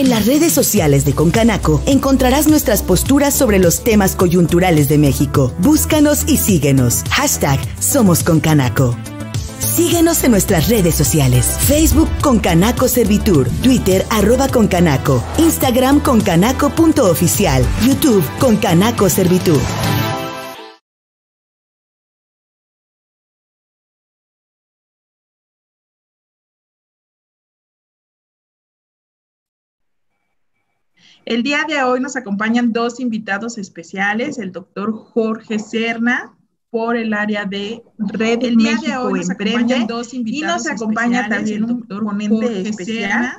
En las redes sociales de Concanaco encontrarás nuestras posturas sobre los temas coyunturales de México. Búscanos y síguenos. Hashtag Somos Concanaco. Síguenos en nuestras redes sociales. Facebook con Canaco Servitur, Twitter arroba con Canaco, Instagram con canaco.oficial, YouTube con Canaco Servitur. El día de hoy nos acompañan dos invitados especiales, el doctor Jorge Serna por el área de Red el México día de hoy Emprende dos y nos acompaña también un ponente especial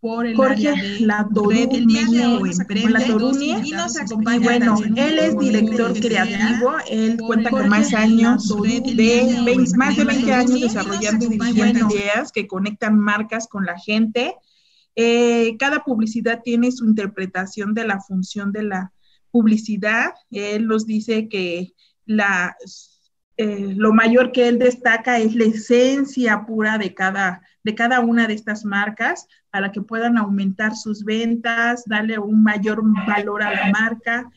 por el Jorge área de Red el México Emprende y nos acompaña y bueno, él es director creativo, él cuenta con más años de 20, más de 20 años desarrollando y dirigiendo ideas que conectan marcas con la gente eh, cada publicidad tiene su interpretación de la función de la publicidad. Él nos dice que eh, lo mayor que él destaca es la esencia pura de cada, de cada una de estas marcas para que puedan aumentar sus ventas, darle un mayor valor a la marca,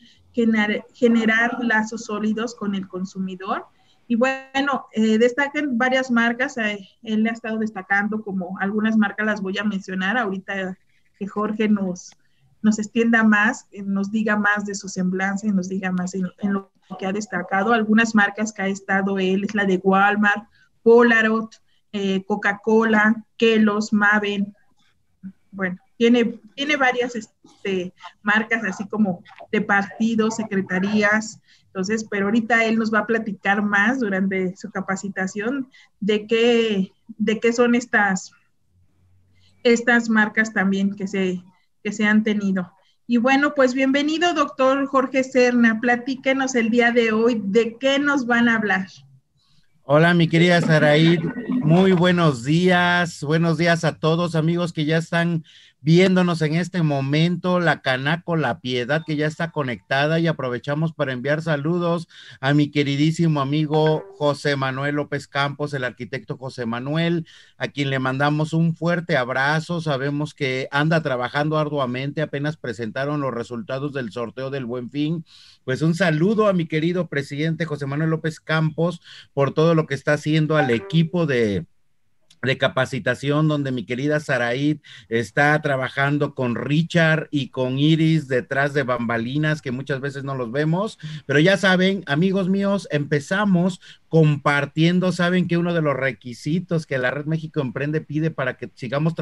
generar lazos sólidos con el consumidor y bueno, eh, destacan varias marcas, eh, él ha estado destacando como algunas marcas las voy a mencionar, ahorita que Jorge nos, nos extienda más, eh, nos diga más de su semblanza y nos diga más en, lo que ha destacado. Algunas marcas que ha estado él es la de Walmart, Polaroid, Coca-Cola, Kelos, Maven, bueno, tiene, tiene varias este, marcas así como de partidos, secretarías, entonces, pero ahorita él nos va a platicar más durante su capacitación de qué, de qué son estas, estas marcas también que se, que se han tenido. Y bueno, pues bienvenido, doctor Jorge Serna. Platíquenos el día de hoy de qué nos van a hablar. Hola, mi querida Saraí. Muy buenos días. Buenos días a todos, amigos que ya están viéndonos en este momento, la Canaco La Piedad, que ya está conectada y aprovechamos para enviar saludos a mi queridísimo amigo José Manuel López Campos, el arquitecto José Manuel, a quien le mandamos un fuerte abrazo. Sabemos que anda trabajando arduamente, apenas presentaron los resultados del sorteo del Buen Fin. Pues un saludo a mi querido presidente José Manuel López Campos por todo lo que está haciendo al equipo de de capacitación donde mi querida Saraid está trabajando con Richard y con Iris detrás de bambalinas que muchas veces no los vemos, pero ya saben, amigos míos, empezamos compartiendo, saben que uno de los requisitos que la Red México Emprende pide para que sigamos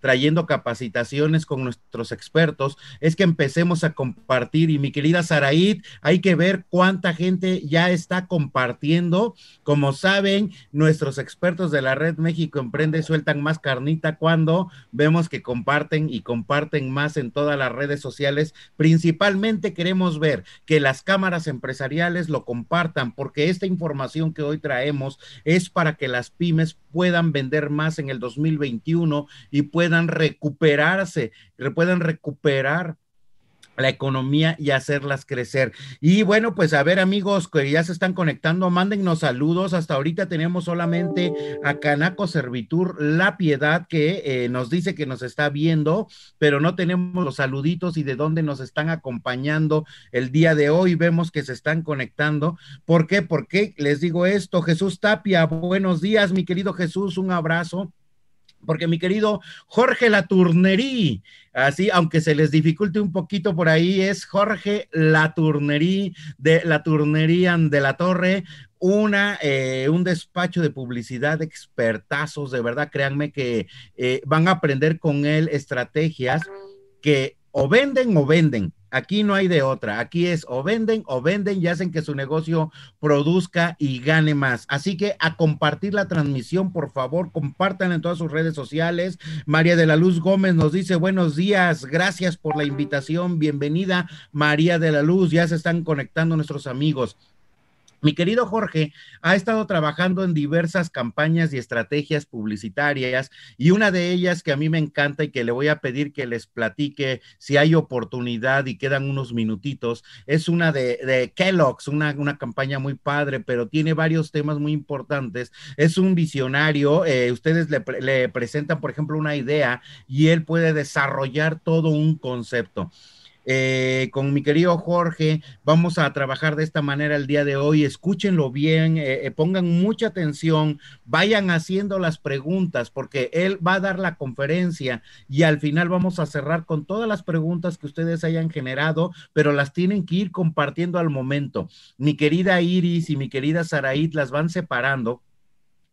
trayendo capacitaciones con nuestros expertos es que empecemos a compartir. Y mi querida Saraid, hay que ver cuánta gente ya está compartiendo, como saben, nuestros expertos de la Red México Emprende sueltan más carnita cuando vemos que comparten y comparten más en todas las redes sociales. Principalmente queremos ver que las cámaras empresariales lo compartan porque esta información que hoy traemos es para que las pymes puedan vender más en el 2021 y puedan recuperarse, puedan recuperar la economía y hacerlas crecer. Y bueno, pues a ver amigos que ya se están conectando, mándennos saludos. Hasta ahorita tenemos solamente a Canaco Servitur La Piedad que eh, nos dice que nos está viendo, pero no tenemos los saluditos y de dónde nos están acompañando el día de hoy. Vemos que se están conectando. ¿Por qué? ¿Por qué les digo esto? Jesús Tapia, buenos días, mi querido Jesús, un abrazo porque mi querido Jorge Laturnerí, así, aunque se les dificulte un poquito por ahí, es Jorge Laturnerí de la Turnería de la Torre, una, eh, un despacho de publicidad expertazos, de verdad, créanme que eh, van a aprender con él estrategias que o venden o venden, Aquí no hay de otra. Aquí es o venden o venden y hacen que su negocio produzca y gane más. Así que a compartir la transmisión, por favor, compartan en todas sus redes sociales. María de la Luz Gómez nos dice buenos días, gracias por la invitación, bienvenida María de la Luz, ya se están conectando nuestros amigos. Mi querido Jorge ha estado trabajando en diversas campañas y estrategias publicitarias y una de ellas que a mí me encanta y que le voy a pedir que les platique si hay oportunidad y quedan unos minutitos es una de, Kellogg's, una, una, campaña muy padre, pero tiene varios temas muy importantes. Es un visionario, eh, ustedes le, le presentan, por ejemplo, una idea y él puede desarrollar todo un concepto. Eh, con mi querido Jorge. Vamos a trabajar de esta manera el día de hoy. Escúchenlo bien, eh, eh, pongan mucha atención, vayan haciendo las preguntas porque él va a dar la conferencia y al final vamos a cerrar con todas las preguntas que ustedes hayan generado, pero las tienen que ir compartiendo al momento. Mi querida Iris y mi querida Saraid las van separando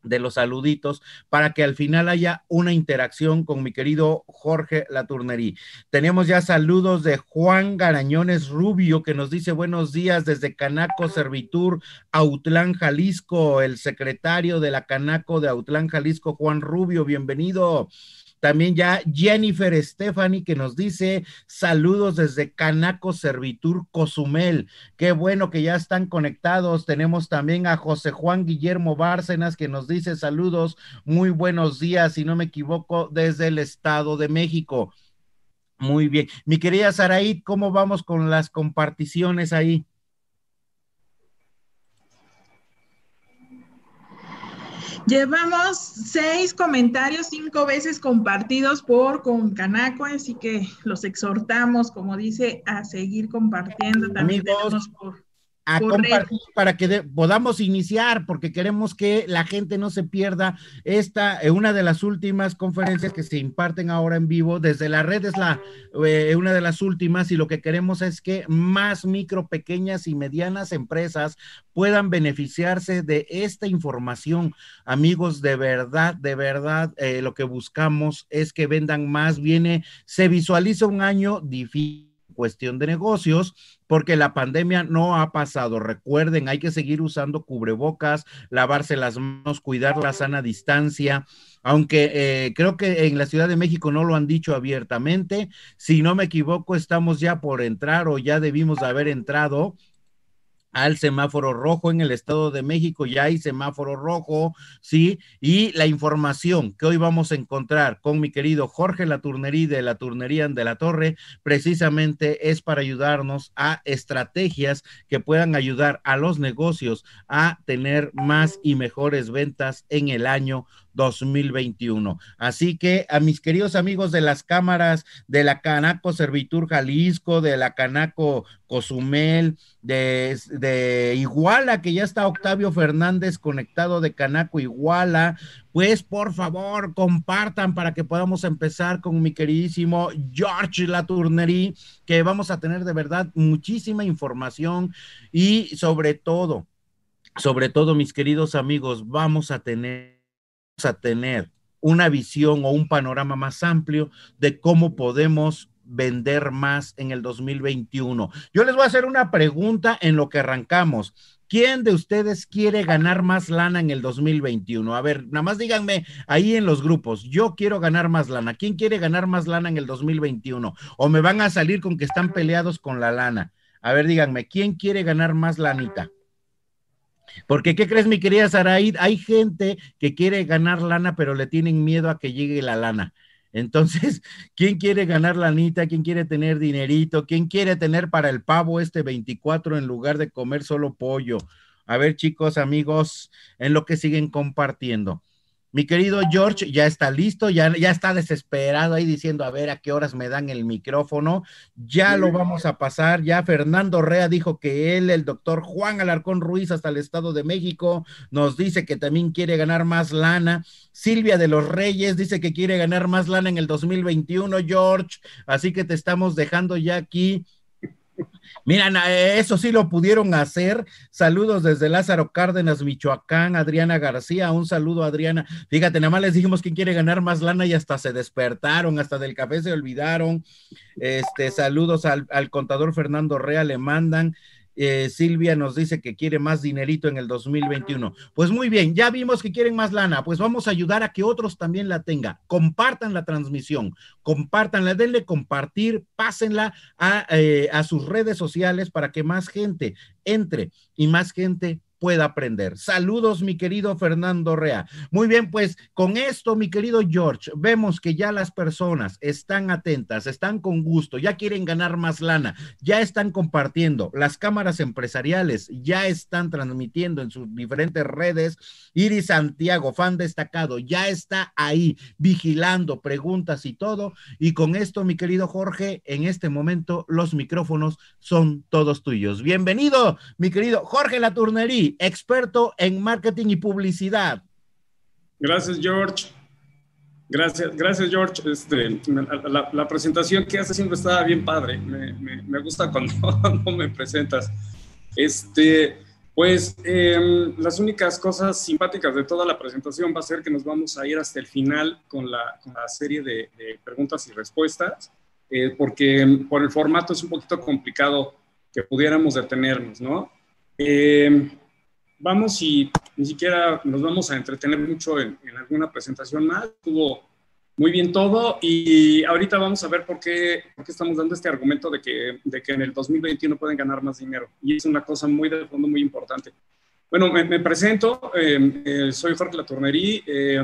de los saluditos para que al final haya una interacción con mi querido Jorge Laturnerí. Tenemos ya saludos de Juan Garañones Rubio que nos dice buenos días desde Canaco Servitur, Autlán, Jalisco, el secretario de la Canaco de Autlán, Jalisco, Juan Rubio, bienvenido. También ya Jennifer Stephanie que nos dice saludos desde Canaco Servitur Cozumel. Qué bueno que ya están conectados. Tenemos también a José Juan Guillermo Bárcenas que nos dice saludos, muy buenos días, si no me equivoco, desde el Estado de México. Muy bien. Mi querida Saraí, ¿cómo vamos con las comparticiones ahí? Llevamos seis comentarios, cinco veces compartidos por Concanaco, así que los exhortamos, como dice, a seguir compartiendo. También Amigos, por a compartir para que podamos iniciar, porque queremos que la gente no se pierda esta, eh, una de las últimas conferencias que se imparten ahora en vivo, desde la red es la, eh, una de las últimas y lo que queremos es que más micro, pequeñas y medianas empresas puedan beneficiarse de esta información. Amigos, de verdad, de verdad, eh, lo que buscamos es que vendan más, viene, se visualiza un año difícil cuestión de negocios, porque la pandemia no ha pasado. Recuerden, hay que seguir usando cubrebocas, lavarse las manos, cuidar la sana distancia, aunque eh, creo que en la Ciudad de México no lo han dicho abiertamente. Si no me equivoco, estamos ya por entrar o ya debimos haber entrado al semáforo rojo en el Estado de México, ya hay semáforo rojo, ¿sí? Y la información que hoy vamos a encontrar con mi querido Jorge Laturnerí de la Turnería de la Torre, precisamente es para ayudarnos a estrategias que puedan ayudar a los negocios a tener más y mejores ventas en el año 2021. Así que a mis queridos amigos de las cámaras de la Canaco Servitur Jalisco, de la Canaco Cozumel, de, Iguala, que ya está Octavio Fernández conectado de Canaco Iguala, pues por favor compartan para que podamos empezar con mi queridísimo George Latournery, que vamos a tener de verdad muchísima información y sobre todo, sobre todo mis queridos amigos, vamos a tener a tener una visión o un panorama más amplio de cómo podemos vender más en el 2021. Yo les voy a hacer una pregunta en lo que arrancamos. ¿Quién de ustedes quiere ganar más lana en el 2021? A ver, nada más díganme ahí en los grupos, yo quiero ganar más lana. ¿Quién quiere ganar más lana en el 2021? O me van a salir con que están peleados con la lana. A ver, díganme, ¿quién quiere ganar más lanita? Porque, ¿qué crees, mi querida Saraid? Hay gente que quiere ganar lana, pero le tienen miedo a que llegue la lana. Entonces, ¿quién quiere ganar lanita? ¿Quién quiere tener dinerito? ¿Quién quiere tener para el pavo este 24 en lugar de comer solo pollo? A ver, chicos, amigos, en lo que siguen compartiendo. Mi querido George ya está listo, ya, ya está desesperado ahí diciendo a ver a qué horas me dan el micrófono. Ya lo vamos a pasar. Ya Fernando Rea dijo que él, el doctor Juan Alarcón Ruiz, hasta el Estado de México, nos dice que también quiere ganar más lana. Silvia de los Reyes dice que quiere ganar más lana en el 2021, George. Así que te estamos dejando ya aquí Miran, eso sí lo pudieron hacer. Saludos desde Lázaro Cárdenas, Michoacán, Adriana García. Un saludo, Adriana. Fíjate, nada más les dijimos quién quiere ganar más lana y hasta se despertaron, hasta del café se olvidaron. Este, saludos al, al contador Fernando Rea, le mandan. Eh, Silvia nos dice que quiere más dinerito en el 2021. Pues muy bien, ya vimos que quieren más lana, pues vamos a ayudar a que otros también la tengan. Compartan la transmisión, compartanla, denle compartir, pásenla a, eh, a sus redes sociales para que más gente entre y más gente pueda aprender. Saludos, mi querido Fernando Rea. Muy bien, pues con esto, mi querido George, vemos que ya las personas están atentas, están con gusto, ya quieren ganar más lana, ya están compartiendo, las cámaras empresariales ya están transmitiendo en sus diferentes redes. Iris Santiago, fan destacado, ya está ahí vigilando preguntas y todo. Y con esto, mi querido Jorge, en este momento los micrófonos son todos tuyos. Bienvenido, mi querido Jorge Experto en marketing y publicidad. Gracias, George. Gracias, gracias George. Este, la, presentación que hace siempre está bien padre. Me, gusta cuando, me presentas. Este, pues em, las únicas cosas simpáticas de toda la presentación va a ser que nos vamos a ir hasta el final con la, serie de, preguntas y respuestas, eh, porque por el formato es un poquito complicado que pudiéramos detenernos, ¿no? Em, vamos y ni siquiera nos vamos a entretener mucho en, alguna presentación más. Estuvo muy bien todo y ahorita vamos a ver por qué, por qué estamos dando este argumento de que, de que en el 2021 pueden ganar más dinero. Y es una cosa muy de fondo muy importante. Bueno, me, presento, em, eh, soy Jorge Latornerí, eh,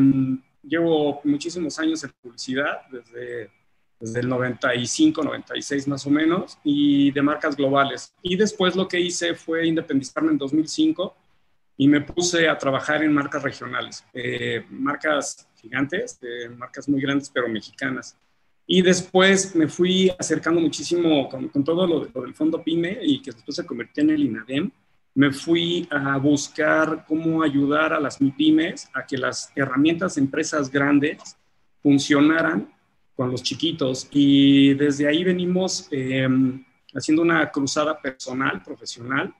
llevo muchísimos años en publicidad, desde, desde el 95, 96 más o menos, y de marcas globales. Y después lo que hice fue independizarme en 2005 y me puse a trabajar en marcas regionales, eh, marcas gigantes, eh, marcas muy grandes pero mexicanas. Y después me fui acercando muchísimo con, todo lo, del fondo PYME y que después se convirtió en el INADEM. Me fui a buscar cómo ayudar a las MIPYMES a que las herramientas de empresas grandes funcionaran con los chiquitos. Y desde ahí venimos em, haciendo una cruzada personal, profesional,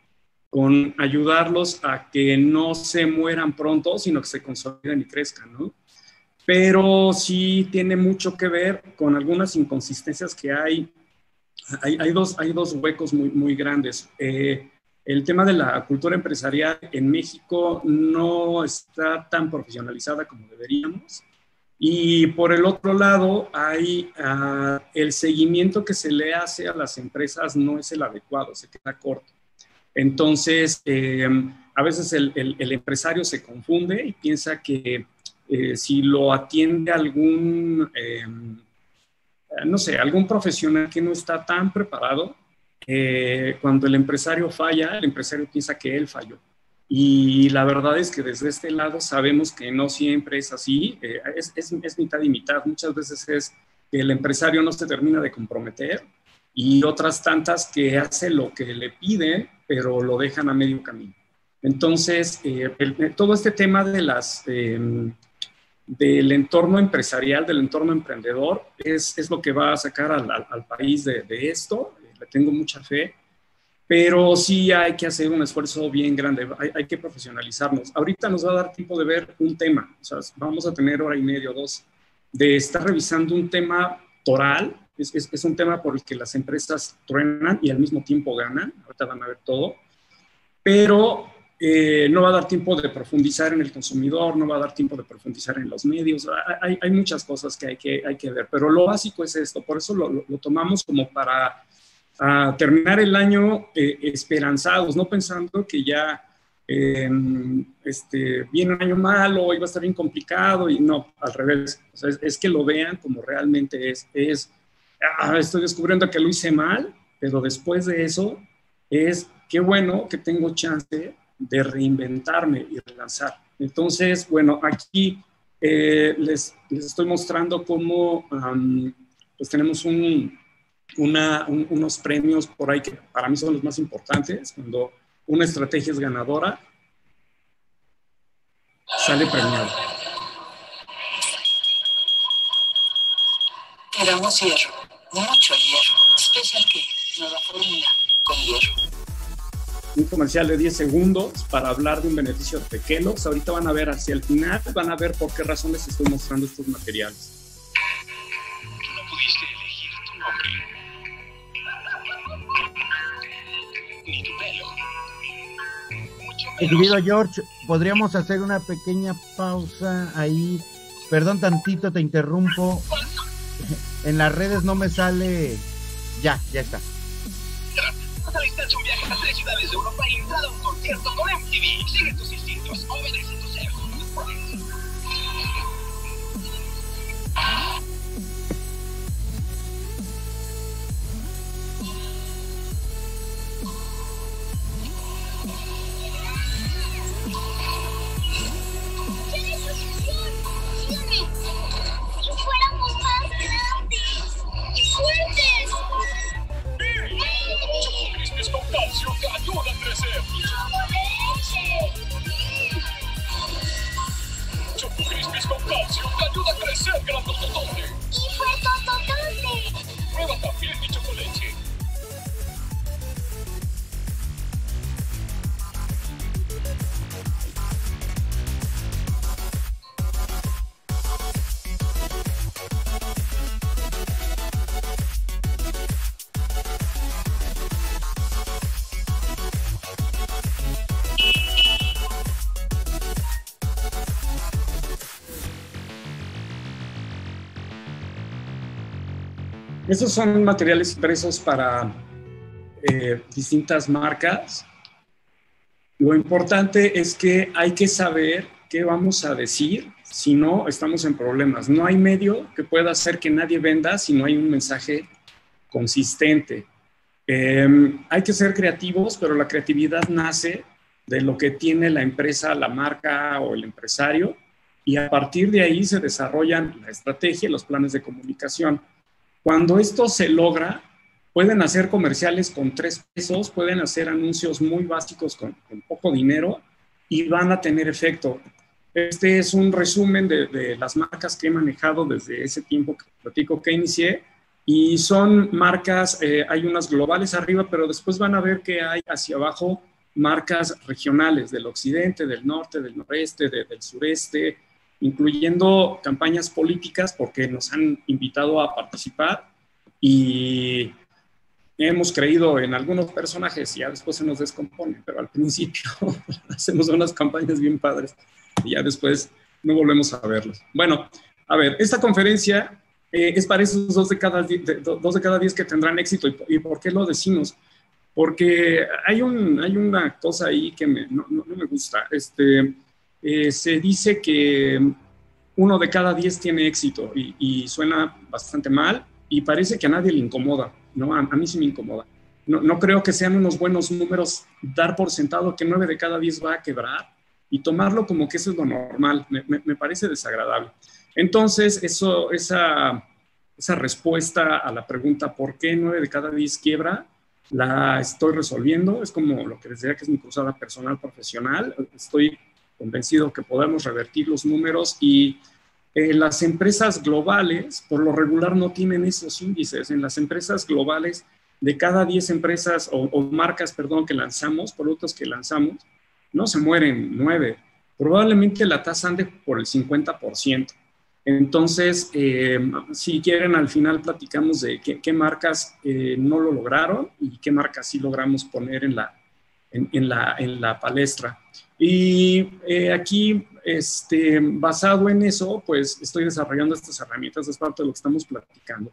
con ayudarlos a que no se mueran pronto, sino que se consoliden y crezcan, ¿no? Pero sí tiene mucho que ver con algunas inconsistencias que hay. Hay, dos, hay dos huecos muy, muy grandes. Eh, el tema de la cultura empresarial en México no está tan profesionalizada como deberíamos. Y por el otro lado, hay ah, el seguimiento que se le hace a las empresas no es el adecuado, se queda corto. Entonces, eh, a veces el, empresario se confunde y piensa que eh, si lo atiende algún, eh, no sé, algún profesional que no está tan preparado, cuando el empresario falla, el empresario piensa que él falló. Y la verdad es que desde este lado sabemos que no siempre es así, es, es mitad y mitad. Muchas veces es que el empresario no se termina de comprometer y otras tantas que hace lo que le piden, pero lo dejan a medio camino. Entonces, eh, todo este tema de las, em, del entorno empresarial, del entorno emprendedor, es, es lo que va a sacar al, al, país de, de esto. le tengo mucha fe, pero sí hay que hacer un esfuerzo bien grande, hay, hay, que profesionalizarnos. Ahorita nos va a dar tiempo de ver un tema, o sea, vamos a tener hora y media o dos de estar revisando un tema toral es, es, un tema por el que las empresas truenan y al mismo tiempo ganan. Ahorita van a ver todo. Pero eh, no va a dar tiempo de profundizar en el consumidor, no va a dar tiempo de profundizar en los medios. Hay, hay muchas cosas que hay, que hay que ver, pero lo básico es esto. Por eso lo, lo, tomamos como para terminar el año eh, esperanzados, no pensando que ya em, este, viene un año malo va a estar bien complicado y no, al revés. es, es, que lo vean como realmente es. Es ah, estoy descubriendo que lo hice mal, pero después de eso es qué bueno que tengo chance de reinventarme y relanzar. Entonces, bueno, aquí eh, les, les, estoy mostrando cómo pues tenemos unos premios por ahí que para mí son los más importantes. Cuando una estrategia es ganadora, sale premiado. Queremos hierro mucho hierro. Special K, nueva fórmula con hierro. Un comercial de 10 segundos para hablar de un beneficio de Kellogg's. Ahorita van a ver hacia el final, van a ver por qué razones estoy mostrando estos materiales. Tú no pudiste elegir tu nombre. Ni tu pelo. Querido George, podríamos hacer una pequeña pausa ahí. Perdón tantito, te interrumpo en las redes no me sale. Ya, ya está. un viaje a tres ciudades de Europa y un concierto con MTV. Sigue tus instintos, obedece fuertes! ¡Chocolate con calcio te ayuda a crecer! ¡Chocolate! Choco Crispies con calcio te ayuda a crecer, grandototote. ¡Y fue tototote! Prueba también mi chocolate. Estos son materiales impresos para eh, distintas marcas. Lo importante es que hay que saber qué vamos a decir, si no estamos en problemas. No hay medio que pueda hacer que nadie venda si no hay un mensaje consistente. Em, hay que ser creativos, pero la creatividad nace de lo que tiene la empresa, la marca o el empresario, y a partir de ahí se desarrollan la estrategia y los planes de comunicación. Cuando esto se logra, pueden hacer comerciales con tres pesos, pueden hacer anuncios muy básicos con, poco dinero y van a tener efecto. Este es un resumen de, las marcas que he manejado desde ese tiempo que platico que inicié y son marcas, eh, hay unas globales arriba, pero después van a ver que hay hacia abajo marcas regionales del occidente, del norte, del noreste, del sureste, incluyendo campañas políticas porque nos han invitado a participar y hemos creído en algunos personajes y ya después se nos descompone, pero al principio hacemos unas campañas bien padres y ya después no volvemos a verlos. Bueno, a ver, esta conferencia eh, es para esos dos de, cada dos de cada diez que tendrán éxito. ¿Y, por qué lo decimos? Porque hay, un, hay una cosa ahí que no, no, me gusta. Este, eh, se dice que uno de cada diez tiene éxito y, suena bastante mal y parece que a nadie le incomoda, ¿no? A, mí sí me incomoda. No, creo que sean unos buenos números dar por sentado que nueve de cada diez va a quebrar y tomarlo como que eso es lo normal. Me, parece desagradable. Entonces, eso, esa, esa respuesta a la pregunta ¿por qué nueve de cada diez quiebra? La estoy resolviendo. Es como lo que les decía que es mi cruzada personal profesional. Estoy convencido que podemos revertir los números y eh, las empresas globales, por lo regular, no tienen esos índices. En las empresas globales, de cada 10 empresas o, marcas, perdón, que lanzamos, productos que lanzamos, no se mueren 9. Probablemente la tasa ande por el 50%. Entonces, eh, si quieren, al final platicamos de qué, marcas eh, no lo lograron y qué marcas sí logramos poner en la, en, la, en la palestra. Y eh, aquí, este, basado en eso, pues estoy desarrollando estas herramientas, es parte de lo que estamos platicando.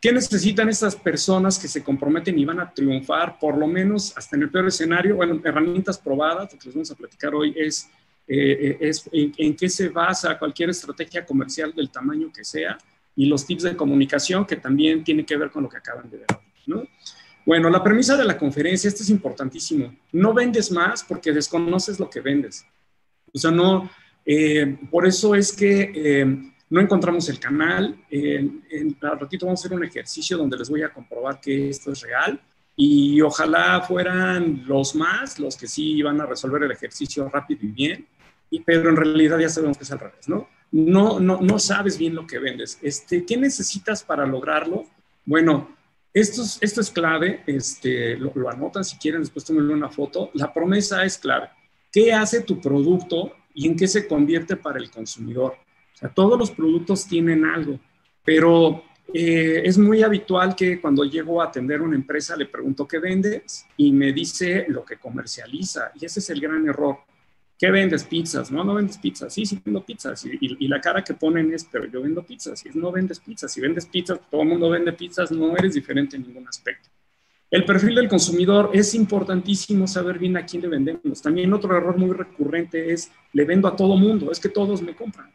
¿Qué necesitan estas personas que se comprometen y van a triunfar, por lo menos hasta en el peor escenario? Bueno, herramientas probadas, lo que les vamos a platicar hoy es, eh, es en, en, qué se basa cualquier estrategia comercial del tamaño que sea y los tips de comunicación que también tienen que ver con lo que acaban de ver, ¿no? Bueno, la premisa de la conferencia, esto es importantísimo. No vendes más porque desconoces lo que vendes. O sea, no, eh, por eso es que eh, no encontramos el canal. en, al ratito vamos a hacer un ejercicio donde les voy a comprobar que esto es real y ojalá fueran los más los que sí van a resolver el ejercicio rápido y bien, y, pero en realidad ya sabemos que es al revés, ¿no? No, no, no sabes bien lo que vendes. Este, ¿Qué necesitas para lograrlo? Bueno, esto es, clave, este, lo, lo anotan si quieren, después tomen una foto. La promesa es clave. ¿Qué hace tu producto y en qué se convierte para el consumidor? O sea, todos los productos tienen algo, pero eh, es muy habitual que cuando llego a atender una empresa le pregunto qué vendes y me dice lo que comercializa. Y ese es el gran error. ¿Qué vendes? Pizzas. No, no vendes pizzas. Sí, sí vendo pizzas. Y, la cara que ponen es, pero yo vendo pizzas. Y no vendes pizzas. Si vendes pizzas, todo el mundo vende pizzas, no eres diferente en ningún aspecto. El perfil del consumidor es importantísimo saber bien a quién le vendemos. También otro error muy recurrente es le vendo a todo mundo, es que todos me compran.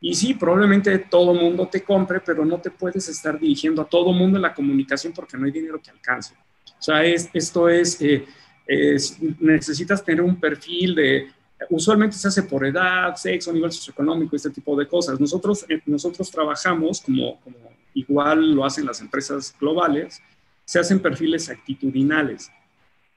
Y sí, probablemente todo mundo te compre, pero no te puedes estar dirigiendo a todo mundo en la comunicación porque no hay dinero que alcance. O sea, esto eh, es, necesitas tener un perfil de, usualmente se hace por edad, sexo, nivel socioeconómico, este tipo de cosas. Nosotros, eh, nosotros trabajamos como, igual lo hacen las empresas globales, se hacen perfiles actitudinales.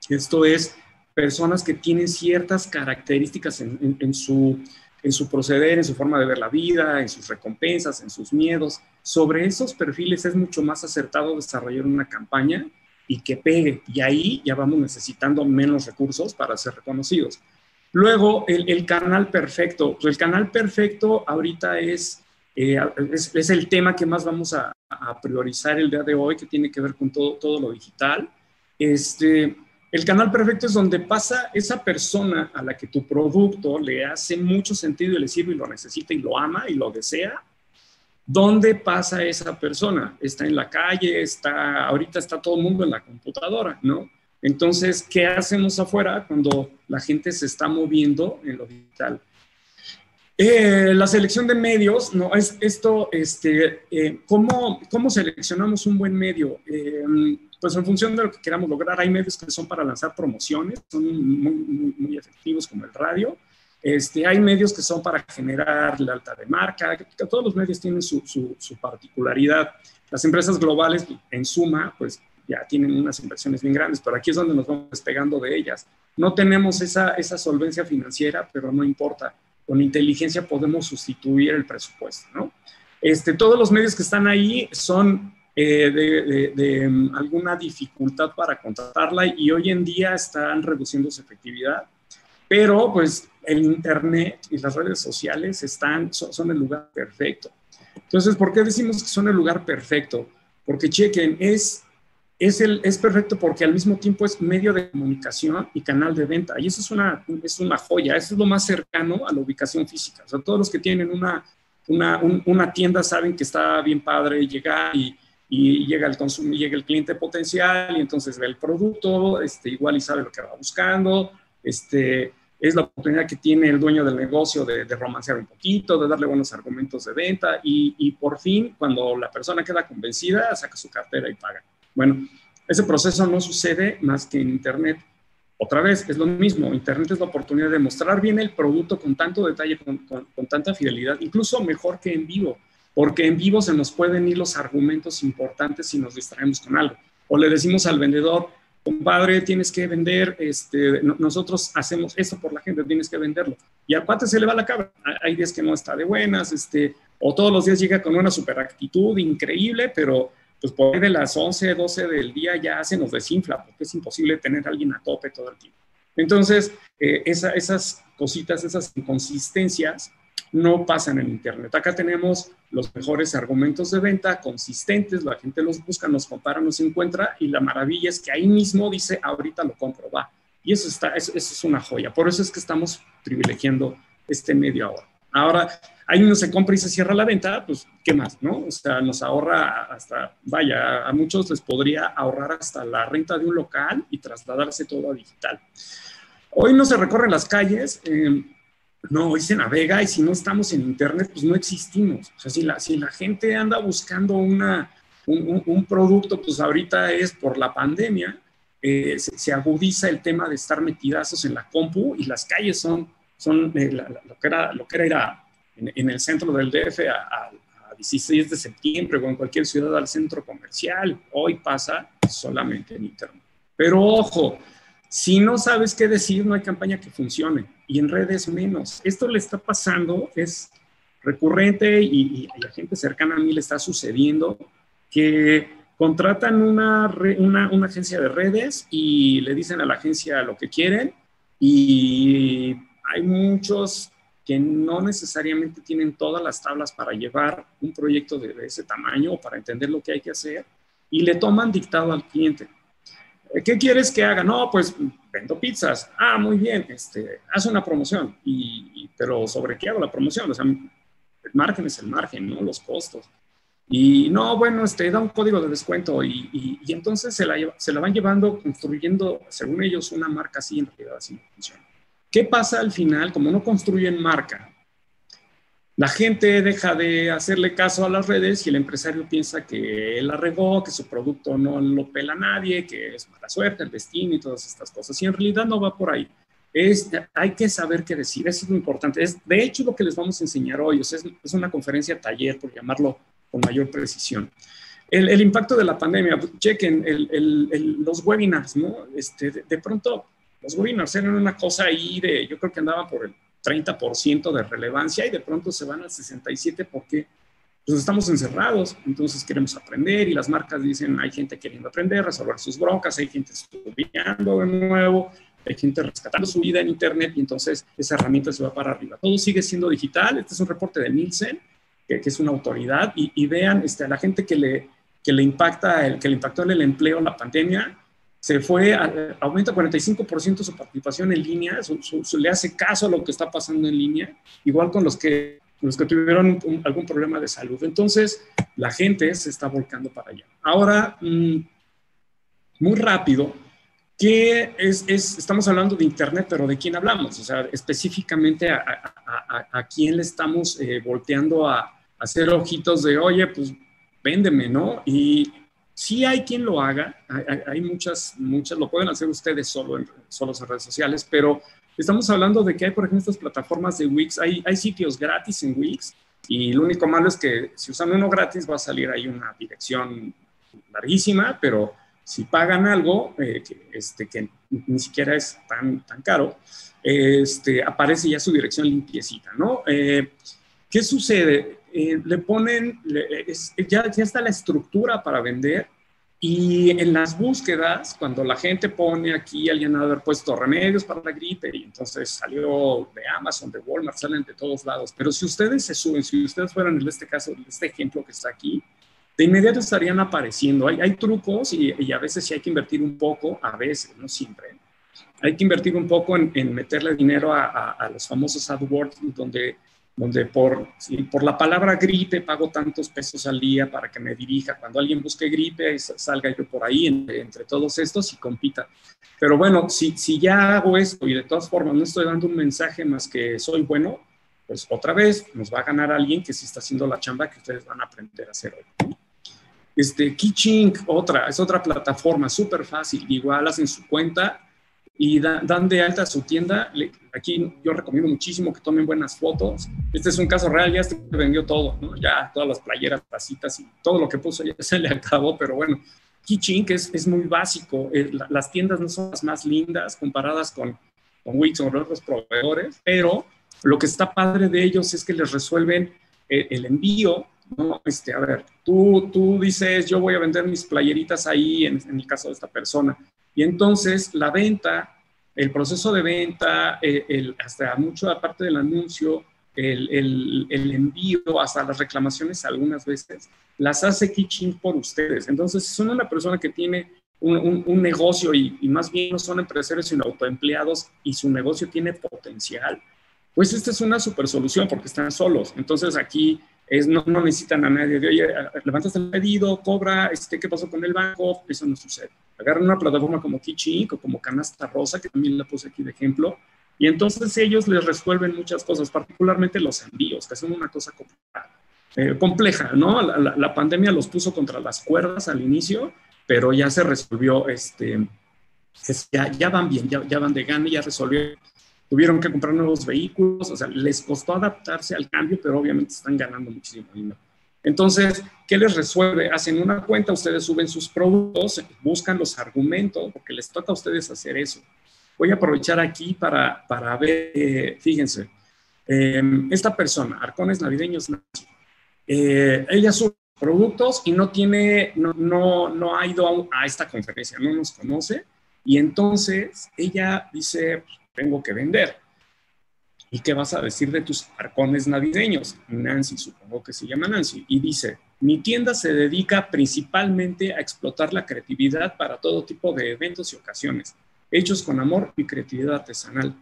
Esto es personas que tienen ciertas características en, su, en su proceder, en su forma de ver la vida, en sus recompensas, en sus miedos. Sobre esos perfiles es mucho más acertado desarrollar una campaña y que pegue. Y ahí ya vamos necesitando menos recursos para ser reconocidos. Luego, el, canal perfecto. Pues el canal perfecto ahorita es, eh, es, es, el tema que más vamos a, a priorizar el día de hoy, que tiene que ver con todo, todo lo digital. Este, el canal perfecto es donde pasa esa persona a la que tu producto le hace mucho sentido y le sirve y lo necesita y lo ama y lo desea. ¿Dónde pasa esa persona? Está en la calle, está, ahorita está todo el mundo en la computadora, ¿no? Entonces, ¿qué hacemos afuera cuando la gente se está moviendo en lo digital? Eh, la selección de medios, no, es esto, este, eh, ¿cómo, ¿cómo, seleccionamos un buen medio? Eh, pues en función de lo que queramos lograr, hay medios que son para lanzar promociones, son muy, efectivos como el radio. Este, hay medios que son para generar la alta de marca, todos los medios tienen su, su, su, particularidad. Las empresas globales, en suma, pues ya tienen unas inversiones bien grandes, pero aquí es donde nos vamos despegando de ellas. No tenemos esa, esa solvencia financiera, pero no importa con inteligencia podemos sustituir el presupuesto, ¿no? Este, todos los medios que están ahí son eh, de, mm, alguna dificultad para contratarla y hoy en día están reduciendo su efectividad, pero pues el Internet y las redes sociales están, son el lugar perfecto. Entonces, ¿por qué decimos que son el lugar perfecto? Porque chequen, es es, el, es perfecto porque al mismo tiempo es medio de comunicación y canal de venta. Y eso es una, es una joya, eso es lo más cercano a la ubicación física. O sea, todos los que tienen una, una, una tienda saben que está bien padre llegar y, y llega el consumidor, llega el cliente potencial y entonces ve el producto, este, igual y sabe lo que va buscando, este, es la oportunidad que tiene el dueño del negocio de, de romancear un poquito, de darle buenos argumentos de venta y, y por fin, cuando la persona queda convencida, saca su cartera y paga. Bueno, ese proceso no sucede más que en Internet. Otra vez, es lo mismo. Internet es la oportunidad de mostrar bien el producto con tanto detalle, con, tanta fidelidad, incluso mejor que en vivo, porque en vivo se nos pueden ir los argumentos importantes si nos distraemos con algo. O le decimos al vendedor, compadre, tienes que vender, este, nosotros hacemos eso por la gente, tienes que venderlo. Y al cuate se le va la cabra. Hay días que no está de buenas, este, o todos los días llega con una super actitud increíble, pero pues por ahí de las 11, 12 del día ya se nos desinfla, porque es imposible tener a alguien a tope todo el tiempo. Entonces, eh, esas cositas, esas inconsistencias no pasan en Internet. Acá tenemos los mejores argumentos de venta consistentes, la gente los busca, nos compara, nos encuentra y la maravilla es que ahí mismo dice, ahorita lo compro, va. Y eso, está, eso es una joya. Por eso es que estamos privilegiando este medio ahora. Ahora, ahí uno se compra y se cierra la venta, pues, ¿qué más, no? O sea, nos ahorra hasta, vaya, a muchos les podría ahorrar hasta la renta de un local y trasladarse todo a digital. Hoy no se recorren las calles, eh, no, hoy se navega y si no estamos en Internet, pues no existimos. O sea, si la, si la gente anda buscando una, un, producto, pues ahorita es por la pandemia, eh, se, agudiza el tema de estar metidazos en la compu y las calles son son eh, lo, que era, lo que era ir en, el centro del DF a, 16 de septiembre o en cualquier ciudad al centro comercial. Hoy pasa solamente en Internet. Pero ojo, si no sabes qué decir, no hay campaña que funcione. Y en redes menos. Esto le está pasando, es recurrente y, a gente cercana a mí le está sucediendo que contratan una, una, una, agencia de redes y le dicen a la agencia lo que quieren y hay muchos que no necesariamente tienen todas las tablas para llevar un proyecto de, ese tamaño o para entender lo que hay que hacer y le toman dictado al cliente. Eh, ¿Qué quieres que haga? No, pues vendo pizzas. Ah, muy bien, este, haz una promoción. Y, pero ¿sobre qué hago la promoción? O sea, el margen es el margen, ¿no? Los costos. Y no, bueno, este, da un código de descuento y, y, entonces se la, se la, van llevando, construyendo, según ellos, una marca así, en realidad así no funciona. ¿Qué pasa al final? Como no construyen marca, la gente deja de hacerle caso a las redes y el empresario piensa que él arregó, que su producto no lo pela a nadie, que es mala suerte, el destino y todas estas cosas. Y en realidad no va por ahí. Es, hay que saber qué decir, eso es lo importante. Es, de hecho, lo que les vamos a enseñar hoy es, es una conferencia taller, por llamarlo con mayor precisión. El, el impacto de la pandemia, chequen el, los webinars, ¿no? Este, de, pronto, los webinars eran una cosa ahí de, yo creo que andaban por el 30% de relevancia y de pronto se van al 67% porque pues estamos encerrados, entonces queremos aprender y las marcas dicen, hay gente queriendo aprender, resolver sus broncas, hay gente estudiando de nuevo, hay gente rescatando su vida en Internet y entonces esa herramienta se va para arriba. Todo sigue siendo digital, este es un reporte de Nielsen, que, es una autoridad, y, vean este, a la gente que le, que le impacta, el, que le impactó en el empleo la pandemia, se fue, a, aumenta 45% su participación en línea, su, le hace caso a lo que está pasando en línea, igual con los que, los que tuvieron algún problema de salud. Entonces, la gente se está volcando para allá. Ahora, mm, muy rápido, que es, es, estamos hablando de Internet, pero ¿de quién hablamos? O sea, específicamente a quién le estamos eh, volteando a, hacer ojitos de, oye, pues véndeme, ¿no? Y sí hay quien lo haga, hay, muchas, muchas, lo pueden hacer ustedes solo en, solos en redes sociales, pero estamos hablando de que hay, por ejemplo, estas plataformas de Wix, hay, hay sitios gratis en Wix y lo único malo es que si usan uno gratis va a salir ahí una dirección larguísima, pero si pagan algo eh, que, este, que ni siquiera es tan, tan caro, este, aparece ya su dirección limpiecita, ¿no? Eh, ¿Qué sucede? Eh, le ponen, ya, ya está la estructura para vender y en las búsquedas, cuando la gente pone aquí, alguien ha haber puesto remedios para la gripe y entonces salió de Amazon, de Walmart, salen de todos lados. Pero si ustedes se suben, si ustedes fueran en este caso, en este ejemplo que está aquí, de inmediato estarían apareciendo. Hay, hay trucos y, a veces sí hay que invertir un poco, a veces, no siempre. Hay que invertir un poco en, meterle dinero a, los famosos AdWords, donde, donde por, por la palabra gripe pago tantos pesos al día para que me dirija. Cuando alguien busque gripe, salga yo por ahí entre, todos estos y compita. Pero bueno, si, si ya hago esto y de todas formas no estoy dando un mensaje más que soy bueno, pues otra vez nos va a ganar alguien que sí está haciendo la chamba que ustedes van a aprender a hacer hoy. Este, otra, es otra plataforma súper fácil. Igual hacen su cuenta y dan de alta su tienda. aquí yo recomiendo muchísimo que tomen buenas fotos. Este es un caso real, ya se vendió todo, ¿no? Ya todas las playeras, tacitas y todo lo que puso ya se le acabó, pero bueno. Kichink es, es muy básico. Eh, las tiendas no son las más lindas comparadas con, con Wix o otros proveedores, pero lo que está padre de ellos es que les resuelven eh, el envío ¿no? Este, a ver, tú, tú dices, yo voy a vender mis playeritas ahí, en, el caso de esta persona, y entonces la venta, el proceso de venta, eh, el, hasta mucho aparte del anuncio, el, el, el, envío, hasta las reclamaciones algunas veces, las hace Kitchen por ustedes. Entonces, si son una persona que tiene un, un, negocio y, y, más bien no son empresarios sino autoempleados y su negocio tiene potencial, pues esta es una super solución porque están solos. Entonces aquí es, no, necesitan a nadie de, oye, levantas el pedido, cobra, este, ¿qué pasó con el banco? Eso no sucede. Agarran una plataforma como Kichink o como Canasta Rosa, que también la puse aquí de ejemplo, y entonces ellos les resuelven muchas cosas, particularmente los envíos, que son una cosa eh, compleja, ¿no? La, pandemia los puso contra las cuerdas al inicio, pero ya se resolvió, este, ya, ya van bien, ya, ya van de gana, ya resolvió tuvieron que comprar nuevos vehículos, o sea, les costó adaptarse al cambio, pero obviamente están ganando muchísimo dinero. Entonces, ¿qué les resuelve? Hacen una cuenta, ustedes suben sus productos, buscan los argumentos, porque les toca a ustedes hacer eso. Voy a aprovechar aquí para, para ver, eh, fíjense, em, esta persona, Arcones Navideños, eh, ella sube productos y no tiene, no, no, no ha ido a, a esta conferencia, no nos conoce, y entonces ella dice, tengo que vender. ¿Y qué vas a decir de tus arcones navideños? Nancy, supongo que se llama Nancy. Y dice, mi tienda se dedica principalmente a explotar la creatividad para todo tipo de eventos y ocasiones, hechos con amor y creatividad artesanal.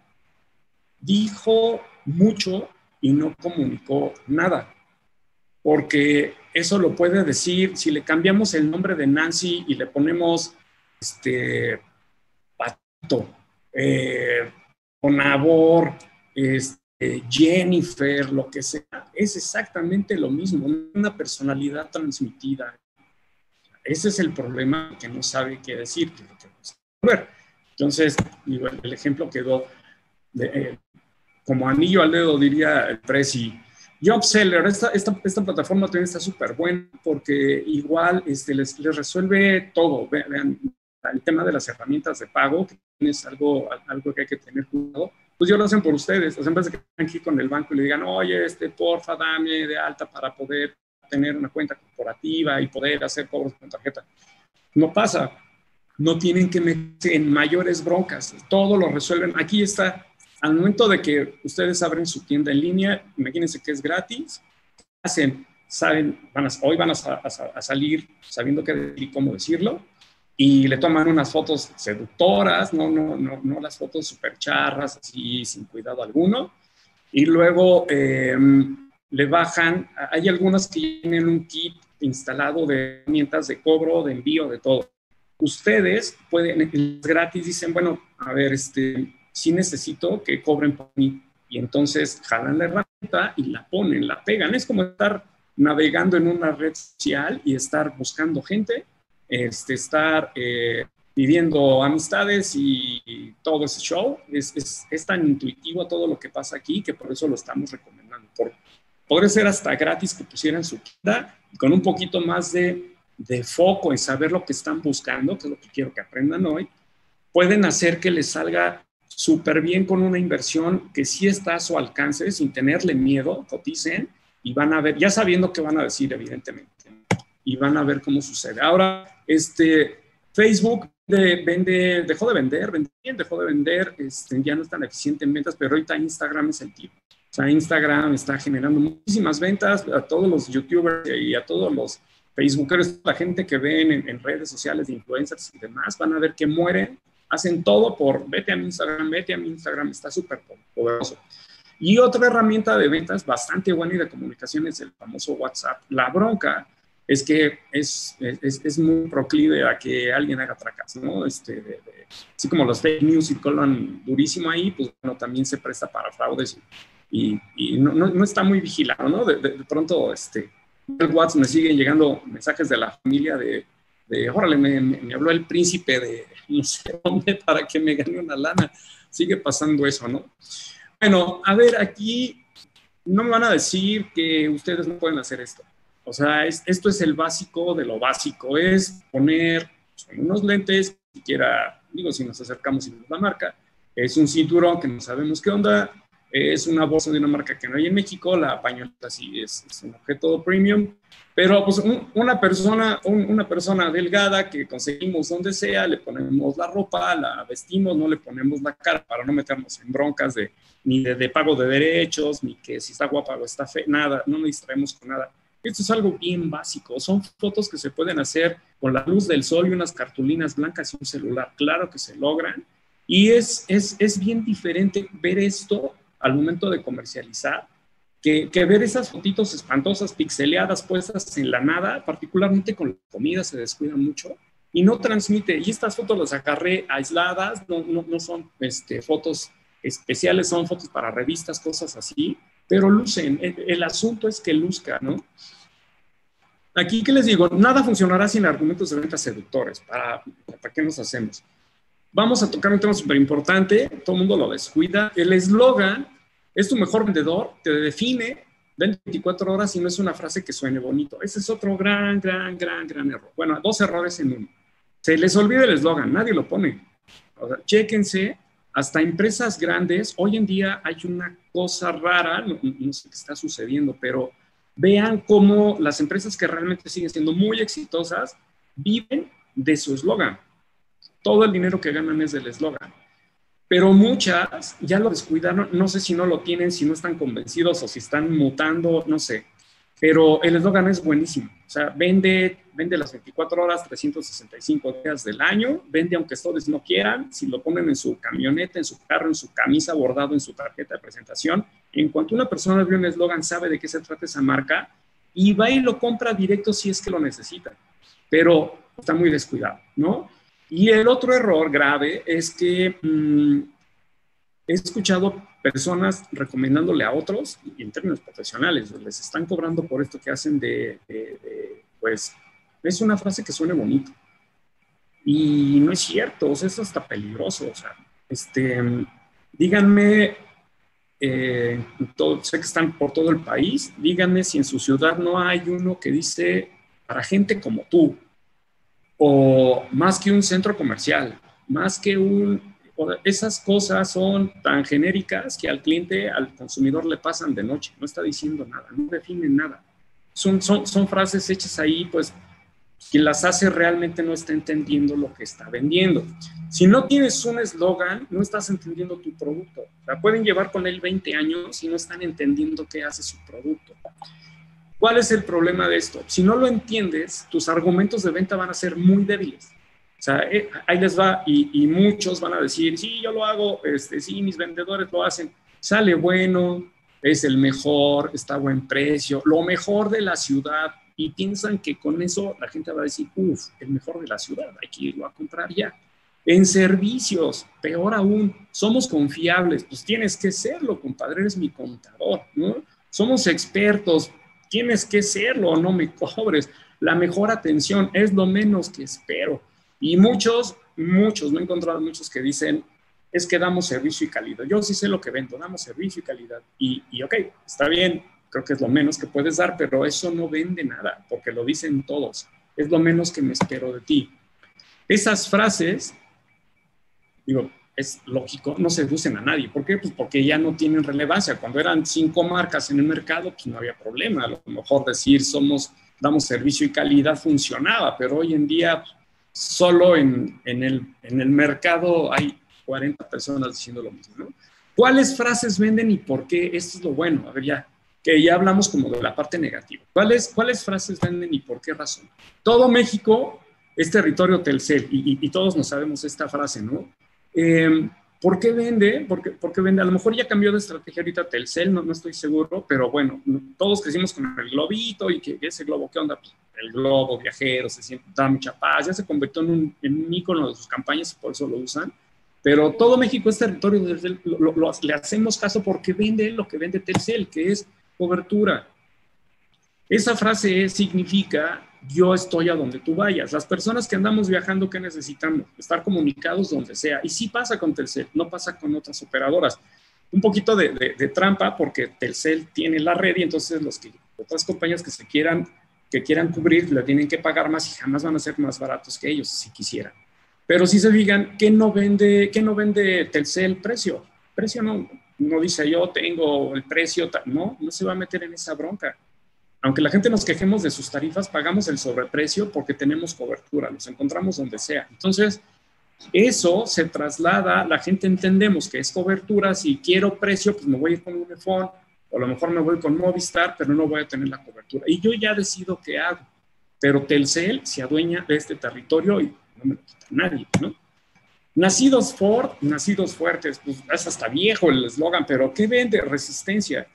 Dijo mucho y no comunicó nada. porque eso lo puede decir, si le cambiamos el nombre de Nancy y le ponemos, este, Pato, eh, Onabor, este, Jennifer, lo que sea, es exactamente lo mismo, una personalidad transmitida. Ese es el problema que no sabe qué decir, que que Entonces, el ejemplo quedó eh, como anillo al dedo, diría el Prezi. JobSeller, esta, esta, plataforma también está súper buena porque igual este, les, les resuelve todo. Vean, el tema de las herramientas de pago, que es algo, algo que hay que tener cuidado, pues yo lo hacen por ustedes. Vez de que estén aquí con el banco y le digan, oye, este, porfa, dame de alta para poder tener una cuenta corporativa y poder hacer cobros con tarjeta. No pasa. No tienen que meterse en mayores broncas. Todo lo resuelven. Aquí está al momento de que ustedes abren su tienda en línea, imagínense que es gratis, hacen, saben, van hoy van a, salir sabiendo qué y cómo decirlo, y le toman unas fotos seductoras, no, no, no, no las fotos súper charras, así sin cuidado alguno, y luego em, le bajan, hay algunas que tienen un kit instalado de herramientas de cobro, de envío, de todo. Ustedes pueden, gratis, dicen, bueno, a ver, este, sí necesito que cobren por mí. Y entonces jalan la herramienta y la ponen, la pegan. Es como estar navegando en una red social y estar buscando gente, este, estar eh, pidiendo amistades y todo ese show. Es, es, es, tan intuitivo todo lo que pasa aquí que por eso lo estamos recomendando. Por, podría ser hasta gratis que pusieran su tienda con un poquito más de, de foco en saber lo que están buscando, que es lo que quiero que aprendan hoy, pueden hacer que les salga súper bien con una inversión que sí está a su alcance, sin tenerle miedo, coticen y van a ver, ya sabiendo qué van a decir, evidentemente, y van a ver cómo sucede. Ahora, este, Facebook vende, dejó de vender, bien, dejó de vender, este, ya no es tan eficiente en ventas, pero ahorita Instagram es el tipo. O sea, Instagram está generando muchísimas ventas a todos los youtubers y a todos los facebookers, la gente que ven en, redes sociales de influencers y demás, van a ver que mueren hacen todo por vete a mi Instagram, vete a mi Instagram, está súper poderoso. Y otra herramienta de ventas bastante buena y de comunicación es el famoso WhatsApp. La bronca es que es, es, es muy proclive a que alguien haga tracas, ¿no? Este, así como los fake news y colan durísimo ahí, pues bueno, también se presta para fraudes y, no, no, está muy vigilado, ¿no? De, pronto, este, el WhatsApp me siguen llegando mensajes de la familia de, de órale, me, me habló el príncipe de, no sé dónde para que me gane una lana. Sigue pasando eso, ¿no? Bueno, a ver, aquí no me van a decir que ustedes no pueden hacer esto. O sea, esto es el básico de lo básico, es poner unos lentes, siquiera, digo, si nos acercamos y vemos la marca, es un cinturón que no sabemos qué onda, es una bolsa de una marca que no hay en México, la pañoleta sí es, es un objeto premium, pero pues una persona, una persona delgada que conseguimos donde sea, le ponemos la ropa, la vestimos, no le ponemos la cara para no meternos en broncas de ni de, pago de derechos, ni que si está guapa o está fea, nada, no nos distraemos con nada. Esto es algo bien básico. Son fotos que se pueden hacer con la luz del sol y unas cartulinas blancas y un celular. Claro que se logran. Y es, es, es bien diferente ver esto al momento de comercializar que, ver esas fotitos espantosas, pixeleadas, puestas en la nada, particularmente con la comida, se descuida mucho y no transmite. Y estas fotos las agarré aisladas, no, no, no son este, fotos especiales, son fotos para revistas, cosas así, pero lucen. El, asunto es que luzca, ¿no? Aquí, ¿qué les digo? Nada funcionará sin argumentos de venta seductores. ¿Para, ¿Para qué nos hacemos? Vamos a tocar un tema súper importante, todo el mundo lo descuida. El eslogan es tu mejor vendedor, te define 24 horas y no es una frase que suene bonito. Ese es otro gran, gran, gran, gran error. Bueno, dos errores en uno. Se les olvida el eslogan, nadie lo pone. O sea, chéquense, hasta empresas grandes, hoy en día hay una cosa rara, no, no sé qué está sucediendo, pero vean cómo las empresas que realmente siguen siendo muy exitosas viven de su eslogan. Todo el dinero que ganan es del eslogan pero muchas ya lo descuidaron, no sé si no lo tienen, si no están convencidos o si están mutando, no sé, pero el eslogan es buenísimo, o sea, vende, vende las 24 horas, 365 días del año, vende aunque todos no quieran, si lo ponen en su camioneta, en su carro, en su camisa, bordado en su tarjeta de presentación, en cuanto una persona ve un eslogan, sabe de qué se trata esa marca, y va y lo compra directo si es que lo necesita, pero está muy descuidado, ¿no? Y el otro error grave es que mm, he escuchado personas recomendándole a otros, en términos profesionales, les están cobrando por esto que hacen de, pues, es una frase que suene bonito. Y no es cierto, o sea, eso está peligroso, o sea, este, díganme, eh, todo, sé que están por todo el país, díganme si en su ciudad no hay uno que dice para gente como tú, o más que un centro comercial, más que un... Esas cosas son tan genéricas que al cliente, al consumidor le pasan de noche, no está diciendo nada, no definen nada. Son, son, frases hechas ahí, pues quien las hace realmente no está entendiendo lo que está vendiendo. Si no tienes un eslogan, no estás entendiendo tu producto. O pueden llevar con él 20 años y no están entendiendo qué hace su producto. ¿Cuál es el problema de esto? Si no lo entiendes, tus argumentos de venta van a ser muy débiles. Sea, eh, ahí les va y, muchos van a decir, sí, yo lo hago, este, sí, mis vendedores lo hacen, sale bueno, es el mejor, está a buen precio, lo mejor de la ciudad y piensan que con eso la gente va a decir, uff, el mejor de la ciudad, hay que irlo a comprar ya. En servicios, peor aún, somos confiables, pues tienes que serlo, compadre, eres mi contador, ¿no? Somos expertos, tienes que serlo, no me cobres. La mejor atención es lo menos que espero. Y muchos, muchos, me he encontrado muchos que dicen, es que damos servicio y calidad. Yo sí sé lo que vendo, damos servicio y calidad. Y, y ok, está bien, creo que es lo menos que puedes dar, pero eso no vende nada, porque lo dicen todos. Es lo menos que me espero de ti. Esas frases, digo, es lógico, no seducen a nadie. ¿Por qué? Pues porque ya no tienen relevancia. Cuando eran cinco marcas en el mercado, pues no había problema. A lo mejor decir somos, damos servicio y calidad funcionaba, pero hoy en día solo en, en, el, en el mercado hay 40 personas diciendo lo mismo. ¿no? ¿Cuáles frases venden y por qué? Esto es lo bueno. A ver, ya, que ya hablamos como de la parte negativa. ¿Cuáles, cuáles frases venden y por qué razón? Todo México es territorio Telcel y, y todos nos sabemos esta frase, ¿no? Eh, ¿Por qué vende? ¿Por qué, vende? A lo mejor ya cambió de estrategia ahorita Telcel, no, no estoy seguro, pero bueno, todos crecimos con el globito y que ese globo, ¿qué onda? El globo viajero, se siente, da mucha paz, ya se convirtió en un, en ícono de sus campañas y por eso lo usan. Pero todo México es territorio, le hacemos caso porque vende lo que vende Telcel, que es cobertura. Esa frase significa yo estoy a donde tú vayas. Las personas que andamos viajando, ¿qué necesitamos? Estar comunicados donde sea. Y sí pasa con Telcel, no pasa con otras operadoras. Un poquito de, trampa porque Telcel tiene la red y entonces los que, otras compañías que se quieran, que quieran cubrir, le tienen que pagar más y jamás van a ser más baratos que ellos si quisieran. Pero si se digan, ¿qué no vende, qué no vende Telcel? Precio. Precio no, no dice yo tengo el precio, no, no se va a meter en esa bronca aunque la gente nos quejemos de sus tarifas, pagamos el sobreprecio porque tenemos cobertura, nos encontramos donde sea. Entonces, eso se traslada, la gente entendemos que es cobertura, si quiero precio, pues me voy a ir con o a lo mejor me voy con Movistar, pero no voy a tener la cobertura. Y yo ya decido qué hago. Pero Telcel se adueña de este territorio y no me lo quita nadie, ¿no? Nacidos Ford, nacidos fuertes, pues es hasta viejo el eslogan, pero ¿qué vende? Resistencia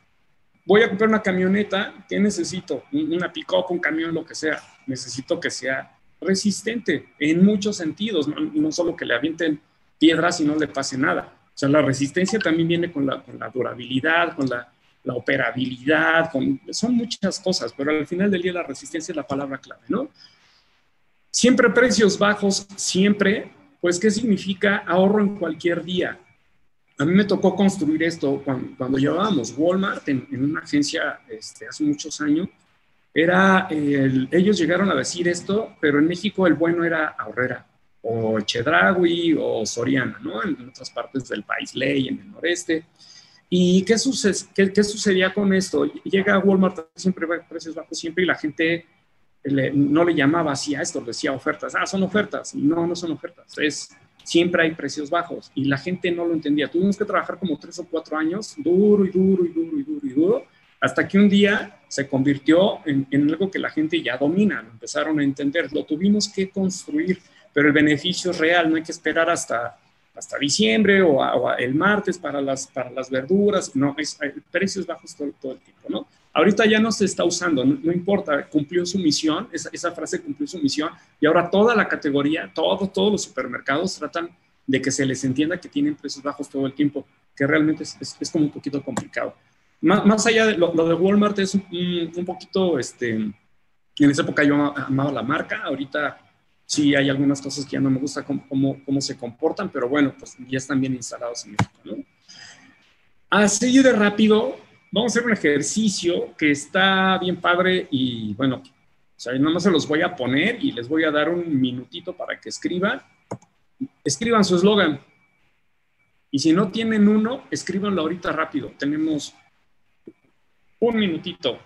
voy a comprar una camioneta, ¿qué necesito? Una pick-up, un camión, lo que sea. Necesito que sea resistente en muchos sentidos, no, solo que le avienten piedras y no le pase nada. O sea, la resistencia también viene con la, durabilidad, con la, la operabilidad, con, son muchas cosas, pero al final del día la resistencia es la palabra clave, ¿no? Siempre precios bajos, siempre, pues, ¿qué significa ahorro en cualquier día? A mí me tocó construir esto cuando, llevábamos Walmart en, una agencia este, hace muchos años. Era, ellos llegaron a decir esto, pero en México el bueno era Ahorrera o Chedragui o Soriana, ¿no? En, otras partes del país, Ley, en el noreste. ¿Y qué, qué, sucedía con esto? Llega Walmart, siempre precios bajos, siempre, y la gente no le llamaba así a esto, decía ofertas. Ah, son ofertas. No, no son ofertas. Es siempre hay precios bajos y la gente no lo entendía. Tuvimos que trabajar como tres o cuatro años, duro y duro y duro y duro y duro, hasta que un día se convirtió en, algo que la gente ya domina, lo empezaron a entender, lo tuvimos que construir, pero el beneficio es real, no hay que esperar hasta, hasta diciembre o, el martes para las, para las verduras, no, es, precios bajos todo, todo, el tiempo, ¿no? Ahorita ya no se está usando, no, importa, cumplió su misión, esa, esa, frase cumplió su misión y ahora toda la categoría, todo, todos los supermercados tratan de que se les entienda que tienen precios bajos todo el tiempo, que realmente es, es, como un poquito complicado. Más, más allá de lo, de Walmart es un, un, poquito, este, en esa época yo amaba la marca, ahorita sí hay algunas cosas que ya no me gusta cómo, cómo, se comportan, pero bueno, pues ya están bien instalados en México, ¿no? Así de rápido, vamos a hacer un ejercicio que está bien padre y bueno, o sea, nada más se los voy a poner y les voy a dar un minutito para que escriban. Escriban su eslogan. Y si no tienen uno, escríbanlo ahorita rápido. Tenemos un minutito.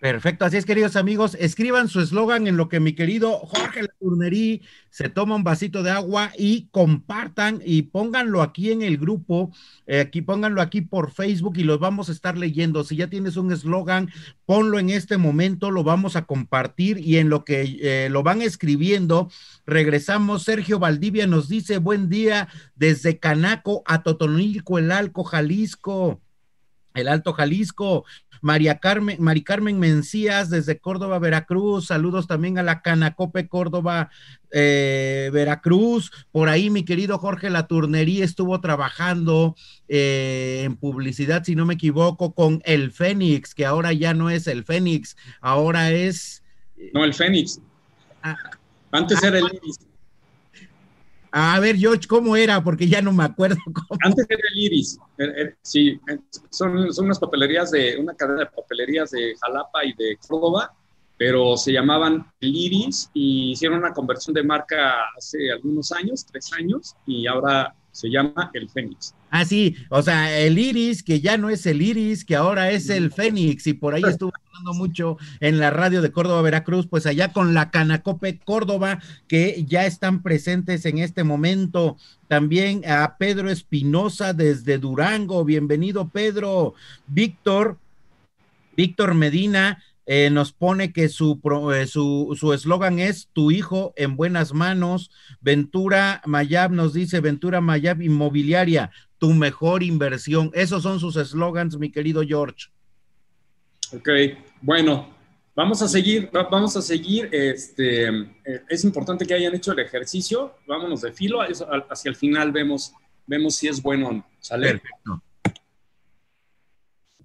Perfecto, así es queridos amigos, escriban su eslogan en lo que mi querido Jorge Laturnerí se toma un vasito de agua y compartan y pónganlo aquí en el grupo, eh, aquí pónganlo aquí por Facebook y los vamos a estar leyendo. Si ya tienes un eslogan, ponlo en este momento, lo vamos a compartir y en lo que eh, lo van escribiendo, regresamos. Sergio Valdivia nos dice buen día desde Canaco a Totonilco, el Alco, Jalisco el Alto Jalisco. María Carmen, Mari Carmen Mencías desde Córdoba, Veracruz. Saludos también a la Canacope Córdoba, eh, Veracruz. Por ahí mi querido Jorge Laturnería estuvo trabajando eh, en publicidad, si no me equivoco, con el Fénix, que ahora ya no es el Fénix, ahora es... No, el Fénix. Ah, Antes era el ah, Iris. A ver, George, ¿cómo era? Porque ya no me acuerdo cómo. Antes era el Iris, er, er, sí, son, son unas papelerías de, una cadena de papelerías de Jalapa y de Córdoba, pero se llamaban el Iris y hicieron una conversión de marca hace algunos años, tres años, y ahora se llama el Fénix. Ah, sí, o sea, el Iris, que ya no es el Iris, que ahora es el Fénix, y por ahí estuvo hablando mucho en la radio de Córdoba, Veracruz, pues allá con la Canacope Córdoba, que ya están presentes en este momento. También a Pedro Espinosa desde Durango, bienvenido Pedro. Víctor, Víctor Medina, eh, nos pone que su eh, su eslogan es tu hijo en buenas manos. Ventura Mayab nos dice Ventura Mayab Inmobiliaria, tu mejor inversión. Esos son sus eslogans, mi querido George. Ok, bueno, vamos a seguir, vamos a seguir. Este, eh, es importante que hayan hecho el ejercicio. Vámonos de filo, hacia el final vemos, vemos si es bueno o no. ¿Sale? Perfecto.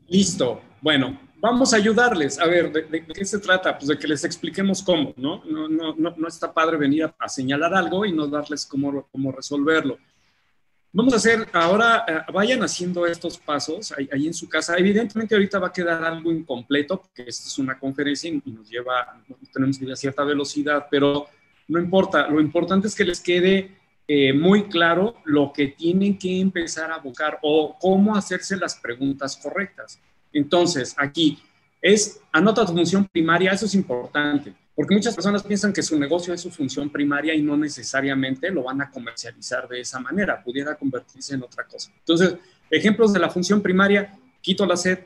Listo. Bueno, vamos a ayudarles. A ver, ¿de, qué se trata? Pues de que les expliquemos cómo, ¿no? No, no, no, no está padre venir a, señalar algo y no darles cómo, cómo resolverlo. Vamos a hacer, ahora eh, vayan haciendo estos pasos ahí, en su casa. Evidentemente ahorita va a quedar algo incompleto porque esta es una conferencia y nos lleva, tenemos que ir a cierta velocidad, pero no importa. Lo importante es que les quede eh, muy claro lo que tienen que empezar a buscar o cómo hacerse las preguntas correctas. Entonces, aquí es, anota tu función primaria, eso es importante, porque muchas personas piensan que su negocio es su función primaria y no necesariamente lo van a comercializar de esa manera, pudiera convertirse en otra cosa. Entonces, ejemplos de la función primaria, quito la sed,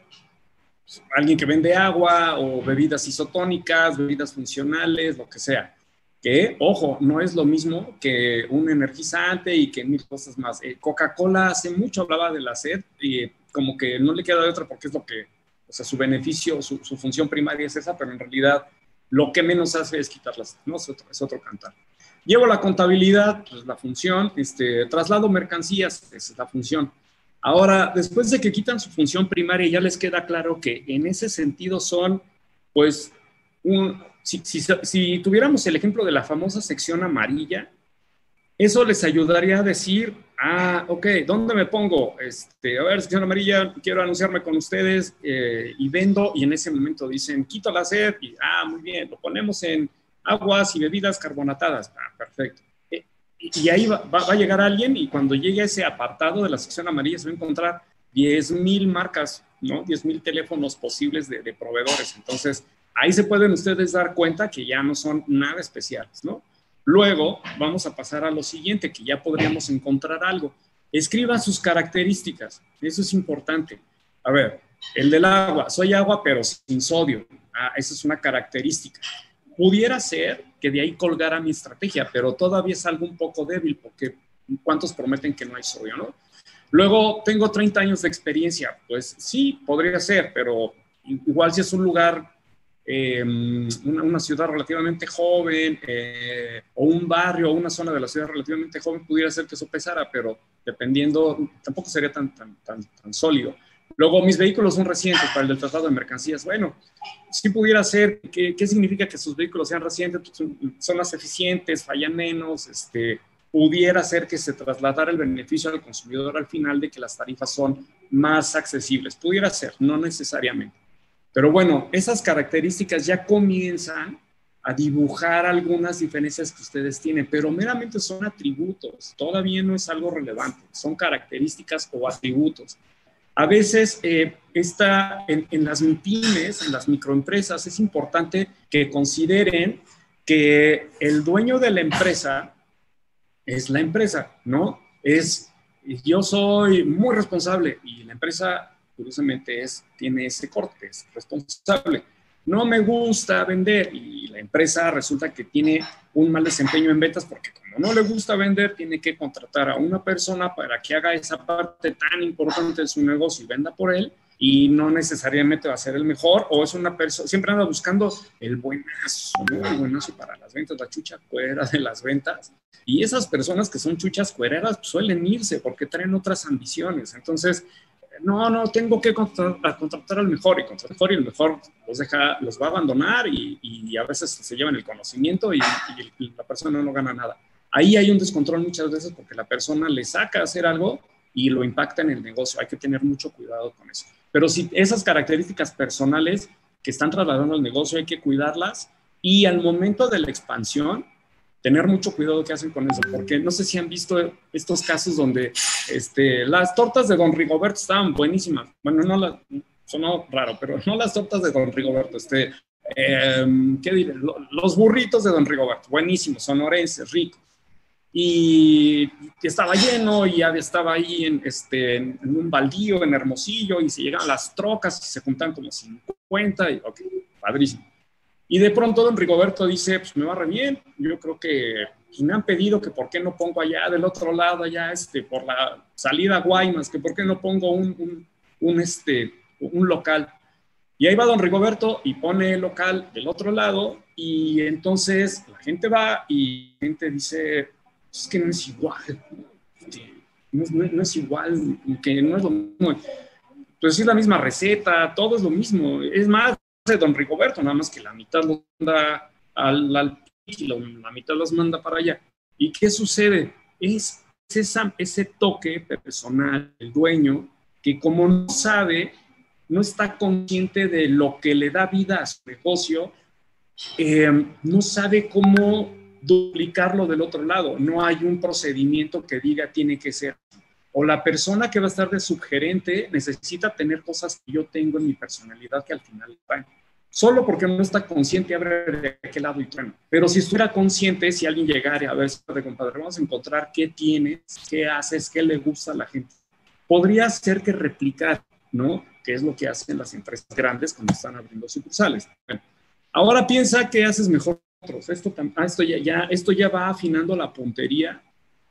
alguien que vende agua o bebidas isotónicas, bebidas funcionales, lo que sea. Que, ojo, no es lo mismo que un energizante y que mil cosas más. Eh, Coca-Cola hace mucho hablaba de la sed y como que no le queda de otra porque es lo que, o sea, su beneficio, su, función primaria es esa, pero en realidad lo que menos hace es quitarlas, ¿no? Es otro, es otro cantar. Llevo la contabilidad, pues la función, este, traslado mercancías, esa es la función. Ahora, después de que quitan su función primaria, ya les queda claro que en ese sentido son, pues, un, si, si, si tuviéramos el ejemplo de la famosa sección amarilla, eso les ayudaría a decir, ah, ok, ¿dónde me pongo? Este, a ver, sección amarilla, quiero anunciarme con ustedes eh, y vendo, y en ese momento dicen, quito la sed, y ah, muy bien, lo ponemos en aguas y bebidas carbonatadas, ah, perfecto. Eh, y ahí va, a llegar alguien y cuando llegue a ese apartado de la sección amarilla se va a encontrar 10 mil marcas, ¿no? 10 mil teléfonos posibles de, de proveedores. Entonces, ahí se pueden ustedes dar cuenta que ya no son nada especiales, ¿no? Luego vamos a pasar a lo siguiente, que ya podríamos encontrar algo. Escriba sus características, eso es importante. A ver, el del agua, soy agua pero sin sodio. Ah, esa es una característica. pudiera ser que de ahí colgara mi estrategia, pero todavía es algo un poco débil porque ¿cuántos prometen que no hay sodio, no? Luego, tengo 30 años de experiencia, pues sí, podría ser, pero igual si es un lugar, em, una, ciudad relativamente joven, eh, o un barrio o una zona de la ciudad relativamente joven, pudiera ser que eso pesara, pero dependiendo, tampoco sería tan, tan, tan, tan sólido. Luego, mis vehículos son recientes para el del tratado de mercancías. Bueno, si pudiera ser, ¿qué, qué significa que sus vehículos sean recientes? Pues, son más eficientes, fallan menos, este, pudiera ser que se trasladara el beneficio al consumidor al final de que las tarifas son más accesibles. Pudiera ser, no necesariamente. Pero bueno, esas características ya comienzan a dibujar algunas diferencias que ustedes tienen, pero meramente son atributos, todavía no es algo relevante, son características o atributos. A veces eh, está en, las MIPIMES, en las microempresas, es importante que consideren que el dueño de la empresa es la empresa, ¿no? Es, yo soy muy responsable y la empresa, curiosamente, es, tiene ese corte, es responsable. No me gusta vender y la empresa resulta que tiene un mal desempeño en ventas porque como no le gusta vender, tiene que contratar a una persona para que haga esa parte tan importante de su negocio y venda por él y no necesariamente va a ser el mejor, o es una persona, siempre anda buscando el buenazo, ¿no? El buenazo para las ventas, la chucha cuera de las ventas. Y esas personas que son chuchas cuereras pues, suelen irse porque traen otras ambiciones. Entonces, no, no, tengo que contratar, contratar al mejor y contratar y el mejor los deja, los va a abandonar y, y a veces se llevan el conocimiento y, y la persona no gana nada. Ahí hay un descontrol muchas veces porque la persona le saca a hacer algo y lo impacta en el negocio. Hay que tener mucho cuidado con eso. Pero si esas características personales que están trasladando al negocio hay que cuidarlas y al momento de la expansión, tener mucho cuidado qué hacen con eso, porque no sé si han visto estos casos donde este, las tortas de Don Rigoberto estaban buenísimas. Bueno, no las, sonó raro, pero no las tortas de Don Rigoberto, este, em, ¿qué diré? Los burritos de Don Rigoberto, buenísimos, sonorenses, ricos y estaba lleno y estaba ahí en, este, en un baldío, en Hermosillo, y se llegaban las trocas y se juntan como 50, y ok, padrísimo. Y de pronto don Rigoberto dice, pues me va re bien, yo creo que pues, me han pedido que por qué no pongo allá del otro lado, allá este, por la salida Guaymas, que por qué no pongo un, un, este, un local. Y ahí va don Rigoberto y pone el local del otro lado y entonces la gente va y la gente dice, es que no es igual, no, es igual, que no es lo mismo. Pues es la misma receta, todo es lo mismo. Es más de Don Rigoberto, nada más que la mitad lo manda al, al la mitad los manda para allá. ¿Y qué sucede? Es ese toque personal del dueño que como no sabe, no está consciente de lo que le da vida a su negocio, eh, no sabe cómo duplicarlo del otro lado. No hay un procedimiento que diga tiene que ser. O la persona que va a estar de subgerente necesita tener cosas que yo tengo en mi personalidad que al final van. Solo porque no está consciente, abre de qué lado y trueno. Pero si estuviera consciente, si alguien llegara a ver, de compadre, vamos a encontrar qué tienes, qué haces, qué le gusta a la gente. Podría ser que replicar, ¿no? Que es lo que hacen las empresas grandes cuando están abriendo sucursales. ahora piensa qué haces mejor esto, ah, esto, ya, ya, esto ya va afinando la puntería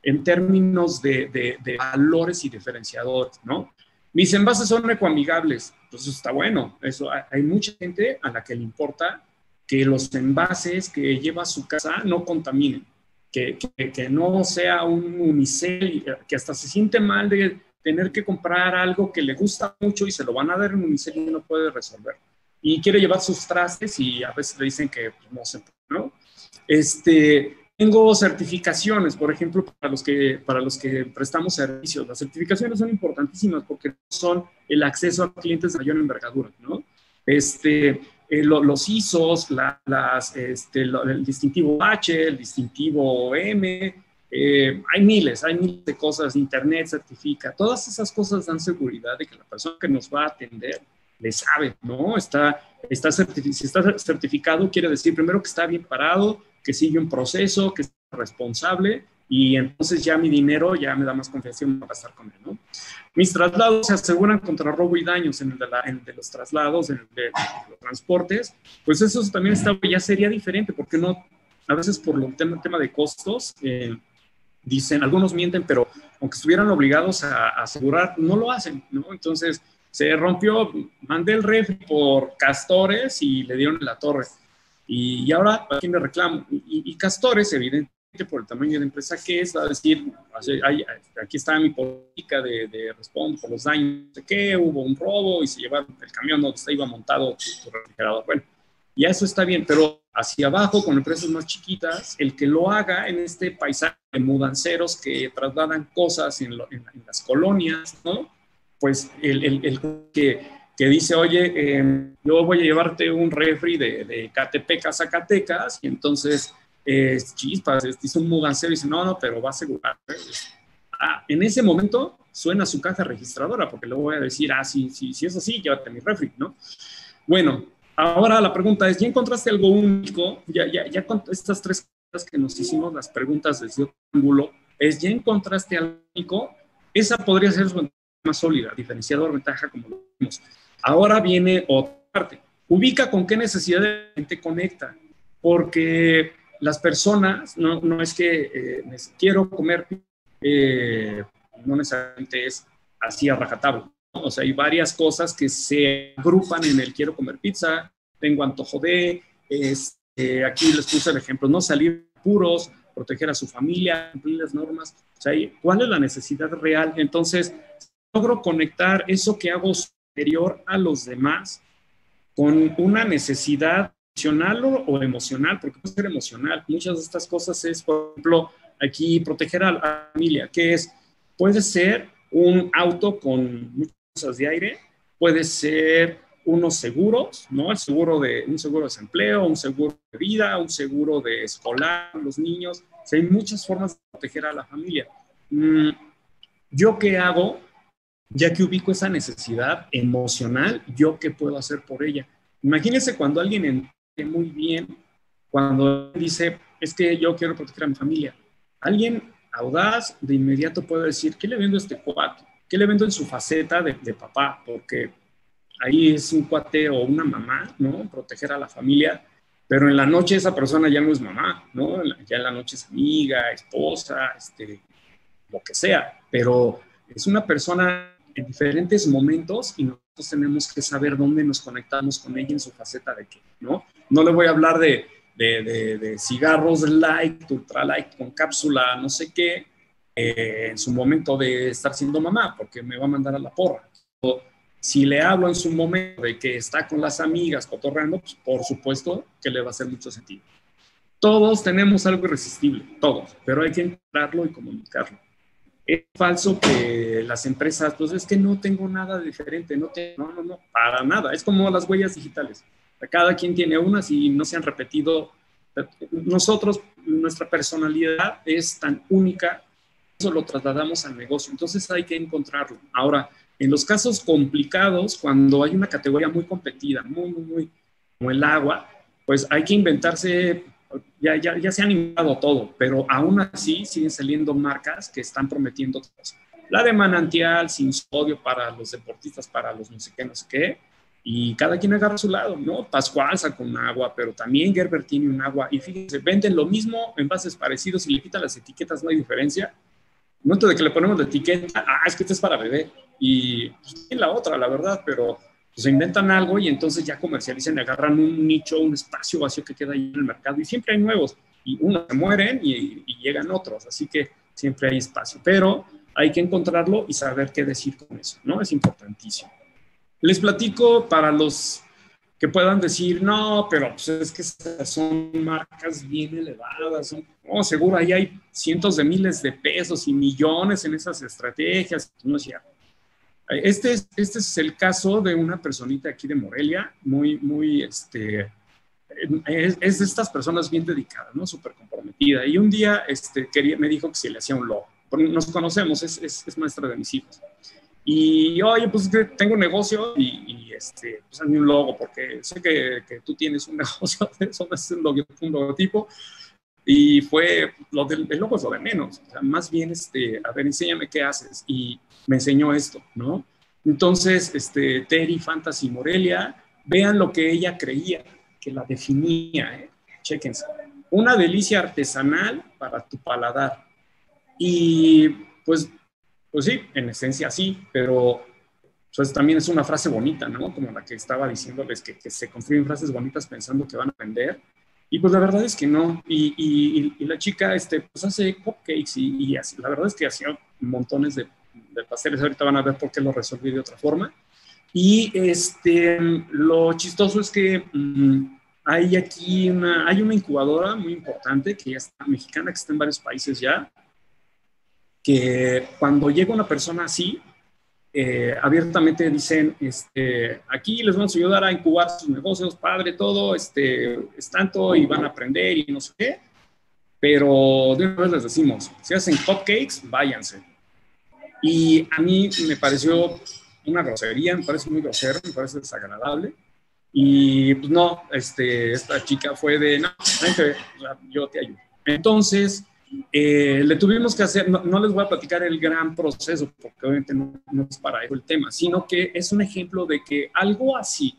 en términos de, de, valores y diferenciadores, ¿no? Mis envases son ecoamigables, pues eso está bueno. Eso, hay mucha gente a la que le importa que los envases que lleva a su casa no contaminen, que, que, que no sea un unicel, que hasta se siente mal de tener que comprar algo que le gusta mucho y se lo van a dar en unicel y no puede resolver. Y quiere llevar sus trastes y a veces le dicen que pues, no se ¿no? Este, tengo certificaciones, por ejemplo, para los, que, para los que prestamos servicios. Las certificaciones son importantísimas porque son el acceso a clientes de mayor envergadura, ¿no? Este, eh, los ISOs, las, este, el distintivo H, el distintivo M, eh, hay miles, hay miles de cosas, Internet certifica, todas esas cosas dan seguridad de que la persona que nos va a atender le sabe, ¿no? Está, está si está certificado, quiere decir primero que está bien parado, que sigue un proceso, que es responsable y entonces ya mi dinero ya me da más confianza en gastar con él, ¿no? Mis traslados se aseguran contra robo y daños en el de, la, en de los traslados, en el de, los transportes, pues eso también está, ya sería diferente, porque no, a veces por el tema, tema de costos, eh, dicen, algunos mienten, pero aunque estuvieran obligados a, a, asegurar, no lo hacen, ¿no? Entonces, se rompió, mandé el ref por castores y le dieron la torre. Y, ahora, ¿a quién le reclamo? Y, Castores, evidentemente, por el tamaño de empresa que es, va a decir, aquí está mi política de, de responder por los daños, de qué, hubo un robo y se llevaron el camión donde iba montado su, refrigerador. Bueno, ya eso está bien, pero hacia abajo, con empresas más chiquitas, el que lo haga en este paisaje de mudanceros que trasladan cosas en, en las colonias, ¿no? Pues el, el, el que que dice, oye, eh, yo voy a llevarte un refri de, de Catepec a Zacatecas, y entonces, eh, chispas, dice un mugancero dice, no, no, pero va a asegurar. Ah, en ese momento suena su caja registradora, porque luego voy a decir, ah, sí, sí, si es así, llévate mi refri, ¿no? Bueno, ahora la pregunta es, ¿ya encontraste algo único? Ya, ya, ya con estas tres cosas que nos hicimos las preguntas desde otro ángulo, es, ¿ya encontraste algo único? Esa podría ser su más sólida, diferenciador, ventaja, como lo vimos. Ahora viene otra parte. Ubica con qué necesidad de gente conecta, porque las personas, no, no es que eh, quiero comer, eh, no necesariamente es así a rajatabla. O sea, hay varias cosas que se agrupan en el quiero comer pizza, tengo antojo de, este, aquí les puse el ejemplo, no salir puros, proteger a su familia, cumplir las normas. O sea, ¿cuál es la necesidad real? Entonces, logro conectar eso que hago a los demás con una necesidad emocional o, emocional, porque puede ser emocional. Muchas de estas cosas es, por ejemplo, aquí proteger a la familia, que es, puede ser un auto con muchas cosas de aire, puede ser unos seguros, ¿no? El seguro de, un seguro de desempleo, un seguro de vida, un seguro de escolar, los niños. O sea, hay muchas formas de proteger a la familia. Mm, ¿Yo qué hago? Ya que ubico esa necesidad emocional, ¿yo qué puedo hacer por ella? Imagínense cuando alguien entiende muy bien, cuando dice, es que yo quiero proteger a mi familia. Alguien audaz de inmediato puede decir, ¿qué le vendo a este cuate? ¿Qué le vendo en su faceta de, de papá? Porque ahí es un cuate o una mamá, ¿no? Proteger a la familia, pero en la noche esa persona ya no es mamá, ¿no? Ya en la noche es amiga, esposa, este, lo que sea, pero es una persona en diferentes momentos y nosotros tenemos que saber dónde nos conectamos con ella en su faceta de qué, ¿no? No le voy a hablar de, de, de, cigarros light, ultra light, con cápsula, no sé qué, eh, en su momento de estar siendo mamá, porque me va a mandar a la porra. O, si le hablo en su momento de que está con las amigas cotorreando, pues por supuesto que le va a hacer mucho sentido. Todos tenemos algo irresistible, todos, pero hay que entrarlo y comunicarlo es falso que las empresas, pues es que no tengo nada diferente, no, no, no, no, para nada. Es como las huellas digitales. Cada quien tiene unas y no se han repetido. Nosotros, nuestra personalidad es tan única, eso lo trasladamos al negocio. Entonces hay que encontrarlo. Ahora, en los casos complicados, cuando hay una categoría muy competida, muy, muy, muy, como el agua, pues hay que inventarse ya, ya, ya se ha animado todo, pero aún así siguen saliendo marcas que están prometiendo cosas. La de manantial, sin sodio para los deportistas, para los no sé qué, no sé qué, y cada quien agarra su lado, ¿no? Pascual saca un agua, pero también Gerber tiene un agua, y fíjense, venden lo mismo, envases parecidos, y le quitan las etiquetas, no hay diferencia. No momento de que le ponemos la etiqueta, ah, es que este es para beber, y pues, la otra, la verdad, pero pues inventan algo y entonces ya comercializan, agarran un nicho, un espacio vacío que queda ahí en el mercado y siempre hay nuevos y unos se mueren y, llegan otros, así que siempre hay espacio, pero hay que encontrarlo y saber qué decir con eso, ¿no? Es importantísimo. Les platico para los que puedan decir, no, pero pues es que son marcas bien elevadas, son, oh, seguro ahí hay cientos de miles de pesos y millones en esas estrategias, no es cierto. Este es, este es el caso de una personita aquí de Morelia, muy, muy, este, es, de estas personas bien dedicadas, ¿no? Súper comprometida. Y un día este, quería, me dijo que se le hacía un logo. Nos conocemos, es, es, es maestra de mis hijos. Y oye, pues tengo un negocio y, este, pues hazme un logo, porque sé que, que tú tienes un negocio, eso es un, logotipo. Y fue, lo del el logo es lo de menos, o sea, más bien, este, a ver, enséñame qué haces. Y me enseñó esto, ¿no? Entonces, este, Terry Fantasy Morelia, vean lo que ella creía, que la definía, ¿eh? Chéquense. Una delicia artesanal para tu paladar. Y pues, pues sí, en esencia sí, pero pues también es una frase bonita, ¿no? Como la que estaba diciéndoles que, que se construyen frases bonitas pensando que van a vender y pues la verdad es que no. Y, y, la chica este, pues hace cupcakes y, y la verdad es que hacía montones de, de, pasteles. Ahorita van a ver por qué lo resolví de otra forma. Y este, lo chistoso es que mm, hay aquí una, hay una incubadora muy importante que ya está mexicana, que está en varios países ya, que cuando llega una persona así, eh, abiertamente dicen, este, aquí les vamos a ayudar a incubar sus negocios, padre, todo, este, es tanto y van a aprender y no sé qué, pero de una vez les decimos, si hacen cupcakes, váyanse. Y a mí me pareció una grosería, me parece muy grosero, me parece desagradable. Y pues no, este, esta chica fue de, no, yo te ayudo. Entonces, eh, le tuvimos que hacer, no, les voy a platicar el gran proceso, porque obviamente no, es para eso el tema, sino que es un ejemplo de que algo así,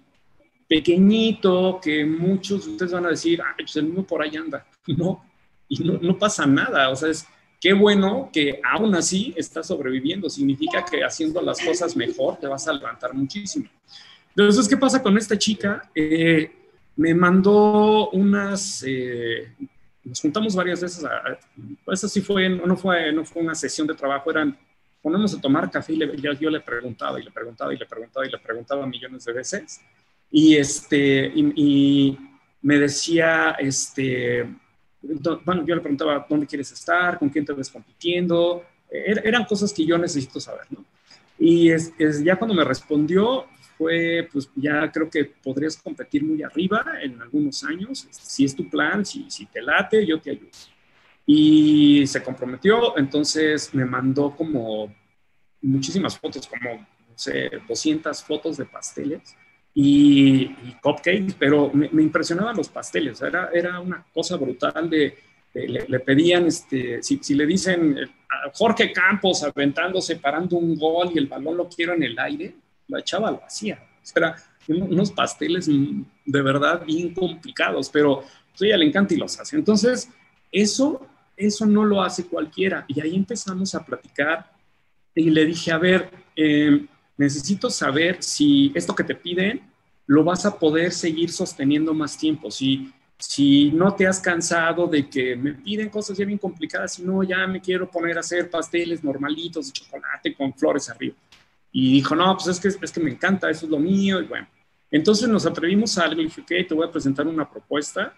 pequeñito, que muchos de ustedes van a decir, ay, pues el mismo por ahí anda, no, y no, no pasa nada, o sea, es qué bueno que aún así está sobreviviendo, significa que haciendo las cosas mejor te vas a levantar muchísimo. Entonces, ¿qué pasa con esta chica? Eh, me mandó unas, eh, nos juntamos varias veces, a, pues así fue, no fue, no fue una sesión de trabajo, eran, ponemos a tomar café y le, yo, le preguntaba y le preguntaba y le preguntaba y le preguntaba millones de veces. Y, este, y, me decía, este, bueno, yo le preguntaba, ¿dónde quieres estar? ¿Con quién te ves compitiendo? Er, eran cosas que yo necesito saber, ¿no? Y es, es, ya cuando me respondió, fue, pues ya creo que podrías competir muy arriba en algunos años. Si es tu plan, si, si te late, yo te ayudo. Y se comprometió, entonces me mandó como muchísimas fotos, como, no sé, 200 fotos de pasteles y, cupcakes, pero me, impresionaban los pasteles, era, era una cosa brutal de, le, pedían, este, si, si, le dicen a Jorge Campos aventándose, parando un gol y el balón lo quiero en el aire, la chava lo hacía. Era unos pasteles de verdad bien complicados, pero a ella le encanta y los hace. Entonces, eso, eso no lo hace cualquiera. Y ahí empezamos a platicar y le dije, a ver, em, necesito saber si esto que te piden lo vas a poder seguir sosteniendo más tiempo. Si, si no te has cansado de que me piden cosas ya bien complicadas, si no, ya me quiero poner a hacer pasteles normalitos de chocolate con flores arriba. Y dijo, no, pues es que, es que me encanta, eso es lo mío. Y bueno, entonces nos atrevimos a algo y dije, ok, te voy a presentar una propuesta,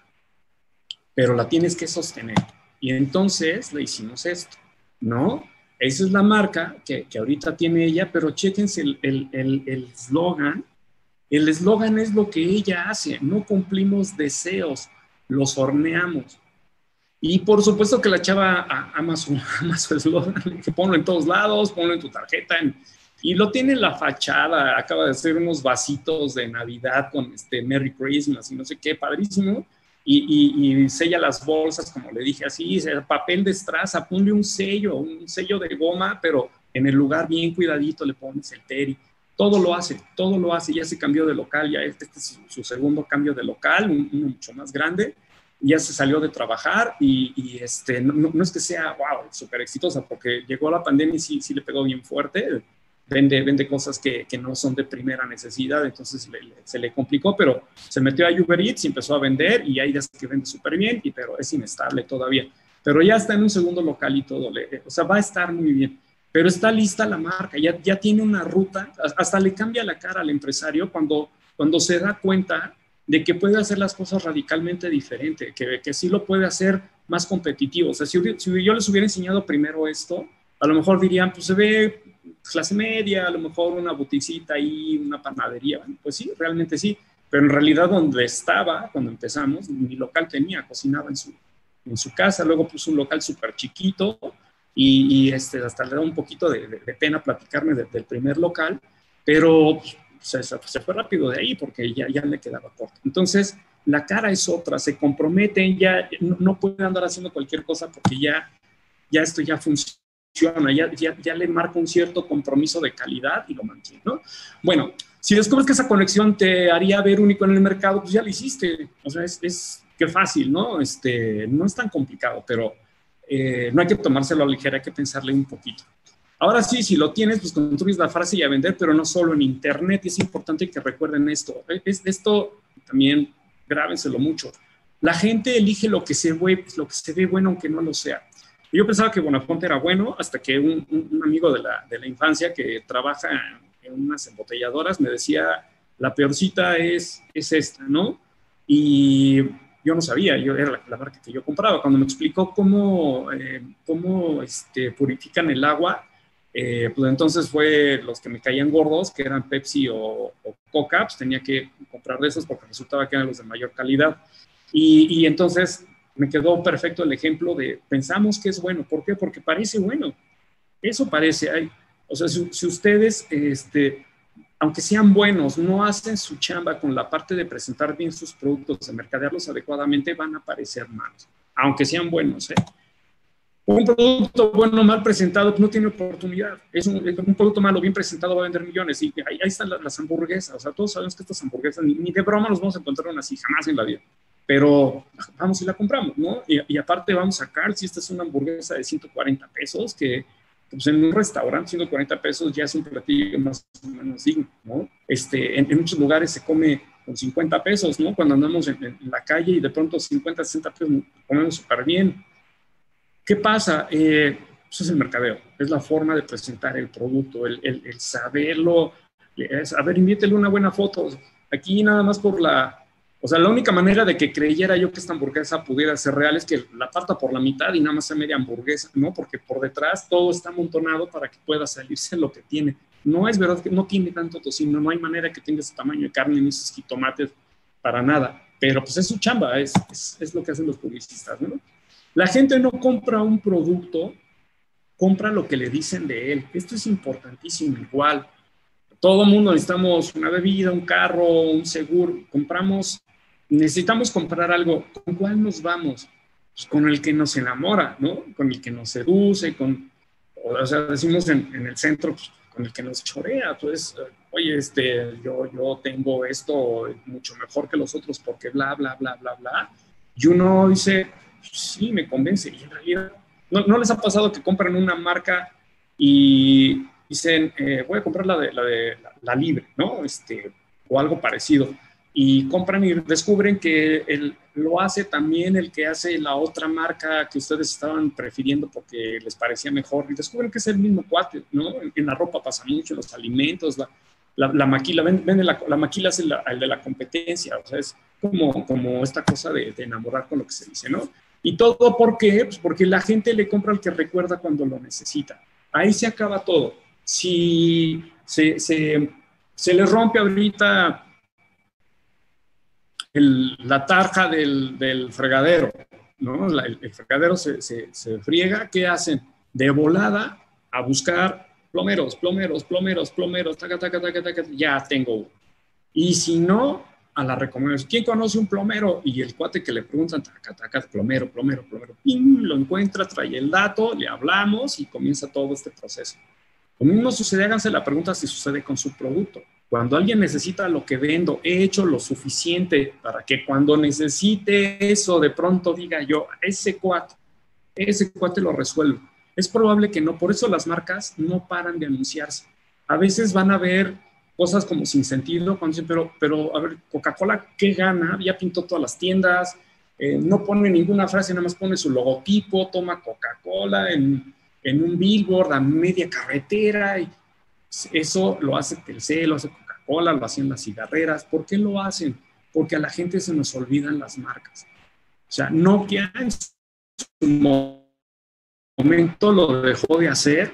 pero la tienes que sostener. Y entonces le hicimos esto, ¿no? Esa es la marca que, que ahorita tiene ella, pero chéquense el eslogan. El eslogan es lo que ella hace, no cumplimos deseos, los horneamos. Y por supuesto que la chava ama su eslogan, que ponlo en todos lados, ponlo en tu tarjeta, en, y lo tiene en la fachada, acaba de hacer unos vasitos de Navidad con este Merry Christmas y no sé qué, padrísimo. Y, y, sella las bolsas, como le dije así, papel de estraza, ponle un sello, un sello de goma, pero en el lugar bien cuidadito le pones el teri. Todo lo hace, todo lo hace. Ya se cambió de local, ya este, es su segundo cambio de local, uno mucho más grande. Ya se salió de trabajar y, y este, no, no, es que sea, wow, súper exitosa, porque llegó la pandemia y sí, sí le pegó bien fuerte vende, vende cosas que, que, no son de primera necesidad, entonces se le complicó, pero se metió a Uber Eats y empezó a vender y hay días que vende súper bien, y, pero es inestable todavía. Pero ya está en un segundo local y todo, le, o sea, va a estar muy bien. Pero está lista la marca, ya, ya tiene una ruta, hasta le cambia la cara al empresario cuando, cuando se da cuenta de que puede hacer las cosas radicalmente diferente, que, que sí lo puede hacer más competitivo. O sea, si, si yo les hubiera enseñado primero esto, a lo mejor dirían, pues se ve clase media, a lo mejor una boticita ahí, una panadería. pues sí, realmente sí. Pero en realidad donde estaba cuando empezamos, mi local tenía, cocinaba en su, en su casa, luego puso un local súper chiquito y, este, hasta le da un poquito de, pena platicarme del primer local, pero se, fue rápido de ahí porque ya, ya le quedaba corto. Entonces, la cara es otra, se comprometen, ya no, pueden andar haciendo cualquier cosa porque ya, ya esto ya funciona, ya, ya, le marca un cierto compromiso de calidad y lo mantiene, ¿no? Bueno, si descubres que esa conexión te haría ver único en el mercado, pues ya lo hiciste, o sea, es, es que fácil, ¿no? Este, no es tan complicado, pero eh, no hay que tomárselo a la ligera, hay que pensarle un poquito. Ahora sí, si lo tienes, pues construyes la frase y a vender, pero no solo en Internet. Y es importante que recuerden esto. Es, esto también grábenselo mucho. La gente elige lo que se ve, lo que se ve bueno, aunque no lo sea. Yo pensaba que Bonafonte era bueno hasta que un, un amigo de la, de la, infancia que trabaja en unas embotelladoras me decía, la peorcita es, es esta, ¿no? Y yo no sabía, yo era la, marca que yo compraba. Cuando me explicó cómo, eh, cómo este, purifican el agua, eh, pues entonces fue los que me caían gordos, que eran Pepsi o, Coca, pues tenía que comprar de esos porque resultaba que eran los de mayor calidad. Y, y, entonces me quedó perfecto el ejemplo de pensamos que es bueno. ¿Por qué? Porque parece bueno. Eso parece. Hay, o sea, si, ustedes, este, aunque sean buenos, no hacen su chamba con la parte de presentar bien sus productos, de mercadearlos adecuadamente, van a parecer malos, aunque sean buenos. ¿eh? Un producto bueno mal presentado no tiene oportunidad. Es un, producto malo bien presentado va a vender millones. Y ahí, están las, hamburguesas. O sea, todos sabemos que estas hamburguesas ni, de broma nos vamos a encontrar así, jamás en la vida. Pero vamos y la compramos, ¿no? Y, aparte vamos a sacar, si esta es una hamburguesa de 140 pesos, que pues en un restaurante 140 pesos ya es un platillo más o menos digno, ¿no? Este, en, muchos lugares se come con 50 pesos, ¿no? Cuando andamos en, la calle y de pronto 50, 60 pesos comemos súper bien. ¿Qué pasa? Eh, eso es el mercadeo, es la forma de presentar el producto, el, saberlo, a ver, invítenle una buena foto. Aquí nada más por la, o sea, la única manera de que creyera yo que esta hamburguesa pudiera ser real es que la parta por la mitad y nada más sea media hamburguesa, ¿no? Porque por detrás todo está amontonado para que pueda salirse lo que tiene. No es verdad que no tiene tanto tocino, no hay manera que tenga ese tamaño de carne ni esos jitomates para nada. Pero pues es su chamba, es, lo que hacen los publicistas, ¿no? La gente no compra un producto, compra lo que le dicen de él. Esto es importantísimo igual. Todo mundo necesitamos una bebida, un carro, un seguro. Compramos necesitamos comprar algo, ¿con cuál nos vamos? Pues con el que nos enamora, ¿no? Con el que nos seduce, con, o sea, decimos en, el centro, pues, con el que nos chorea, pues, oye, este, yo, yo tengo esto mucho mejor que los otros porque bla, bla, bla, bla, bla. Y uno dice, sí, me convence. Y en realidad, ¿no, les ha pasado que compran una marca y dicen, eh, voy a comprar la de la, de, la libre, ¿no? Este, o algo parecido y compran y descubren que el, lo hace también el que hace la otra marca que ustedes estaban prefiriendo porque les parecía mejor y descubren que es el mismo cuate, ¿no? En la ropa pasa mucho, los alimentos, la, la, maquila, ven, la, la, maquila es el, de la competencia, o sea, es como, como esta cosa de, enamorar con lo que se dice, ¿no? Y todo ¿por qué? Pues porque la gente le compra al que recuerda cuando lo necesita. Ahí se acaba todo. Si se, se, se les rompe ahorita la tarja del, fregadero, ¿no? el, fregadero se, se, friega, ¿qué hacen? De volada a buscar plomeros, plomeros, plomeros, plomeros, taca, taca, taca, taca, ya tengo uno. Y si no, a la recomendación, ¿quién conoce un plomero? Y el cuate que le preguntan, taca, taca, plomero, plomero, plomero, pim, lo encuentra, trae el dato, le hablamos y comienza todo este proceso. Lo mismo sucede, háganse la pregunta si sucede con su producto. Cuando alguien necesita lo que vendo, he hecho lo suficiente para que cuando necesite eso, de pronto diga yo, ese cuate, ese cuate lo resuelvo. Es probable que no, por eso las marcas no paran de anunciarse. A veces van a ver cosas como sin sentido, cuando dicen, pero, pero a ver, Coca-Cola, ¿qué gana? Ya pintó todas las tiendas, eh, no pone ninguna frase, nada más pone su logotipo, toma Coca-Cola en, en un billboard a media carretera y eso lo hace Telcel, lo hace Coca-Cola, lo hacen las cigarreras. ¿Por qué lo hacen? Porque a la gente se nos olvidan las marcas. O sea, Nokia en su momento lo dejó de hacer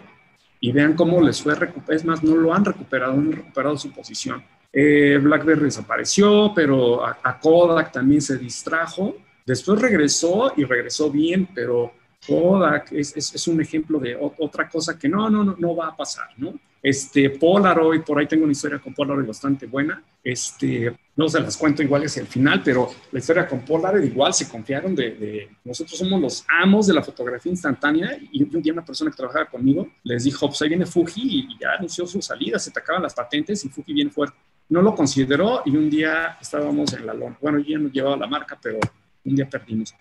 y vean cómo les fue Es más, no lo han recuperado, han recuperado su posición. Eh, BlackBerry desapareció, pero a, Kodak también se distrajo. Después regresó y regresó bien, pero Kodak es, es, un ejemplo de otra cosa que no, no, no, no va a pasar, ¿no? Este, Polaroid, por ahí tengo una historia con Polaroid bastante buena. Este, no se las cuento igual hacia el final, pero la historia con Polaroid igual se confiaron de, nosotros somos los amos de la fotografía instantánea y un día una persona que trabajaba conmigo les dijo, pues ahí viene Fuji y ya anunció su salida, se te acaban las patentes y Fuji viene fuerte. No lo consideró y un día estábamos en la lona. Bueno, yo ya no llevaba la marca, pero un día perdimos.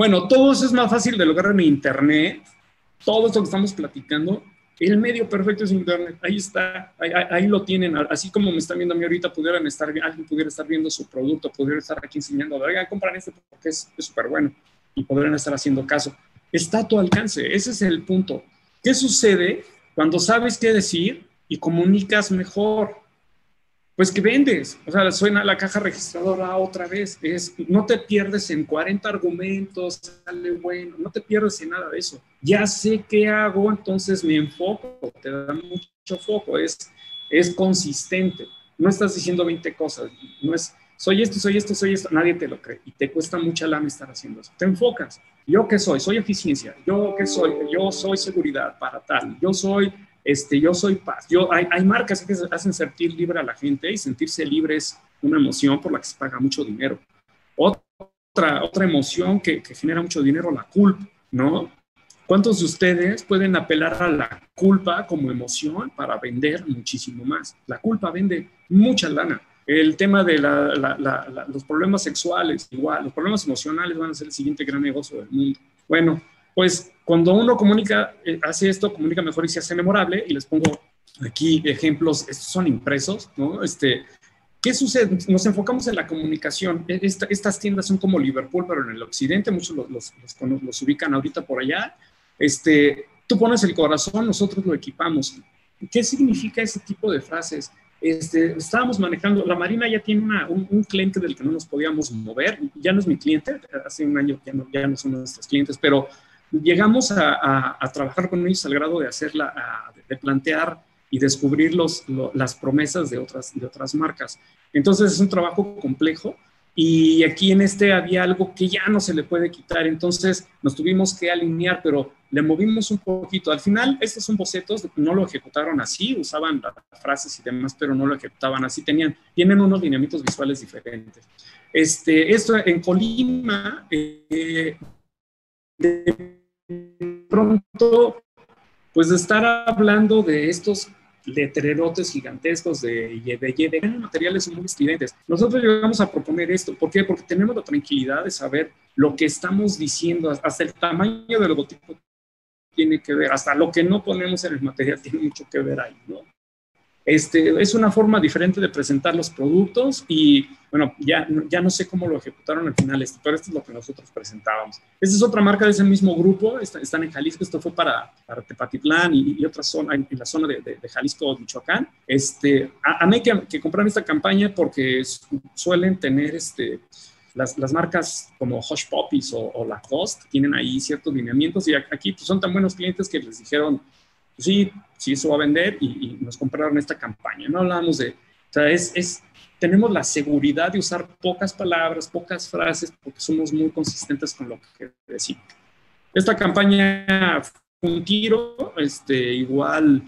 Bueno, todo eso es más fácil de lograr en Internet. Todo esto que estamos platicando, el medio perfecto es Internet. Ahí está, ahí, lo tienen. Así como me están viendo a mí ahorita, pudieran estar, alguien pudiera estar viendo su producto, pudiera estar aquí enseñando, oigan, compran este porque es súper bueno y podrían estar haciendo caso. Está a tu alcance, ese es el punto. ¿Qué sucede cuando sabes qué decir y comunicas mejor? Pues que vendes. O sea, suena la caja registradora otra vez. Es, no te pierdes en 40 argumentos, sale bueno, no te pierdes en nada de eso. Ya sé qué hago, entonces me enfoco, te da mucho foco, es, es consistente. No estás diciendo 20 cosas, no es soy esto, soy esto, soy esto, nadie te lo cree y te cuesta mucha lana estar haciendo eso. Te enfocas. ¿Yo qué soy? Soy eficiencia. ¿Yo qué soy? Yo soy seguridad para tal. Yo soy este, yo soy paz. Yo, hay, hay marcas que hacen sentir libre a la gente y sentirse libre es una emoción por la que se paga mucho dinero. Otra, otra emoción que, genera mucho dinero, la culpa, ¿no? ¿Cuántos de ustedes pueden apelar a la culpa como emoción para vender muchísimo más? La culpa vende mucha lana. El tema de los problemas sexuales, igual, los problemas emocionales van a ser el siguiente gran negocio del mundo. Bueno, pues cuando uno comunica, eh, hace esto, comunica mejor y se hace memorable, y les pongo aquí ejemplos, estos son impresos, ¿no? Este, ¿Qué sucede? Nos enfocamos en la comunicación. E, estas tiendas son como Liverpool, pero en el occidente, muchos los, los, los, ubican ahorita por allá. Este, tú pones el corazón, nosotros lo equipamos. ¿Qué significa ese tipo de frases? Este, estábamos manejando, la Marina ya tiene un, un, cliente del que no nos podíamos mover, ya no es mi cliente, hace un año ya no, ya no son nuestros clientes, pero llegamos a, trabajar con ellos al grado de hacerla, de plantear y descubrir los, las promesas de otras, de otras marcas. Entonces es un trabajo complejo y aquí en este había algo que ya no se le puede quitar, entonces nos tuvimos que alinear, pero le movimos un poquito. Al final, estos son bocetos, no lo ejecutaron así, usaban frases y demás, pero no lo ejecutaban así, tenían, tienen unos lineamientos visuales diferentes. Este, esto en Colima, eh, pronto, pues estar hablando de estos letrerotes gigantescos de de, de materiales muy estridentes. Nosotros llegamos a proponer esto. ¿Por qué? Porque tenemos la tranquilidad de saber lo que estamos diciendo, hasta el tamaño del logotipo tiene que ver, hasta lo que no ponemos en el material tiene mucho que ver ahí, ¿no? Este, es una forma diferente de presentar los productos y bueno, ya, ya no sé cómo lo ejecutaron al final, este, pero esto es lo que nosotros presentábamos. Esta es otra marca de ese mismo grupo, están en Jalisco, esto fue para, para Tepatitlán y, y otra zona, en, la zona de, de, Jalisco, Michoacán. Este, a, mí que, que compraron esta campaña porque suelen tener este, las, las, marcas como Hush Puppies o, o Lacoste tienen ahí ciertos lineamientos y aquí pues, son tan buenos clientes que les dijeron, sí, sí, eso va a vender y, nos compraron esta campaña. No hablamos de, o sea, es, es, tenemos la seguridad de usar pocas palabras, pocas frases, porque somos muy consistentes con lo que decimos. Esta campaña fue un tiro, este, igual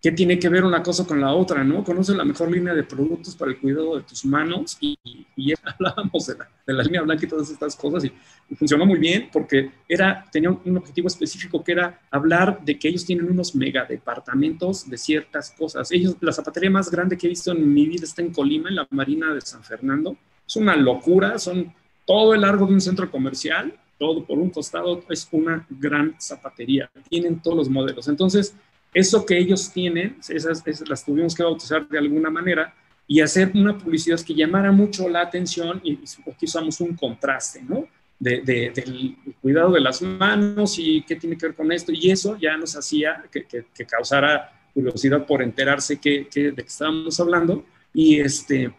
¿Qué tiene que ver una cosa con la otra, no? Conoce la mejor línea de productos para el cuidado de tus manos y, y, hablábamos de la, de la, línea blanca y todas estas cosas y, funcionó muy bien porque era, tenía un, objetivo específico que era hablar de que ellos tienen unos mega departamentos de ciertas cosas. Ellos, la zapatería más grande que he visto en mi vida está en Colima, en la Marina de San Fernando. Es una locura, son todo el largo de un centro comercial, todo por un costado, es una gran zapatería. Tienen todos los modelos. Entonces, eso que ellos tienen, esas, las tuvimos que bautizar de alguna manera y hacer una publicidad que llamara mucho la atención y aquí usamos un contraste, ¿no? De, del cuidado de las manos y qué tiene que ver con esto. Y eso ya nos hacía que, que, causara curiosidad por enterarse que, de qué estábamos hablando. Y, este,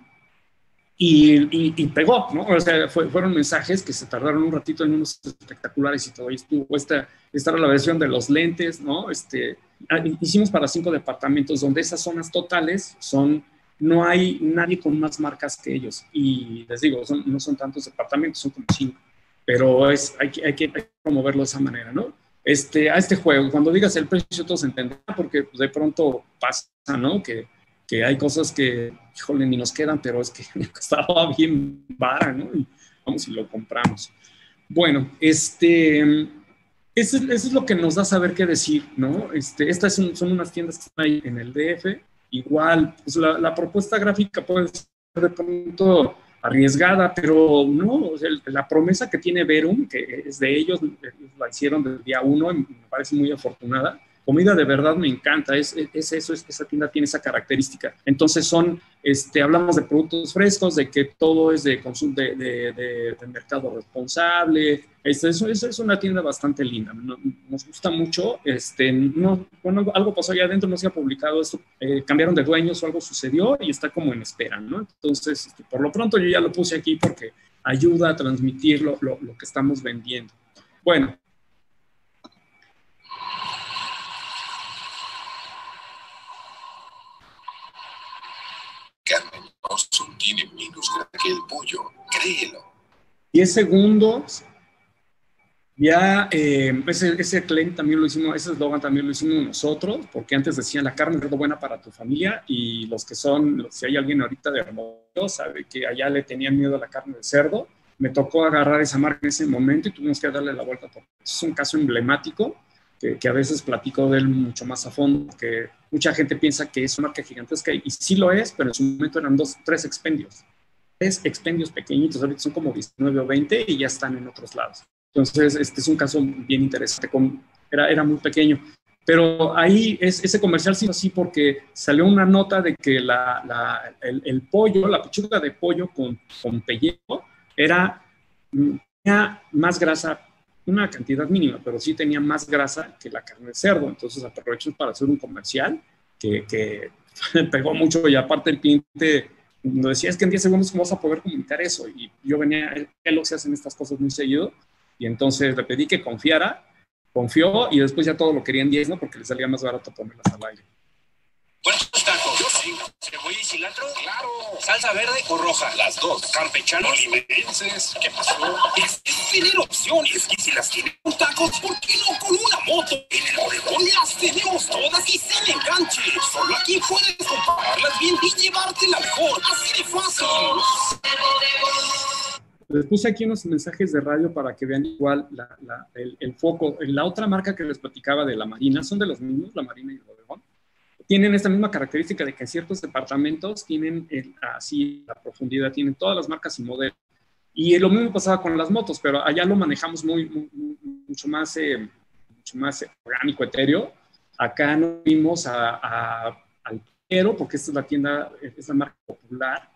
y, y, pegó, ¿no? O sea, fueron mensajes que se tardaron un ratito en unos espectaculares y todo. Y estuvo esta, esta la versión de los lentes, ¿no? Este, hicimos para cinco departamentos donde esas zonas totales son, no hay nadie con más marcas que ellos. Y les digo, son, no son tantos departamentos, son como cinco. pero es, hay, hay, que, hay que promoverlo de esa manera, ¿no? Este, a este juego, cuando digas el precio todos entenderán, porque de pronto pasa, ¿no? Que, que hay cosas que, híjole, ni nos quedan, pero es que estaba bien vara, ¿no? Y vamos y lo compramos. Bueno, este, eso, es lo que nos da saber qué decir, ¿no? Este, estas son, unas tiendas que están ahí en el DF. Igual, pues la, la propuesta gráfica puede ser de pronto arriesgada, pero no, la promesa que tiene Verum, que es de ellos, la hicieron desde el día uno, me parece muy afortunada, comida de verdad me encanta, es, es eso, es, esa tienda tiene esa característica. Entonces son, este, hablamos de productos frescos, de que todo es de, consumo, de, de, de, mercado responsable, eso, es una tienda bastante linda, nos gusta mucho, este, no, bueno, algo pasó allá adentro, no se ha publicado esto, eh, cambiaron de dueños o algo sucedió y está como en espera, ¿no? Entonces, este, por lo pronto yo ya lo puse aquí porque ayuda a transmitir lo, lo, lo que estamos vendiendo. Bueno, Lawson tiene menos que el pollo, créelo. 10 segundos. Ya eh, ese, ese claim también lo hicimos, ese eslogan también lo hicimos nosotros, porque antes decían la carne es buena para tu familia y los que son, si hay alguien ahorita de Hermoso, sabe que allá le tenían miedo a la carne de cerdo. Me tocó agarrar esa marca en ese momento y tuvimos que darle la vuelta. Porque es un caso emblemático que, que, a veces platico de él mucho más a fondo, que mucha gente piensa que es una marca gigantesca y sí lo es, pero en su momento eran dos, tres expendios. Tres expendios pequeñitos, ahorita son como 19 o 20 y ya están en otros lados. Entonces, este es un caso bien interesante, era, era muy pequeño. Pero ahí es, ese comercial sí así porque salió una nota de que la, el, pollo, la pechuga de pollo con, con pellejo era tenía más grasa una cantidad mínima, pero sí tenía más grasa que la carne de cerdo. Entonces aprovecho para hacer un comercial que, que pegó mucho y aparte el cliente nos decía, es que en 10 segundos cómo vas a poder comunicar eso. Y yo venía, él se hacen estas cosas muy seguido y entonces le pedí que confiara, confió y después ya todo lo quería en 10, ¿no? Porque le salía más barato ponerlas al aire. ¿Cuántos tacos? Yo sí. ¿Cebolla y cilantro? Claro. ¿Salsa verde o roja? Las dos. ¿Campechanos? Limerenses. ¿Qué pasó? Es, es tener opciones. Y si las tiene con tacos, ¿por qué no con una moto? En el Obregón las tenemos todas y sin enganche. Solo aquí puedes comprarlas bien y llevártela mejor. Así de fácil. Les puse aquí unos mensajes de radio para que vean igual la, la, el, el, foco. La otra marca que les platicaba de la Marina, son de los mismos, la Marina y el Obregón tienen esta misma característica de que ciertos departamentos tienen el, así la profundidad, tienen todas las marcas y modelos. Y lo mismo pasaba con las motos, pero allá lo manejamos muy, muy mucho, más, eh, mucho más orgánico, etéreo. Acá nos vimos a, a, al taquero, porque esta es la tienda, es la marca popular,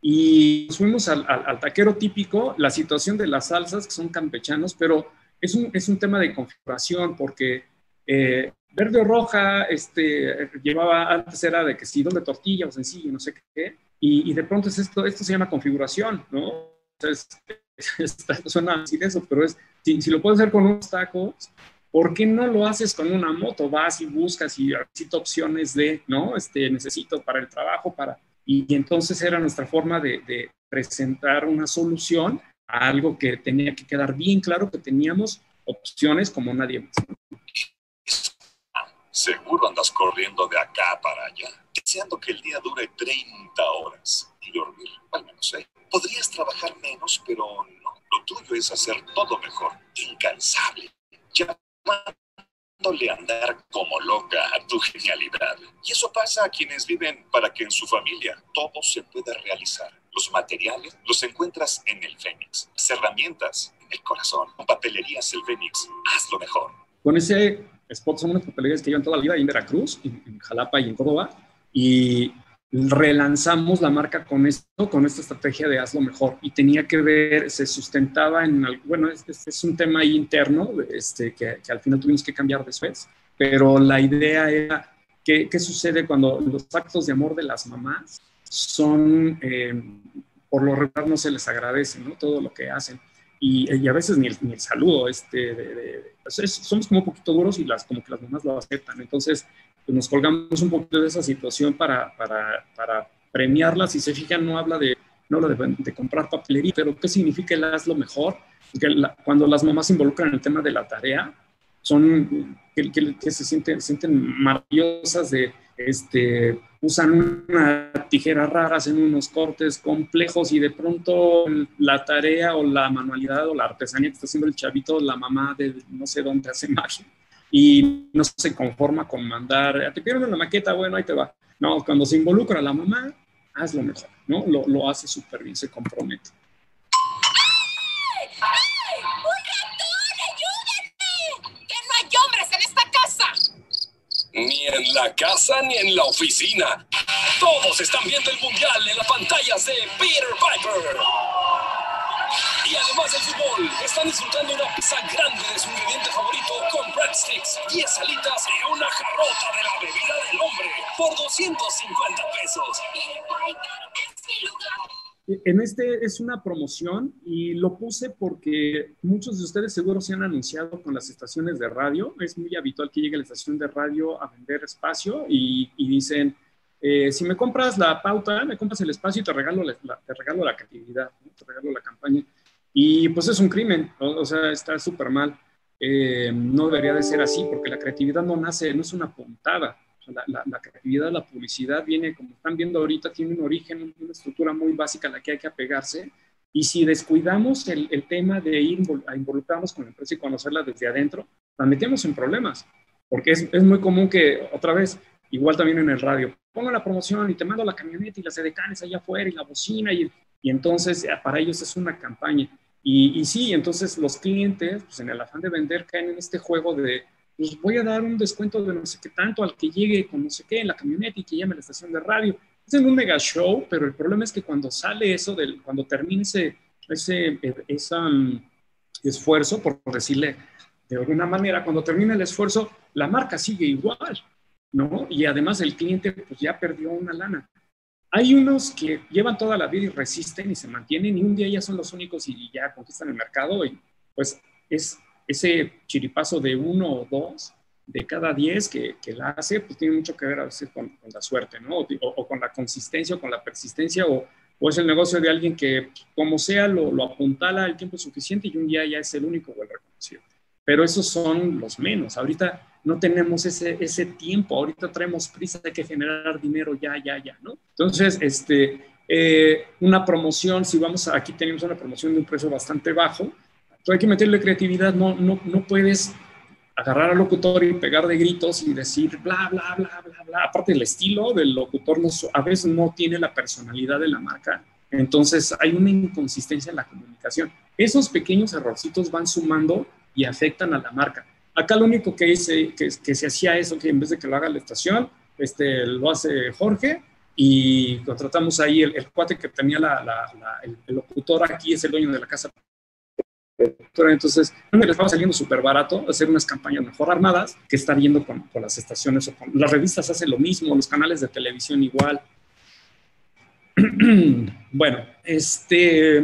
y nos fuimos al, al, al, taquero típico, la situación de las salsas, que son campechanos, pero es un, es un tema de configuración, porque eh, verde o roja, este, llevaba, antes era de que sí, doble tortilla o sencillo, no sé qué, y, y, de pronto es esto, esto se llama configuración, ¿no? Entonces, suena así eso, pero es, si, si, lo puedes hacer con unos tacos, ¿por qué no lo haces con una moto? Vas y buscas y necesito opciones de, ¿no? Este, necesito para el trabajo, para... Y, y entonces era nuestra forma de, de presentar una solución a algo que tenía que quedar bien claro que teníamos opciones como nadie más. Seguro andas corriendo de acá para allá, deseando que el día dure 30 horas y dormir al menos 6. Podrías trabajar menos, pero no. Lo tuyo es hacer todo mejor, incansable, llamándole a andar como loca a tu genialidad. Y eso pasa a quienes viven para que en su familia todo se pueda realizar. Los materiales los encuentras en el Fénix. Las herramientas en el corazón. Papelerías el Fénix. Hazlo mejor. Con ese spot son unas papelerías que llevan toda la vida ahí en Veracruz, en, en, Jalapa y en Córdoba, y relanzamos la marca con esto, con esta estrategia de hazlo mejor. Y tenía que ver, se sustentaba en, bueno, este, es un tema ahí interno este, que, que, al final tuvimos que cambiar después, pero la idea era, ¿qué, qué sucede cuando los actos de amor de las mamás son, eh, por lo regular no se les agradece, ¿no? Todo lo que hacen y, y, a veces ni el, ni el saludo, este, de, de, es, somos como un poquito duros y las, como que las mamás lo aceptan. Entonces, pues nos colgamos un poquito de esa situación para, para, para premiarlas. Si se fijan, no habla de, no habla de, comprar papelería, pero ¿qué significa el hazlo mejor? Que cuando las mamás se involucran en el tema de la tarea, son que, que, se sienten, sienten maravillosas de, este, usan una tijera rara, hacen unos cortes complejos y de pronto la tarea o la manualidad o la artesanía que está haciendo el chavito, la mamá de no sé dónde hace magia y no se conforma con mandar, te pierden la maqueta, bueno, ahí te va. No, cuando se involucra la mamá, hazlo mejor, ¿no? Lo, lo hace súper bien, se compromete. Ni en la casa ni en la oficina. Todos están viendo el mundial en las pantallas de Peter Piper. Y además del fútbol, están disfrutando una pizza grande de su ingrediente favorito con breadsticks, 10 salitas y una jarrota de la bebida del hombre por 250 pesos. Peter Piper es mi lugar. En este es una promoción y lo puse porque muchos de ustedes seguro se han anunciado con las estaciones de radio. Es muy habitual que llegue la estación de radio a vender espacio y, dicen, eh, si me compras la pauta, me compras el espacio y te regalo la, te regalo la creatividad, te regalo la campaña. Y pues es un crimen, o, sea, está súper mal. Eh, no debería de ser así porque la creatividad no nace, no es una puntada la, creatividad, la publicidad viene, como están viendo ahorita, tiene un origen, una estructura muy básica a la que hay que apegarse. Y si descuidamos el, tema de ir a involucrarnos con la empresa y conocerla desde adentro, la metemos en problemas. Porque es, es, muy común que, otra vez, igual también en el radio, pongo la promoción y te mando la camioneta y las edecanes allá afuera y la bocina y, y entonces eh, para ellos es una campaña. Y, y sí, entonces los clientes, pues en el afán de vender, caen en este juego de, pues voy a dar un descuento de no sé qué tanto al que llegue con no sé qué en la camioneta y que llame a la estación de radio. Es un mega show, pero el problema es que cuando sale eso, del, cuando termine ese, ese, mm, esfuerzo, por decirle de alguna manera, cuando termine el esfuerzo, la marca sigue igual, ¿no? Y además el cliente pues ya perdió una lana. Hay unos que llevan toda la vida y resisten y se mantienen y un día ya son los únicos y ya conquistan el mercado y pues es ese chiripazo de uno o dos de cada diez que, que la hace, pues tiene mucho que ver a veces con, la suerte, ¿no? O, con la consistencia o con la persistencia, o, o, es el negocio de alguien que, como sea, lo, lo, apuntala el tiempo suficiente y un día ya es el único o el reconocido. Pero esos son los menos. Ahorita no tenemos ese, ese tiempo, ahorita traemos prisa de que generar dinero ya, ya, ya, ¿no? Entonces, este, eh, una promoción, si vamos, aquí tenemos una promoción de un precio bastante bajo, hay que meterle creatividad, no, no, no puedes agarrar al locutor y pegar de gritos y decir bla, bla, bla, bla, bla. Aparte, el estilo del locutor no, a veces no tiene la personalidad de la marca. Entonces, hay una inconsistencia en la comunicación. Esos pequeños errorcitos van sumando y afectan a la marca. Acá lo único que hice, que, se hacía eso, que en vez de que lo haga la estación, este, lo hace Jorge y contratamos ahí el, cuate que tenía el, el, locutor aquí, es el dueño de la casa entonces, les estaba saliendo súper barato hacer unas campañas mejor armadas que estar yendo con, las estaciones o con las revistas hacen lo mismo, los canales de televisión igual. bueno, este,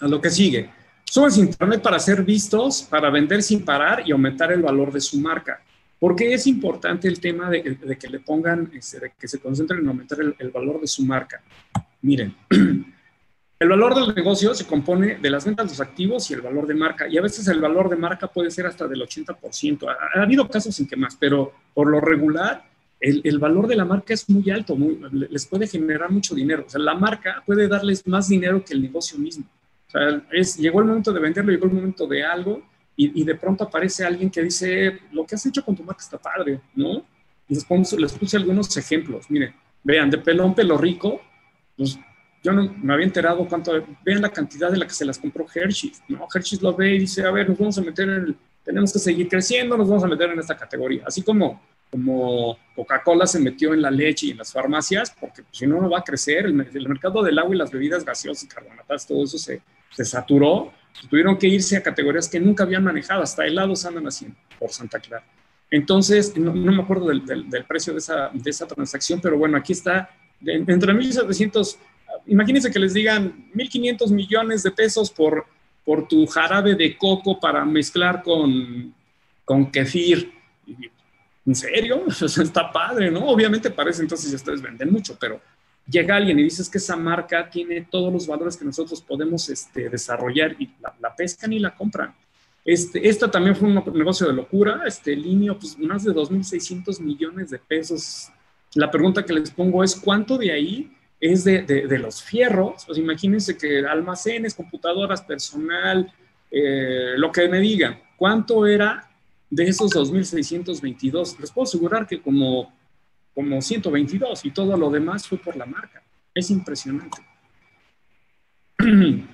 a lo que sigue. Suben internet para ser vistos, para vender sin parar y aumentar el valor de su marca. ¿Por qué es importante el tema de, que le pongan, este, de que se concentren en aumentar el valor de su marca? Miren, El valor del negocio se compone de las ventas los activos y el valor de marca. Y a veces el valor de marca puede ser hasta del 80%. Ha, habido casos en que más, pero por lo regular, el, valor de la marca es muy alto, les puede generar mucho dinero. O sea, la marca puede darles más dinero que el negocio mismo. O sea, es, llegó el momento de venderlo, llegó el momento de algo y, de pronto aparece alguien que dice, lo que has hecho con tu marca está padre, ¿no? Y les, les puse algunos ejemplos. Miren, vean, de pelón, pelo rico, pues yo no me había enterado cuánto, vean la cantidad de la que se las compró Hershey, ¿no? Hershey lo ve y dice, a ver, nos vamos a meter en el, tenemos que seguir creciendo, nos vamos a meter en esta categoría. Así como, como Coca-Cola se metió en la leche y en las farmacias, porque pues, si no, no va a crecer. El, mercado del agua y las bebidas gaseosas, carbonatas, todo eso se, se saturó. Tuvieron que irse a categorías que nunca habían manejado, hasta helados andan haciendo por Santa Clara. Entonces, no, me acuerdo del, del, precio de esa, de esa transacción, pero bueno, aquí está, entre 1.700 imagínense que les digan 1.500 millones de pesos por, por tu jarabe de coco para mezclar con, con kefir. ¿En serio? Está padre, ¿no? Obviamente parece entonces ustedes venden mucho, pero llega alguien y dices que esa marca tiene todos los valores que nosotros podemos este, desarrollar y la, pescan y la compran. Este, esta también fue un negocio de locura, este Linio, pues más de 2.600 millones de pesos. La pregunta que les pongo es, ¿cuánto de ahí es de, de, los fierros? Pues imagínense que almacenes, computadoras, personal, eh, lo que me digan, ¿cuánto era de esos 2.622? Les puedo asegurar que como como 122 y todo lo demás fue por la marca. Es impresionante.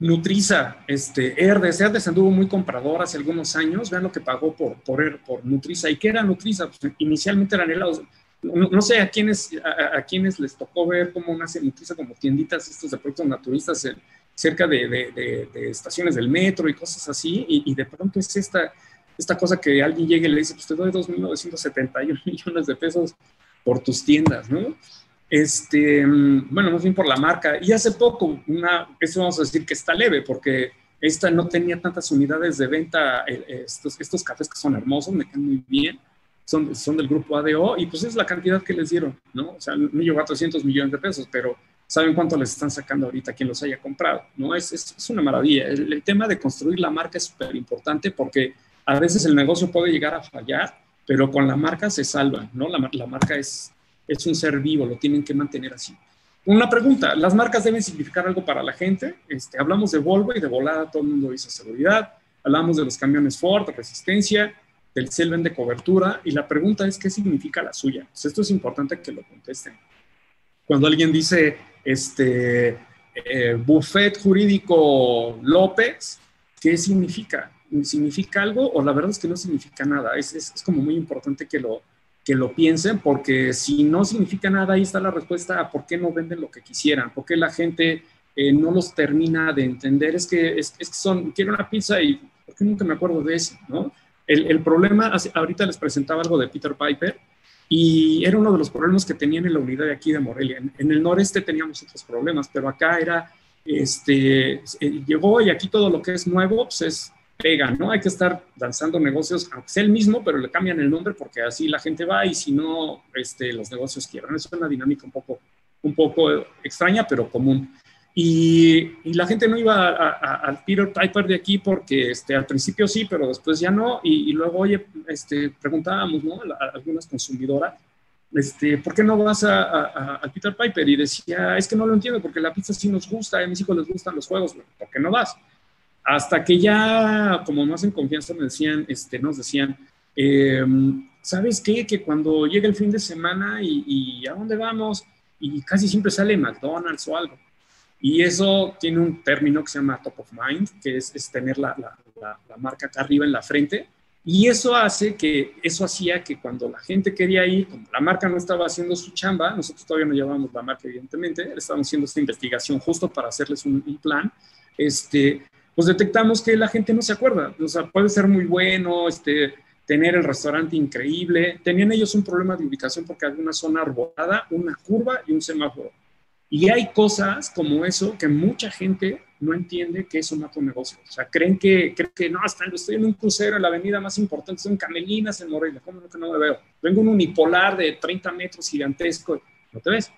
Nutriza, este, Herdes, Herdes anduvo muy comprador hace algunos años, vean lo que pagó por, por, por Nutriza. ¿Y qué era Nutriza? Pues, inicialmente eran helados. No, sé a quiénes, a, quienes les tocó ver cómo nace Nutriza como tienditas estos de productos naturistas cerca de, estaciones del metro y cosas así, y, de pronto es esta, esta cosa que alguien llegue y le dice, pues te doy 2.971 millones de pesos por tus tiendas, ¿no? Este, bueno, más bien por la marca. Y hace poco, una, eso vamos a decir que está leve, porque esta no tenía tantas unidades de venta, eh, eh, estos, estos cafés que son hermosos, me quedan muy bien, son, son del grupo ADO, y pues es la cantidad que les dieron, ¿no? O sea, no llegó a 300 millones de pesos, pero saben cuánto les están sacando ahorita quien los haya comprado, ¿no? Es, es, es una maravilla. El, el, tema de construir la marca es súper importante porque a veces el negocio puede llegar a fallar, pero con la marca se salva, ¿no? La, la marca es, es un ser vivo, lo tienen que mantener así. Una pregunta, ¿las marcas deben significar algo para la gente? Este, hablamos de Volvo y de volada todo el mundo dice seguridad, hablamos de los camiones Ford, resistencia, del Selven de cobertura, y la pregunta es, ¿qué significa la suya? Pues esto es importante que lo contesten. Cuando alguien dice, este, eh, buffet jurídico López, ¿qué significa? significa algo o la verdad es que no significa nada. Es, es, como muy importante que lo, que lo piensen porque si no significa nada, ahí está la respuesta a por qué no venden lo que quisieran, por qué la gente eh, no los termina de entender. Es que, es, que son, quiero una pizza y ¿por qué nunca me acuerdo de eso? ¿no? El, el problema, ahorita les presentaba algo de Peter Piper y era uno de los problemas que tenían en la unidad de aquí de Morelia. En, el noreste teníamos otros problemas, pero acá era, este, eh, llegó y aquí todo lo que es nuevo, pues es pega, ¿no? Hay que estar lanzando negocios, aunque sea el mismo, pero le cambian el nombre porque así la gente va y si no, este, los negocios quiebran. Es una dinámica un poco, un poco extraña, pero común. Y, y la gente no iba al Peter Piper de aquí porque este, al principio sí, pero después ya no. Y, luego, oye, este, preguntábamos, ¿no? A, algunas consumidoras, este, ¿por qué no vas al Peter Piper? Y decía, es que no lo entiendo porque la pizza sí nos gusta, a mis hijos les gustan los juegos, ¿por qué no vas? Hasta que ya, como no hacen confianza, me decían, este, nos decían, em, ¿sabes qué? Que cuando llega el fin de semana y, ¿a dónde vamos? Y casi siempre sale McDonald's o algo. Y eso tiene un término que se llama top of mind, que es, tener la, marca acá arriba en la frente. Y eso hace que, eso hacía que cuando la gente quería ir, como la marca no estaba haciendo su chamba, nosotros todavía no llevábamos la marca, evidentemente, estábamos haciendo esta investigación justo para hacerles un, un plan, este, pues detectamos que la gente no se acuerda. O sea, puede ser muy bueno, este, tener el restaurante increíble. Tenían ellos un problema de ubicación porque había una zona arbolada, una curva y un semáforo. Y hay cosas como eso que mucha gente no entiende que mata un negocio. O sea, creen que, creen que no, estoy en un crucero en la avenida más importante, son Camelinas en Morelia. ¿Cómo no que no me veo? Vengo en un unipolar de 30 metros gigantesco. ¿No te ves?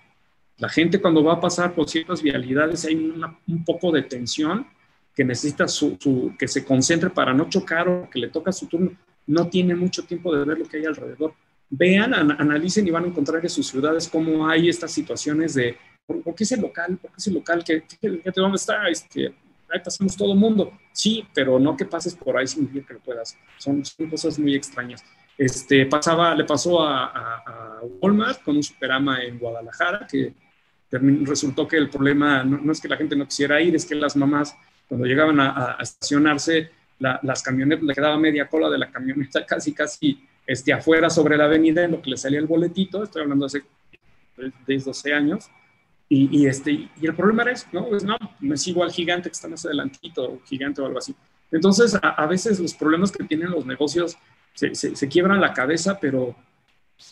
La gente cuando va a pasar por ciertas vialidades hay un poco de tensión que necesita su, que se concentre para no chocar o que le toca su turno, no tiene mucho tiempo de ver lo que hay alrededor. Vean, analicen y van a encontrar en sus ciudades cómo hay estas situaciones de, ¿por, qué es el local? ¿Por qué es el local? ¿Qué, qué, dónde está? Este, ahí pasamos todo el mundo. Sí, pero no que pases por ahí sin que lo puedas. Son, son cosas muy extrañas. Este, pasaba, le pasó a, a, Walmart con un Superama en Guadalajara, que resultó que el problema no, no, es que la gente no quisiera ir, es que las mamás cuando llegaban a, estacionarse, las camionetas, le quedaba media cola de la camioneta casi, casi este, afuera sobre la avenida en lo que le salía el boletito, estoy hablando hace 10, 12 años, y, este, y el problema era eso, ¿no? Pues no, me sigo al gigante que está más adelantito, gigante o algo así. Entonces, a, veces los problemas que tienen los negocios se, quiebran la cabeza, pero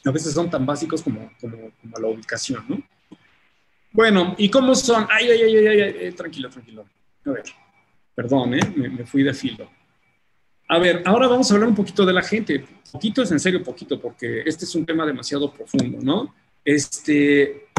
a veces son tan básicos como, como, como, la ubicación, ¿no? Bueno, ¿y cómo son? Ay, ay, ay, ay, ay, ay tranquilo, tranquilo. A ver. Perdón, ¿eh? me, fui de filo. A ver, ahora vamos a hablar un poquito de la gente. Poquito es en serio poquito, porque este es un tema demasiado profundo, ¿no? Este,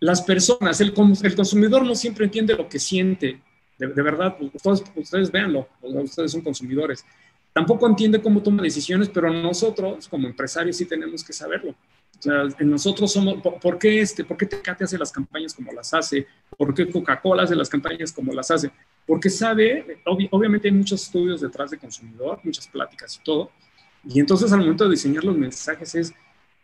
las personas, el, el consumidor no siempre entiende lo que siente, de, verdad, ustedes, ustedes véanlo, ustedes son consumidores. Tampoco entiende cómo toma decisiones, pero nosotros como empresarios sí tenemos que saberlo. O sea, nosotros somos, ¿por qué, este, ¿por qué Tecate hace las campañas como las hace? ¿Por qué Coca-Cola hace las campañas como las hace? Porque sabe, obviamente hay muchos estudios detrás de consumidor, muchas pláticas y todo, y entonces al momento de diseñar los mensajes es,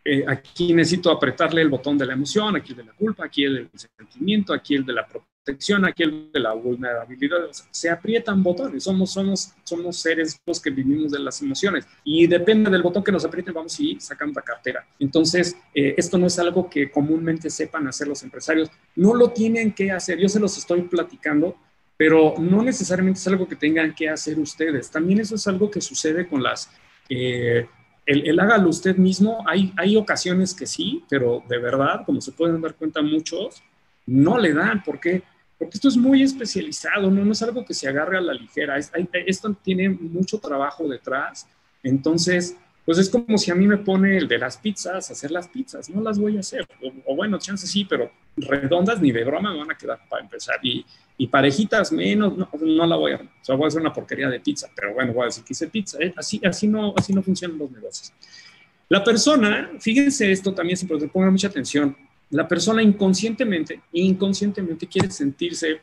eh, aquí necesito apretarle el botón de la emoción, aquí el de la culpa, aquí el del sentimiento, aquí el de la protección, aquí el de la vulnerabilidad. se aprietan botones, somos, somos, somos seres los que vivimos de las emociones y depende del botón que nos aprieten, vamos a ir sacando la cartera. Entonces, eh, esto no es algo que comúnmente sepan hacer los empresarios, no lo tienen que hacer, yo se los estoy platicando pero no necesariamente es algo que tengan que hacer ustedes. También eso es algo que sucede con las eh, el, hágalo usted mismo, hay, hay ocasiones que sí, pero de verdad, como se pueden dar cuenta muchos, no le dan. ¿Por qué? Porque esto es muy especializado, no, no es algo que se agarre a la ligera. esto tiene mucho trabajo detrás. Entonces, pues es como si a mí me pone el de las pizzas, hacer las pizzas. No las voy a hacer. O, bueno, chances sí, pero redondas ni de broma me van a quedar para empezar. Y, parejitas menos, no, la voy a, o sea, voy a hacer una porquería de pizza, pero bueno, voy a decir que hice pizza, ¿eh? así, así, no, así no funcionan los negocios. La persona, fíjense esto también, siempre pongan mucha atención, la persona inconscientemente, inconscientemente quiere sentirse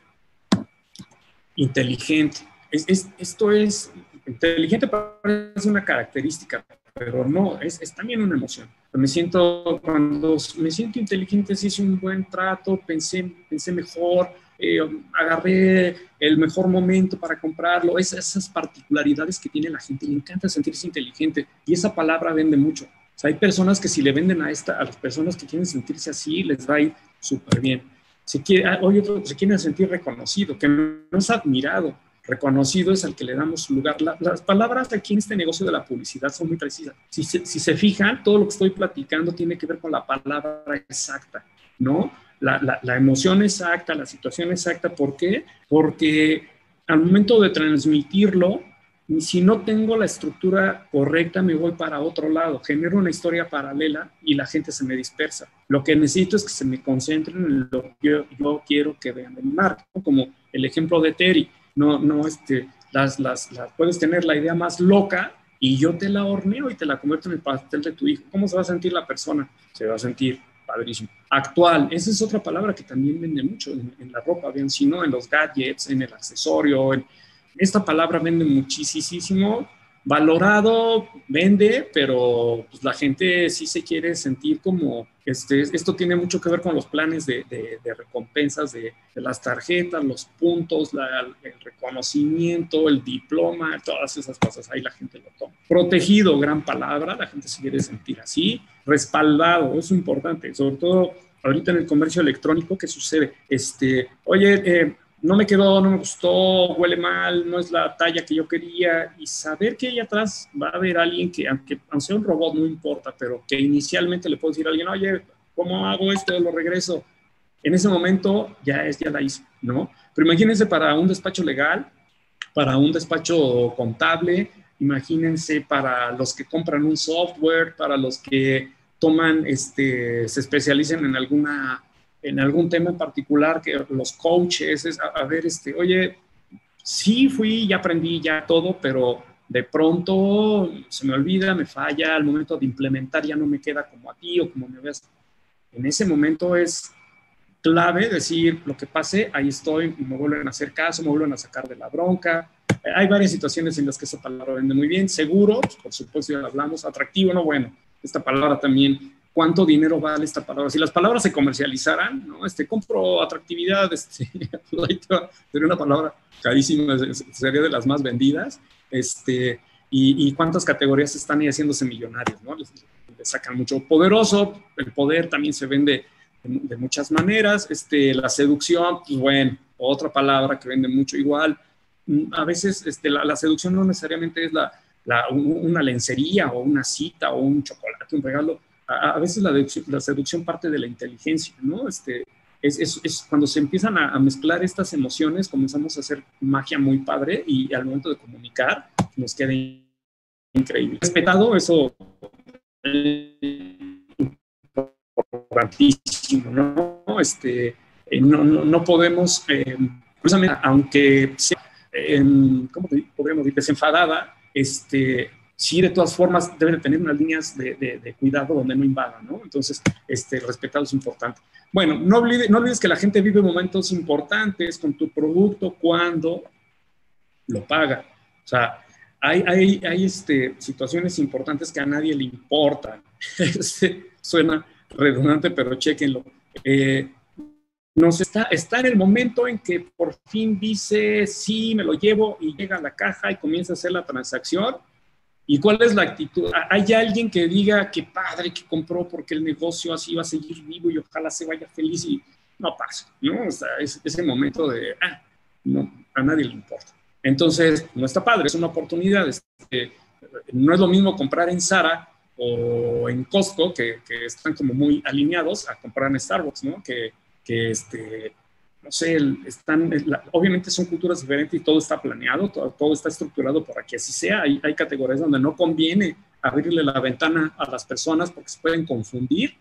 inteligente. Es, esto es, inteligente parece una característica, pero no, es, es, también una emoción. Me siento, cuando me siento inteligente, si hice un buen trato, pensé, pensé mejor, eh, agarré el mejor momento para comprarlo, esas, esas particularidades que tiene la gente, le encanta sentirse inteligente y esa palabra vende mucho. O sea, hay personas que si le venden a, esta, a las personas que quieren sentirse así, les va a ir súper bien. Se quiere, ah, hoy otros se quieren sentir reconocido, que no es admirado, reconocido es al que le damos lugar. las palabras aquí en este negocio de la publicidad son muy precisas. Si se, fijan, todo lo que estoy platicando tiene que ver con la palabra exacta, ¿no? la, emoción exacta, la situación exacta. ¿Por qué? Porque al momento de transmitirlo, si no tengo la estructura correcta, me voy para otro lado, genero una historia paralela y la gente se me dispersa. Lo que necesito es que se me concentren en lo que yo, quiero que vean de mi marca, como el ejemplo de Terry. No, no, este, las, las, las, puedes tener la idea más loca y yo te la horneo y te la convierto en el pastel de tu hijo. ¿Cómo se va a sentir la persona? Se va a sentir padrísimo. Actual, esa es otra palabra que también vende mucho en, la ropa, bien, sino en los gadgets, en el accesorio. esta palabra vende muchísimo. Valorado, vende, pero pues, la gente sí se quiere sentir como, este, esto tiene mucho que ver con los planes de, recompensas de, las tarjetas, los puntos, el reconocimiento, el diploma, todas esas cosas, ahí la gente lo toma. Protegido, gran palabra, la gente se quiere sentir así respaldado, eso es importante, sobre todo ahorita en el comercio electrónico, ¿qué sucede? Este, oye, eh, no me quedó, no me gustó, huele mal, no es la talla que yo quería, y saber que ahí atrás va a haber alguien que, aunque, sea un robot, no importa, pero que inicialmente le puedo decir a alguien, oye, ¿cómo hago esto? Lo regreso. En ese momento ya es, ya la hice, ¿no? Pero imagínense para un despacho legal, para un despacho contable, imagínense para los que compran un software, para los que toman, este, se especializan en alguna, en algún tema en particular, que los coaches, es, a, ver, este, oye, sí fui, ya aprendí ya todo, pero de pronto se me olvida, me falla, al momento de implementar ya no me queda como a ti o como me ves. En ese momento es clave decir lo que pase, ahí estoy, me vuelven a hacer caso, me vuelven a sacar de la bronca, hay varias situaciones en las que esa palabra vende muy bien. Seguro, pues, por supuesto, ya hablamos. Atractivo, no bueno. Esta palabra también, ¿cuánto dinero vale esta palabra? Si las palabras se comercializaran, ¿no? Este, compro atractividad, este, sería una palabra carísima, sería de las más vendidas. Este, y, cuántas categorías están ahí haciéndose millonarios, ¿no? Les, sacan mucho poderoso, el poder también se vende de, muchas maneras. Este, la seducción, pues bueno, otra palabra que vende mucho igual a veces este, la, seducción no necesariamente es la, una lencería o una cita o un chocolate, un regalo. A, veces la, la, seducción parte de la inteligencia, ¿no? Este, es, es, es cuando se empiezan a, mezclar estas emociones, comenzamos a hacer magia muy padre y al momento de comunicar nos queda increíble. Respetado, eso importantísimo, ¿no? Este, eh, no, no, podemos, eh, aunque sea, eh, ¿cómo podríamos decir? Desenfadada, este, sí de todas formas deben tener unas líneas de, de, cuidado donde no invadan, ¿no? Entonces, este, respetado es importante. Bueno, no, olvides, no olvides que la gente vive momentos importantes con tu producto cuando lo paga. O sea, hay, hay, hay este, situaciones importantes que a nadie le importa. Este, suena redundante, pero chequenlo. Eh, nos está, está en el momento en que por fin dice, sí, me lo llevo y llega a la caja y comienza a hacer la transacción. ¿Y cuál es la actitud? ¿Hay alguien que diga que padre que compró porque el negocio así va a seguir vivo y ojalá se vaya feliz y no pasa, ¿no? O sea, es ese momento de, ah, no, a nadie le importa. Entonces, no está padre, es una oportunidad. Este, no es lo mismo comprar en Sara o en Costco, que, están como muy alineados, a comprar en Starbucks, ¿no? Que este, no sé, están, obviamente son culturas diferentes y todo está planeado, todo, está estructurado para que así sea. Hay, hay, categorías donde no conviene abrirle la ventana a las personas porque se pueden confundir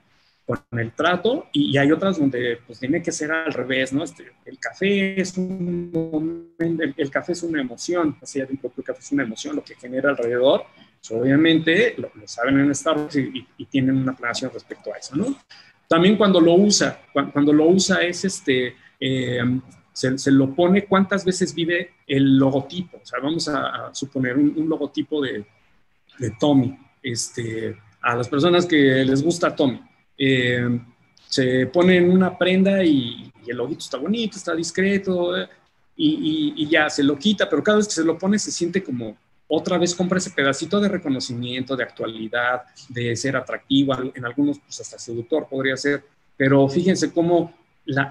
con el trato y, hay otras donde pues tiene que ser al revés, ¿no? Este, el café es un el, café es una emoción, así el propio café es una emoción, lo que genera alrededor obviamente lo, saben en Starbucks y, y, tienen una planeación respecto a eso, ¿no? También cuando lo usa, cuando, lo usa es este, eh, se, lo pone cuántas veces vive el logotipo. O sea, vamos a, suponer un, logotipo de, de, Tommy. Este, a las personas que les gusta Tommy, eh, se ponen una prenda y, el loguito está bonito, está discreto y, ya se lo quita, pero cada vez que se lo pone se siente como otra vez compra ese pedacito de reconocimiento, de actualidad, de ser atractivo, en algunos pues hasta seductor podría ser, pero fíjense cómo la,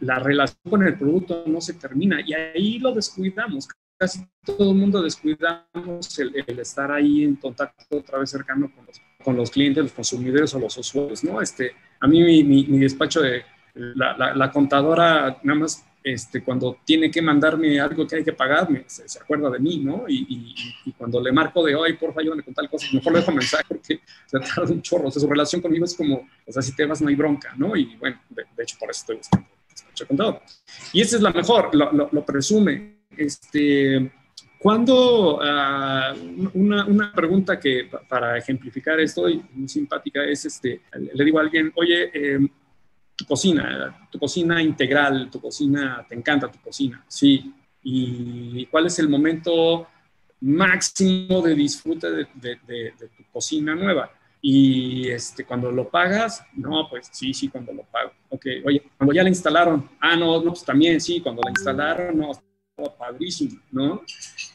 la, relación con el producto no se termina y ahí lo descuidamos. Casi todo el mundo descuidamos el, estar ahí en contacto otra vez cercano con los, con los clientes, los consumidores o los usuarios, ¿no? Este, a mí mi, mi, despacho de la, contadora nada más este, cuando tiene que mandarme algo que hay que pagarme, se, acuerda de mí, ¿no? Y, cuando le marco de, hoy, porfa, ayúdame con tal cosa, mejor le dejo mensaje porque se tarda un chorro. O sea, su relación conmigo es como, o sea, si te vas no hay bronca, ¿no? Y bueno, de, hecho por eso estoy buscando despacho contador. Y esa es la mejor, lo, lo, presume. Este, cuando ah, una, una, pregunta que para ejemplificar esto, y muy simpática, es, este, le digo a alguien, oye, eh, tu cocina, tu cocina integral, tu cocina, te encanta tu cocina, sí. ¿Y cuál es el momento máximo de disfrute de, tu cocina nueva? Y este, cuando lo pagas, no, pues sí, sí, cuando lo pago. Ok, oye, cuando ya la instalaron, ah, no, no, pues también sí, cuando la instalaron, no, estaba padrísimo, ¿no?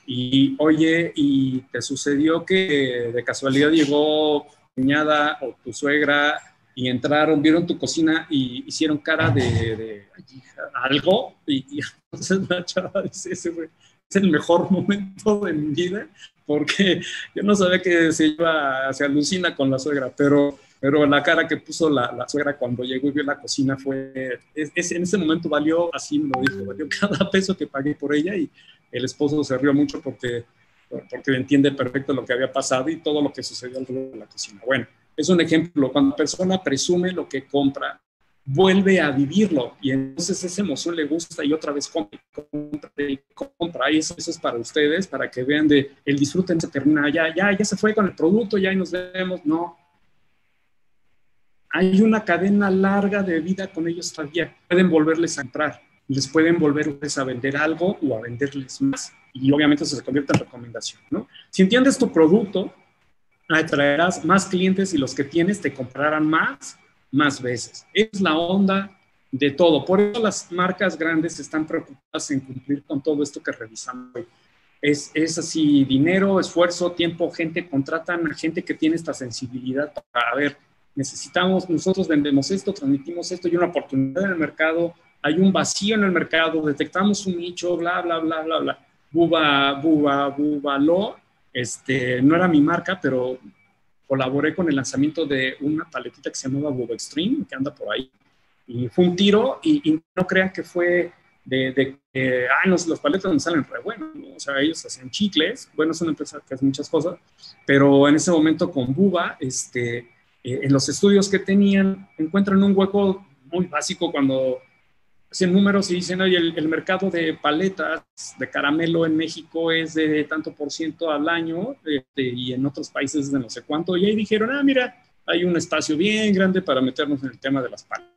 Y oye, y te sucedió que de casualidad llegó cuñada o tu suegra y entraron, vieron tu cocina y hicieron cara de, algo y, entonces la chava dice, ese fue, es el mejor momento de mi vida porque yo no sabía que se iba, se alucina con la suegra, pero, pero la cara que puso la, la suegra cuando llegó y vio la cocina fue, es, en ese momento valió, así me lo dijo, valió cada peso que pagué por ella y el esposo se rió mucho porque, porque entiende perfecto lo que había pasado y todo lo que sucedió alrededor de la cocina. Bueno, es un ejemplo, cuando la persona presume lo que compra, vuelve a vivirlo y entonces esa emoción le gusta y otra vez compra, y compra. Y eso, es para ustedes, para que vean de el disfrute se termina, ya, ya, ya se fue con el producto, ya y nos vemos. No. Hay una cadena larga de vida con ellos todavía. Pueden volverles a entrar, les pueden volverles a vender algo o a venderles más. Y obviamente eso se convierte en recomendación, ¿no? Si entiendes tu producto, atraerás más clientes y los que tienes te comprarán más, más veces. Es la onda de todo. Por eso las marcas grandes están preocupadas en cumplir con todo esto que revisamos hoy. Es, así, dinero, esfuerzo, tiempo, gente, contratan a gente que tiene esta sensibilidad para ver, necesitamos, nosotros vendemos esto, transmitimos esto, hay una oportunidad en el mercado, hay un vacío en el mercado, detectamos un nicho, bla, bla, bla, bla, bla. Buba, buba, buba, lo, este, no era mi marca, pero colaboré con el lanzamiento de una paletita que se llamaba Bobo Extreme, que anda por ahí. Y fue un tiro, y, no crean que fue de, ah, los paletas no salen re buenos, o sea, ellos hacían chicles, bueno, es una empresa que hace muchas cosas, pero en ese momento con Buba, este, eh, en los estudios que tenían, encuentran un hueco muy básico cuando hacen números y dicen, oye, el, mercado de paletas de caramelo en México es de tanto por ciento al año este, y en otros países de no sé cuánto. Y ahí dijeron, ah, mira, hay un espacio bien grande para meternos en el tema de las paletas.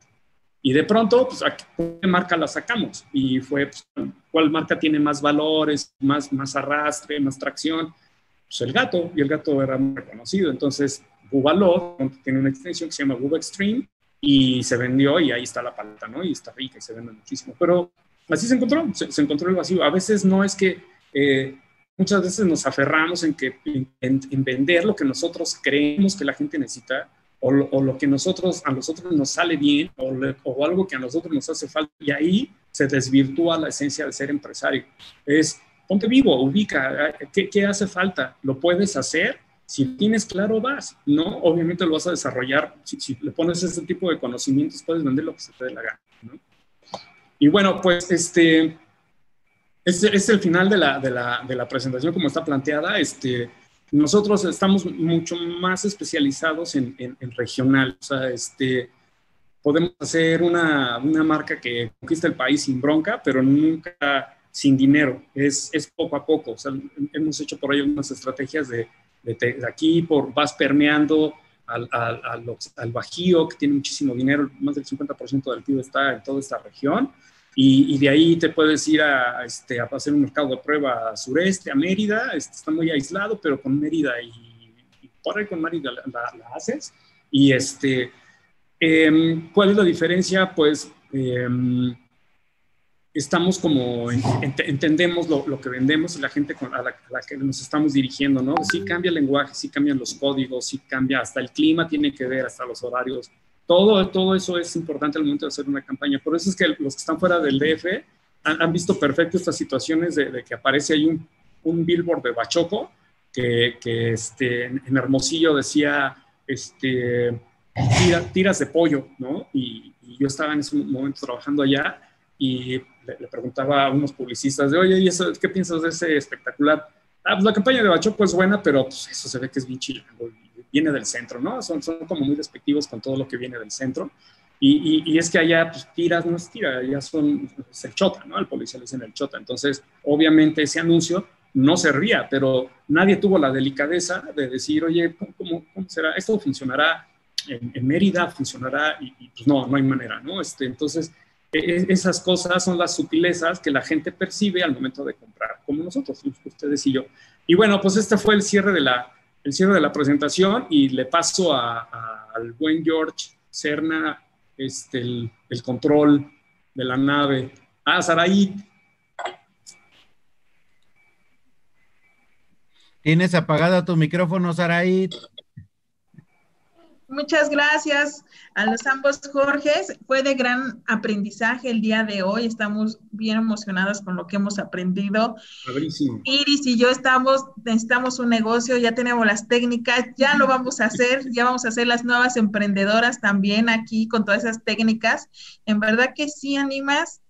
Y de pronto, pues, qué marca la sacamos? Y fue, pues, ¿cuál marca tiene más valores, más, más arrastre, más tracción? Pues el gato, y el gato era muy reconocido. Entonces, Bubalot tiene una extensión que se llama Buba Extreme, y se vendió y ahí está la paleta, ¿no? Y está rica y se vende muchísimo. Pero así se encontró, se, encontró el vacío. A veces no es que, eh, muchas veces nos aferramos en, que, en, vender lo que nosotros creemos que la gente necesita o lo, que nosotros, a nosotros nos sale bien o, o, algo que a nosotros nos hace falta y ahí se desvirtúa la esencia de ser empresario. Es ponte vivo, ubica, ¿qué, qué hace falta? ¿Lo puedes hacer? Si tienes claro, vas, ¿no? Obviamente lo vas a desarrollar. Si, le pones ese tipo de conocimientos, puedes vender lo que se te dé la gana, ¿no? Y bueno, pues este, este es el final de la, de, la, de la, presentación como está planteada. Este, nosotros estamos mucho más especializados en, regional. O sea, este, podemos hacer una, una, marca que conquista el país sin bronca, pero nunca sin dinero. Es, es poco a poco. O sea, hemos hecho por ahí unas estrategias de de, aquí por, vas permeando al, al, Bajío, que tiene muchísimo dinero, más del 50% del PIB está en toda esta región, y, de ahí te puedes ir a, este, a hacer un mercado de prueba a sureste, a Mérida, este, está muy aislado, pero con Mérida y, por ahí con Mérida la, haces. Y este, em, ¿cuál es la diferencia? Pues em, estamos como, entendemos lo, que vendemos y la gente a la, que nos estamos dirigiendo, ¿no? Sí cambia el lenguaje, sí cambian los códigos, sí cambia, hasta el clima tiene que ver, hasta los horarios. Todo, todo eso es importante al momento de hacer una campaña. Por eso es que los que están fuera del DF han, visto perfecto estas situaciones de, que aparece ahí un, un, billboard de Bachoco que, que este, en Hermosillo decía, este, tiras de pollo, ¿no? Y, y yo estaba en ese momento trabajando allá y le, preguntaba a unos publicistas de, oye, ¿y eso, qué piensas de ese espectacular? Ah, pues la campaña de Bachoco es buena, pero pues eso se ve que es bien chilango, viene del centro, ¿no? Son, son como muy despectivos con todo lo que viene del centro. Y, y, es que allá, pues tiras, no es tira, allá son, es el chota, ¿no? El policía le dicen el chota. Entonces, obviamente ese anuncio no se ría, pero nadie tuvo la delicadeza de decir, oye, ¿cómo, cómo será? ¿Esto funcionará en, Mérida? ¿Funcionará? Y, y, pues no, no hay manera, ¿no? Este, entonces, esas cosas son las sutilezas que la gente percibe al momento de comprar, como nosotros, ustedes y yo. Y bueno, pues este fue el cierre de la, el presentación y le paso al buen George Cerna este, el, control de la nave. Ah, Saraí. Tienes apagado tu micrófono, Saraí. Muchas gracias a los ambos Jorges. Fue de gran aprendizaje el día de hoy. Estamos bien emocionadas con lo que hemos aprendido. Iris y yo estamos, necesitamos un negocio, ya tenemos las técnicas, ya lo vamos a hacer, ya vamos a hacer las nuevas emprendedoras también aquí con todas esas técnicas. En verdad que sí animas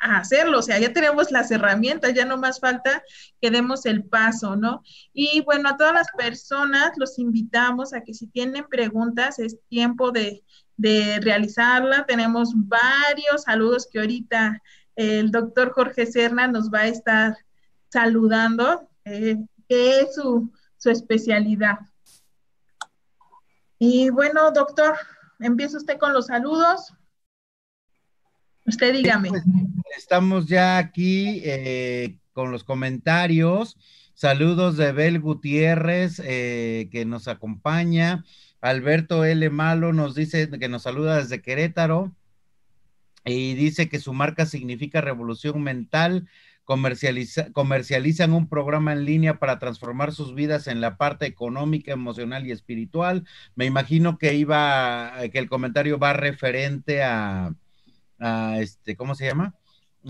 a hacerlo, o sea, ya tenemos las herramientas, ya no más falta que demos el paso, ¿no? Y bueno, a todas las personas los invitamos a que si tienen preguntas, es tiempo de, de realizarla. Tenemos varios saludos que ahorita el doctor Jorge Serna nos va a estar saludando, eh, que es su, su especialidad. Y bueno, doctor, empieza usted con los saludos. Usted dígame. Pues, estamos ya aquí eh, con los comentarios. Saludos de Bel Gutiérrez, eh, que nos acompaña. Alberto L. Malo nos dice que nos saluda desde Querétaro y dice que su marca significa revolución mental. Comercializa, comercializan un programa en línea para transformar sus vidas en la parte económica, emocional y espiritual. Me imagino que iba, que el comentario va referente a, este, ¿cómo se llama?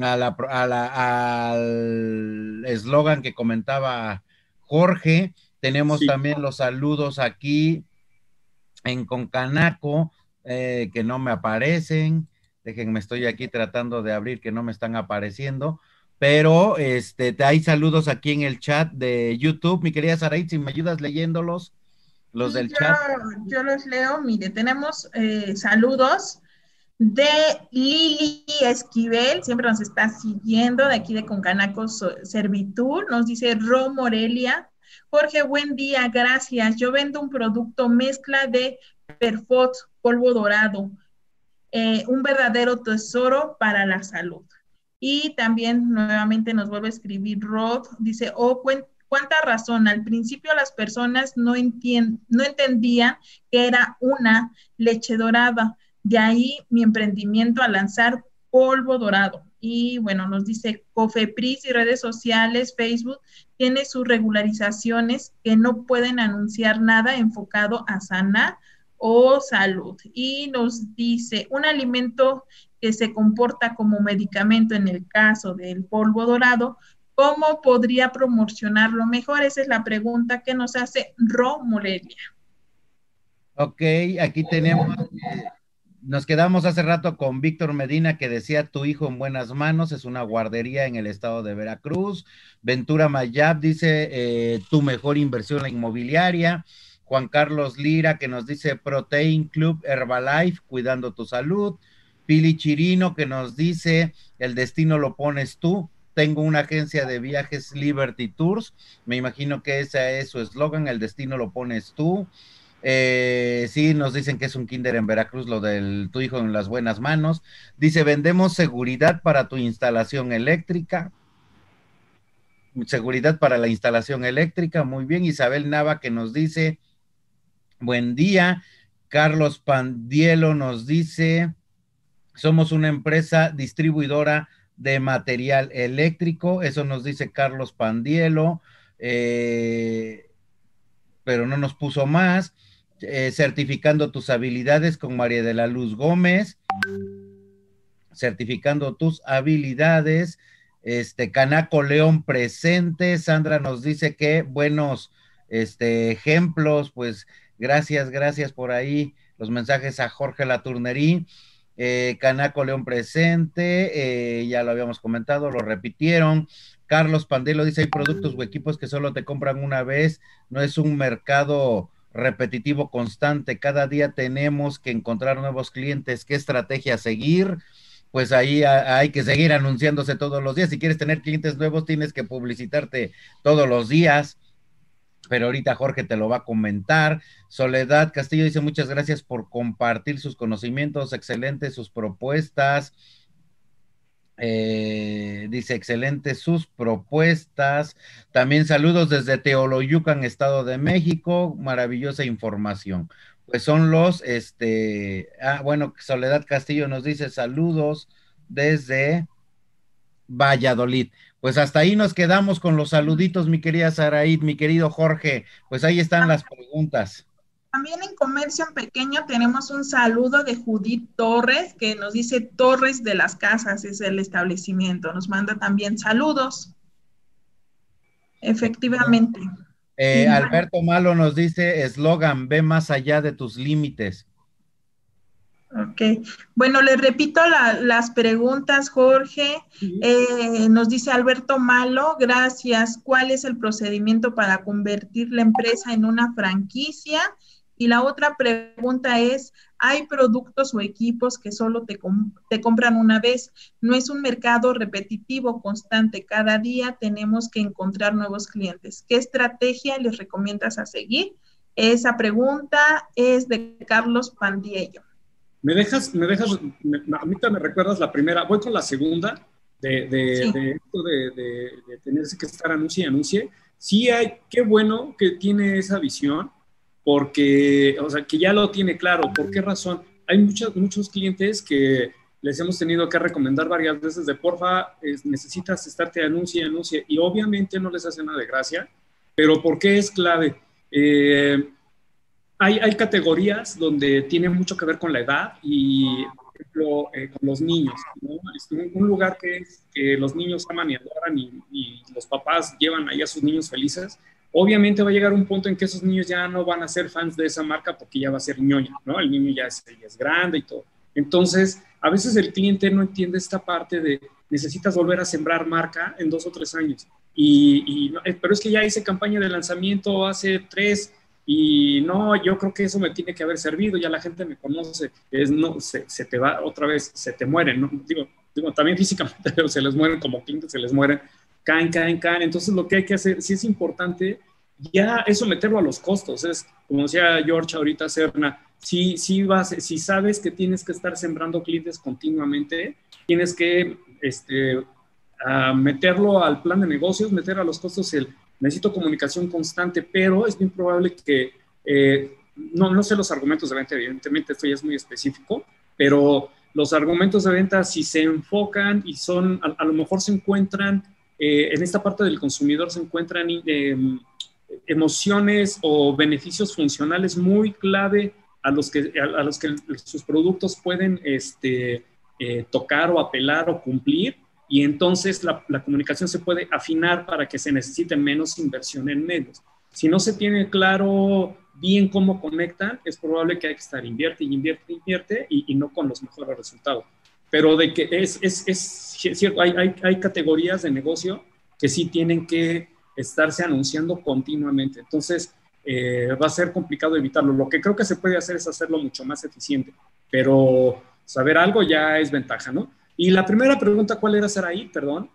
A la, al eslogan que comentaba Jorge. Tenemos también los saludos aquí en Concanaco, eh, que no me aparecen. Déjenme, estoy aquí tratando de abrir que no me están apareciendo. Pero este, hay saludos aquí en el chat de YouTube. Mi querida Saraí, si me ayudas leyéndolos. los del chat. Yo los leo, mire, tenemos eh, saludos de Lili Esquivel, siempre nos está siguiendo, de aquí de Concanaco Servitur, nos dice Ro Morelia, Jorge, buen día, gracias. Yo vendo un producto mezcla de Perfot, polvo dorado, eh, un verdadero tesoro para la salud. Y también nuevamente nos vuelve a escribir Rod, dice, oh, cuánta razón, al principio las personas no, no entendían que era una leche dorada, de ahí mi emprendimiento a lanzar polvo dorado. Y bueno, nos dice Cofepris y redes sociales, Facebook, tiene sus regularizaciones que no pueden anunciar nada enfocado a sanar o salud. Y nos dice, un alimento que se comporta como medicamento en el caso del polvo dorado, ¿cómo podría promocionarlo mejor? Esa es la pregunta que nos hace Ro Morelia. Ok, aquí tenemos eh, nos quedamos hace rato con Víctor Medina que decía tu hijo en buenas manos, es una guardería en el estado de Veracruz. Ventura Mayab dice eh, tu mejor inversión la inmobiliaria. Juan Carlos Lira que nos dice Protein Club Herbalife, cuidando tu salud. Pili Chirino que nos dice el destino lo pones tú. Tengo una agencia de viajes Liberty Tours. Me imagino que ese es su eslogan, el destino lo pones tú. Eh, sí, nos dicen que es un kinder en Veracruz, lo del tu hijo en las buenas manos. Dice, vendemos seguridad para tu instalación eléctrica. Seguridad para la instalación eléctrica. Muy bien, Isabel Nava que nos dice, buen día. Carlos Pandielo nos dice, somos una empresa distribuidora de material eléctrico. Eso nos dice Carlos Pandielo. Eh, pero no nos puso más. Eh, certificando tus habilidades con María de la Luz Gómez, certificando tus habilidades. Este Canaco León presente. Sandra nos dice que buenos este, ejemplos, pues gracias, gracias por ahí. Los mensajes a Jorge Laturnerí. Eh, Canaco León presente, eh, ya lo habíamos comentado, lo repitieron. Carlos Pandelo dice: hay productos o equipos que solo te compran una vez, no es un mercado repetitivo constante. Cada día tenemos que encontrar nuevos clientes, qué estrategia seguir. Pues ahí hay que seguir anunciándose todos los días. Si quieres tener clientes nuevos, tienes que publicitarte todos los días. Pero ahorita Jorge te lo va a comentar. Soledad Castillo dice muchas gracias por compartir sus conocimientos, excelentes sus propuestas. Eh, dice, excelente sus propuestas. También saludos desde Teoloyucan, Estado de México. Maravillosa información. Pues son los, este, ah, bueno, Soledad Castillo nos dice saludos desde Valladolid. Pues hasta ahí nos quedamos con los saluditos, mi querida Saraid, mi querido Jorge. Pues ahí están las preguntas. También en Comercio en Pequeño tenemos un saludo de Judith Torres, que nos dice Torres de las Casas, es el establecimiento. Nos manda también saludos. Efectivamente. Eh, Alberto Malo nos dice, eslogan, ve más allá de tus límites. Ok, bueno, le repito las preguntas, Jorge. Eh, nos dice Alberto Malo, gracias. ¿Cuál es el procedimiento para convertir la empresa en una franquicia? Y la otra pregunta es, ¿hay productos o equipos que solo te, te, compran una vez? No es un mercado repetitivo, constante. Cada día tenemos que encontrar nuevos clientes. ¿Qué estrategia les recomiendas a seguir? Esa pregunta es de Carlos Pandiello. Me dejas, me dejas, me, a me recuerdas la primera, voy con la segunda de, de, de esto de, de, tenerse que estar anuncie y anuncie. Sí hay, qué bueno que tiene esa visión porque, o sea, que ya lo tiene claro. ¿Por qué razón? Hay muchos, muchos clientes que les hemos tenido que recomendar varias veces de porfa, necesitas estarte anuncie y anuncie, y obviamente no les hace nada de gracia, pero ¿por qué es clave? Eh, hay, hay, categorías donde tiene mucho que ver con la edad y, por ejemplo, eh, con los niños. ¿no? un, un, lugar que, es, que los niños aman y adoran y, y los papás llevan ahí a sus niños felices, obviamente va a llegar un punto en que esos niños ya no van a ser fans de esa marca porque ya va a ser ñoña, ¿no? El niño ya es, grande y todo. Entonces, a veces el cliente no entiende esta parte de necesitas volver a sembrar marca en dos o tres años. Y, y eh, pero es que ya hice campaña de lanzamiento hace tres, y no, yo creo que eso me tiene que haber servido, ya la gente me conoce, es, no, se, se te va otra vez, se te mueren, ¿no? digo, digo, también físicamente se les mueren como clientes, se les mueren, caen, caen, caen, entonces lo que hay que hacer, sí es importante ya eso meterlo a los costos, es como decía George ahorita, Serna, si, si, vas, si sabes que tienes que estar sembrando clientes continuamente, tienes que este, meterlo al plan de negocios, meter a los costos el necesito comunicación constante, pero es bien probable que, eh, no, no sé los argumentos de venta, evidentemente esto ya es muy específico, pero los argumentos de venta si se enfocan y son, a, lo mejor se encuentran, eh, en esta parte del consumidor se encuentran eh, emociones o beneficios funcionales muy clave a los que, a, los que sus productos pueden este, eh, tocar o apelar o cumplir y entonces la, comunicación se puede afinar para que se necesite menos inversión en medios. Si no se tiene claro bien cómo conectan, es probable que hay que estar invierte y invierte y invierte y, no con los mejores resultados. Pero de que es, es, es cierto, hay, hay, hay categorías de negocio que sí tienen que estarse anunciando continuamente. Entonces, eh, va a ser complicado evitarlo. Lo que creo que se puede hacer es hacerlo mucho más eficiente, pero saber algo ya es ventaja, ¿no? Y la primera pregunta, ¿cuál era, Saraí? Perdón.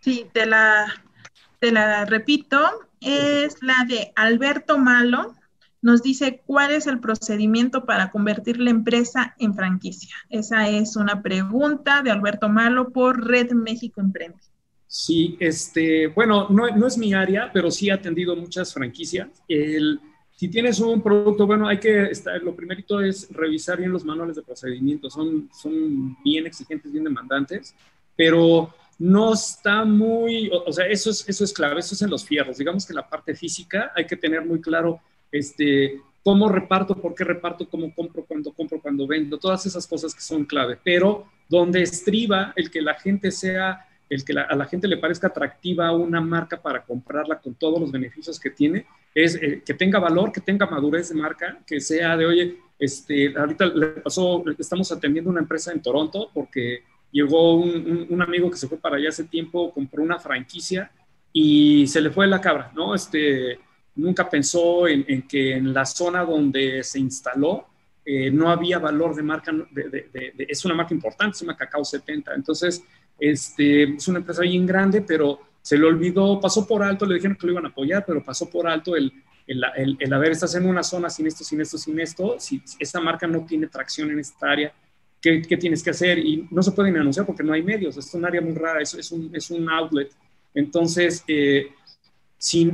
Sí, te la, te la repito. Es la de Alberto Malo nos dice cuál es el procedimiento para convertir la empresa en franquicia. Esa es una pregunta de Alberto Malo por Red México Emprende. Sí, este, bueno, no, no es mi área, pero sí he atendido muchas franquicias. El, si tienes un producto, bueno, hay que, estar, lo primerito es revisar bien los manuales de procedimiento. Son, son bien exigentes, bien demandantes, pero no está muy, o, o sea, eso es, eso es clave, eso es en los fierros. Digamos que la parte física hay que tener muy claro este, cómo reparto, por qué reparto, cómo compro, cuándo compro, cuándo vendo, todas esas cosas que son clave, pero donde estriba el que la gente sea, el que a la gente le parezca atractiva una marca para comprarla con todos los beneficios que tiene, es eh, que tenga valor, que tenga madurez de marca, que sea de, oye, este, ahorita le pasó, estamos atendiendo una empresa en Toronto porque llegó un, un amigo que se fue para allá hace tiempo, compró una franquicia y se le fue la cabra, ¿no? Este, nunca pensó en, que en la zona donde se instaló eh, no había valor de marca, es una marca importante, se llama Cacao 70. Entonces, este, es una empresa bien grande, pero se le olvidó, pasó por alto, le dijeron que lo iban a apoyar, pero pasó por alto el, el, el, el haber, estás en una zona sin esto, sin esto, sin esto, si esta marca no tiene tracción en esta área, ¿qué, ¿qué, tienes que hacer? Y no se pueden anunciar porque no hay medios, es un área muy rara, es, es, un, es un outlet. Entonces, eh,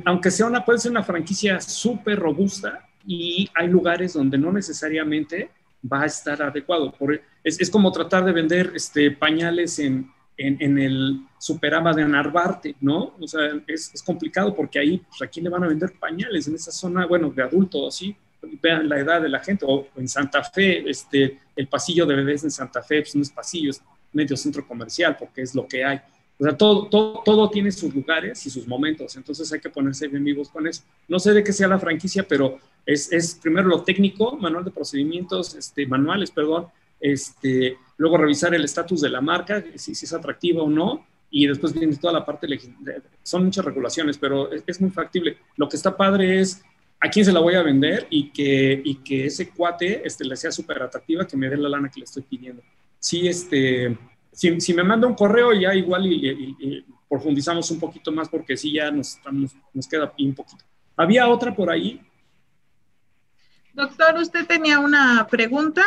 aunque sea una, puede ser una franquicia súper robusta y hay lugares donde no necesariamente va a estar adecuado. Por, es, es, como tratar de vender este, pañales en, en, en, el Superama de Narvarte, ¿no? O sea, es, es complicado porque ahí, pues, ¿a quién le van a vender pañales en esa zona, bueno, de adulto, así? Vean la edad de la gente. O en Santa Fe, este, el pasillo de bebés en Santa Fe, pues no es pasillo, es medio centro comercial porque es lo que hay. O sea, todo, todo, tiene sus lugares y sus momentos, entonces hay que ponerse bien vivos con eso. No sé de qué sea la franquicia, pero es, es primero lo técnico, manual de procedimientos, este, manuales, perdón, este, luego revisar el estatus de la marca, si, si, es atractiva o no, y después viene toda la parte, son muchas regulaciones, pero es, es, muy factible. Lo que está padre es a quién se la voy a vender y que, y que ese cuate este, le sea súper atractiva, que me dé la lana que le estoy pidiendo. Sí, este si, me manda un correo, ya igual y, profundizamos un poquito más porque sí, ya nos, nos queda un poquito. ¿Había otra por ahí? Doctor, ¿usted tenía una pregunta?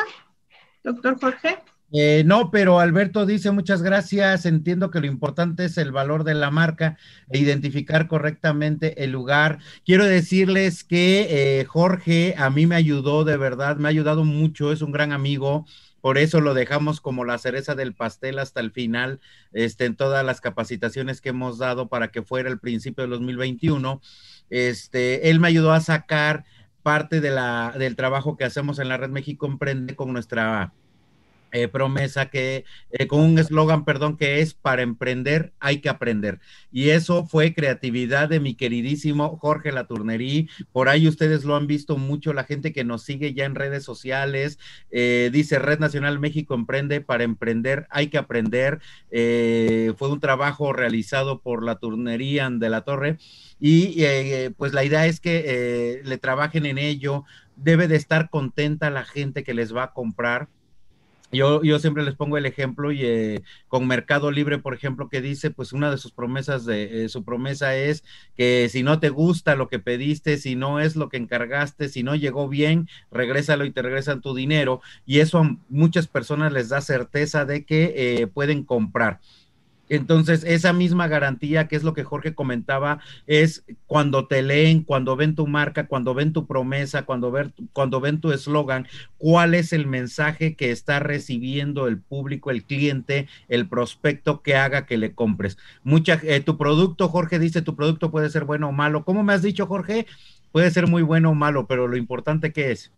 Doctor Jorge. Eh, no, pero Alberto dice muchas gracias. Entiendo que lo importante es el valor de la marca e identificar correctamente el lugar. Quiero decirles que eh, Jorge a mí me ayudó de verdad, me ha ayudado mucho, es un gran amigo. Por eso lo dejamos como la cereza del pastel hasta el final, este, en todas las capacitaciones que hemos dado para que fuera el principio de 2021. Este, él me ayudó a sacar parte de la, del trabajo que hacemos en la Red México Emprende con nuestra eh, promesa que, eh, con un eslogan, perdón, que es para emprender hay que aprender. Y eso fue creatividad de mi queridísimo Jorge Laturnerí. Por ahí ustedes lo han visto mucho, la gente que nos sigue ya en redes sociales. Eh, dice Red Nacional México Emprende, para emprender hay que aprender. fue un trabajo realizado por la turnería de la Torre. Y pues la idea es que le trabajen en ello. Debe de estar contenta la gente que les va a comprar yo, yo siempre les pongo el ejemplo y eh, con Mercado Libre, por ejemplo, que dice, pues una de sus promesas, de, eh, su promesa es que si no te gusta lo que pediste, si no es lo que encargaste, si no llegó bien, regrésalo y te regresan tu dinero. Y eso a muchas personas les da certeza de que eh, pueden comprar. Entonces, esa misma garantía, que es lo que Jorge comentaba, es cuando te leen, cuando ven tu marca, cuando ven tu promesa, cuando, ver, cuando ven tu eslogan, cuál es el mensaje que está recibiendo el público, el cliente, el prospecto que haga que le compres. Mucha, eh, tu producto, Jorge dice, tu producto puede ser bueno o malo. ¿Cómo me has dicho, Jorge? Puede ser muy bueno o malo, pero lo importante que es.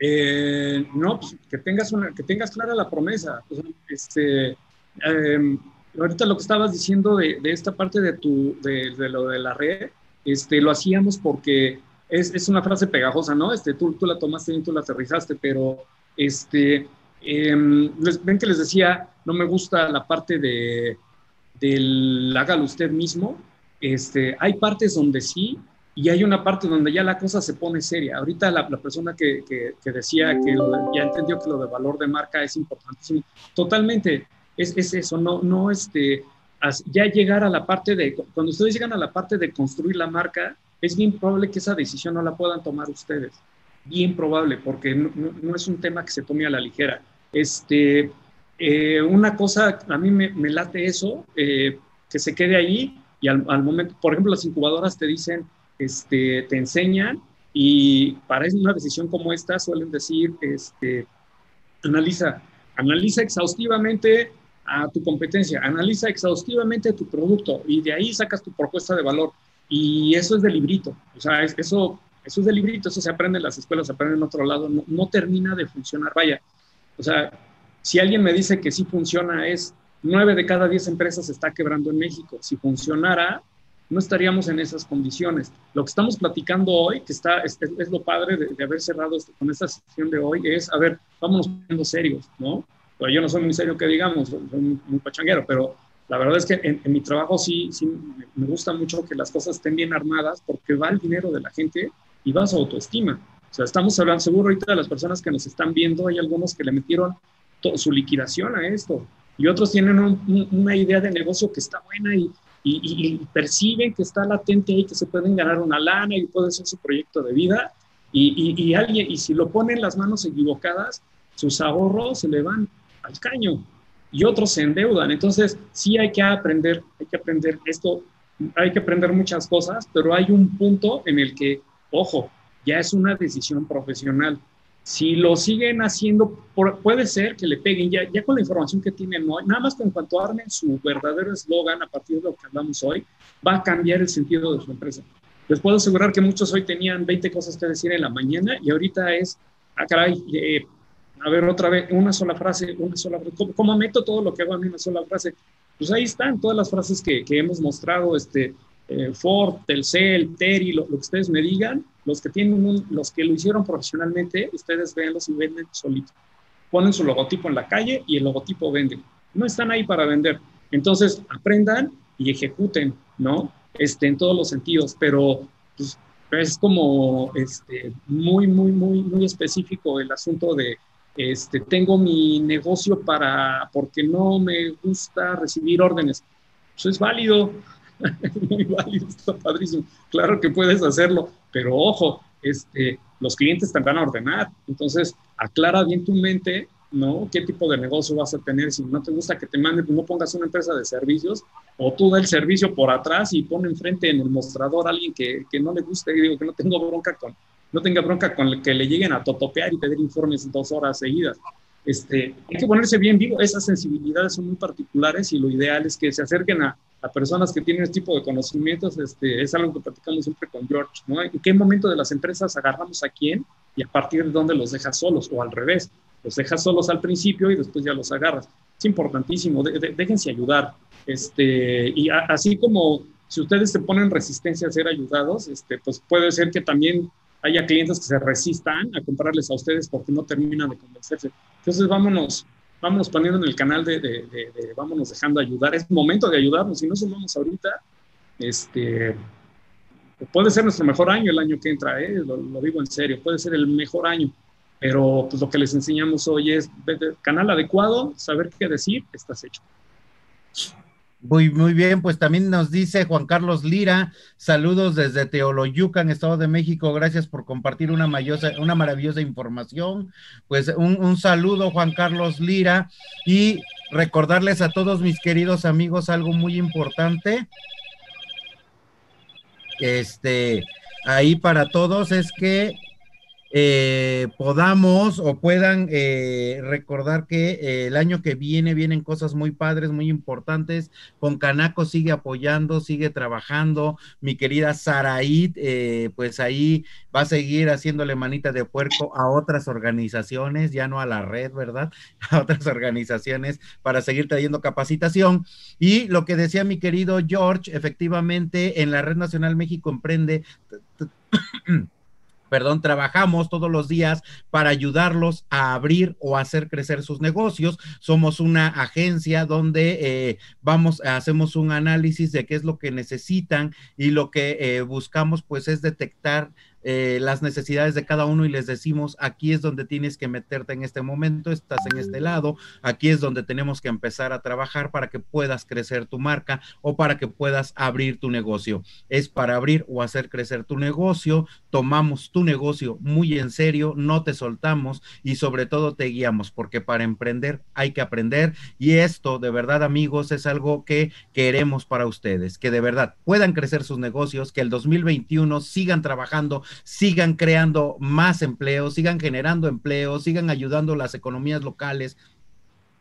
Eh, no, pues, que tengas una, que tengas clara la promesa. este, em, ahorita lo que estabas diciendo de, esta parte de, tu, de, lo de la red, este, lo hacíamos porque es, es, una frase pegajosa, ¿no? Este, tú, tú la tomaste y tú la aterrizaste, pero este, em, ven que les decía, no me gusta la parte de, del hágalo usted mismo. Este, hay partes donde sí, y hay una parte donde ya la cosa se pone seria. Ahorita la, la persona que, que, decía que ya entendió que lo de valor de marca es importantísimo. Totalmente es, es eso, no, no este, ya llegar a la parte de, cuando ustedes llegan a la parte de construir la marca, es bien probable que esa decisión no la puedan tomar ustedes. Bien probable, porque no, no, es un tema que se tome a la ligera. Este, eh, una cosa, a mí me, late eso, eh, que se quede ahí y al, al, momento, por ejemplo, las incubadoras te dicen, este, te enseñan y para una decisión como esta suelen decir, este, analiza, analiza exhaustivamente a tu competencia, analiza exhaustivamente tu producto y de ahí sacas tu propuesta de valor. Y eso es de librito, o sea, eso, eso es de librito, eso se aprende en las escuelas, se aprende en otro lado, no, termina de funcionar. Vaya, o sea, si alguien me dice que sí funciona, es nueve de cada diez empresas se está quebrando en México. Si funcionara, no estaríamos en esas condiciones. Lo que estamos platicando hoy, que está, es, lo padre de, haber cerrado con esta sesión de hoy, es, a ver, vámonos poniendo serios, ¿no? Yo no soy muy serio que digamos, soy muy, pachanguero, pero la verdad es que en, mi trabajo sí, sí me gusta mucho que las cosas estén bien armadas porque va el dinero de la gente y va su autoestima. O sea, estamos hablando, seguro ahorita de las personas que nos están viendo, hay algunos que le metieron su liquidación a esto y otros tienen una idea de negocio que está buena y, y, perciben que está latente ahí, que se pueden ganar una lana y puede ser su proyecto de vida. Y, y, alguien, y si lo ponen las manos equivocadas, sus ahorros se le van al caño y otros se endeudan. Entonces, sí hay que aprender, hay que aprender esto, hay que aprender muchas cosas, pero hay un punto en el que, ojo, ya es una decisión profesional. Si lo siguen haciendo, puede ser que le peguen ya, ya con la información que tienen nada más con cuanto armen su verdadero eslogan a partir de lo que hablamos hoy, va a cambiar el sentido de su empresa. Les puedo asegurar que muchos hoy tenían 20 cosas que decir en la mañana y ahorita es, ah, caray, eh, a ver, otra vez, una sola frase, una sola frase. ¿Cómo, meto todo lo que hago en una sola frase? Pues ahí están todas las frases que, que hemos mostrado, este, eh, Ford, Telcel, Terry, lo, que ustedes me digan, los que tienen los que lo hicieron profesionalmente, ustedes véanlos y venden solito. Ponen su logotipo en la calle y el logotipo vende. No están ahí para vender. Entonces, aprendan y ejecuten, ¿no? Este, en todos los sentidos, pero pues, es como este, muy, muy, muy, muy específico el asunto de este, tengo mi negocio para, porque no me gusta recibir órdenes. Eso es válido, muy válido, está padrísimo. Claro que puedes hacerlo, pero ojo, este, los clientes te van a ordenar. Entonces, aclara bien tu mente, ¿no? ¿Qué tipo de negocio vas a tener? Si no te gusta que te manden, pues no pongas una empresa de servicios o tú da el servicio por atrás y pon enfrente en el mostrador a alguien que, que no le guste, digo que no tengo bronca con, no tenga bronca con que le lleguen a totopear y pedir informes dos horas seguidas. Este, hay que ponerse bien vivo, esas sensibilidades son muy particulares y lo ideal es que se acerquen a, personas que tienen este tipo de conocimientos, este, es algo que platicamos siempre con George, ¿no? ¿En qué momento de las empresas agarramos a quién y a partir de dónde los deja solos o al revés? los dejas solos al principio y después ya los agarras. Es importantísimo, déjense ayudar. Este, y así como si ustedes se ponen resistencia a ser ayudados, este, pues puede ser que también haya clientes que se resistan a comprarles a ustedes porque no terminan de convencerse. Entonces vámonos, vámonos poniendo en el canal de, de, de, vámonos dejando ayudar. Es momento de ayudarnos. Si no sumamos ahorita, este, puede ser nuestro mejor año el año que entra, ¿eh? lo, lo, digo en serio, puede ser el mejor año. Pero pues lo que les enseñamos hoy es canal adecuado, saber qué decir, estás hecho. Muy, muy bien, pues también nos dice Juan Carlos Lira, saludos desde Teoloyucan, Estado de México, gracias por compartir una, una maravillosa información. Pues un, un, saludo, Juan Carlos Lira, y recordarles a todos mis queridos amigos algo muy importante. Este, ahí para todos es que eh, podamos o puedan eh, recordar que eh, el año que viene vienen cosas muy padres, muy importantes. Con Canaco sigue apoyando, sigue trabajando. Mi querida Saraid, pues ahí va a seguir haciéndole manita de puerco a otras organizaciones, ya no a la red, ¿verdad? A otras organizaciones para seguir trayendo capacitación. Y lo que decía mi querido George, efectivamente, en la Red Nacional México Emprende perdón, trabajamos todos los días para ayudarlos a abrir o hacer crecer sus negocios. Somos una agencia donde eh, vamos, hacemos un análisis de qué es lo que necesitan y lo que eh, buscamos pues es detectar eh, las necesidades de cada uno y les decimos, aquí es donde tienes que meterte en este momento, estás en este lado, aquí es donde tenemos que empezar a trabajar para que puedas crecer tu marca o para que puedas abrir tu negocio. Es para abrir o hacer crecer tu negocio, tomamos tu negocio muy en serio, no te soltamos y sobre todo te guiamos, porque para emprender hay que aprender y esto de verdad amigos es algo que queremos para ustedes, que de verdad puedan crecer sus negocios, que el 2021 sigan trabajando sigan creando más empleos, sigan generando empleos, sigan ayudando las economías locales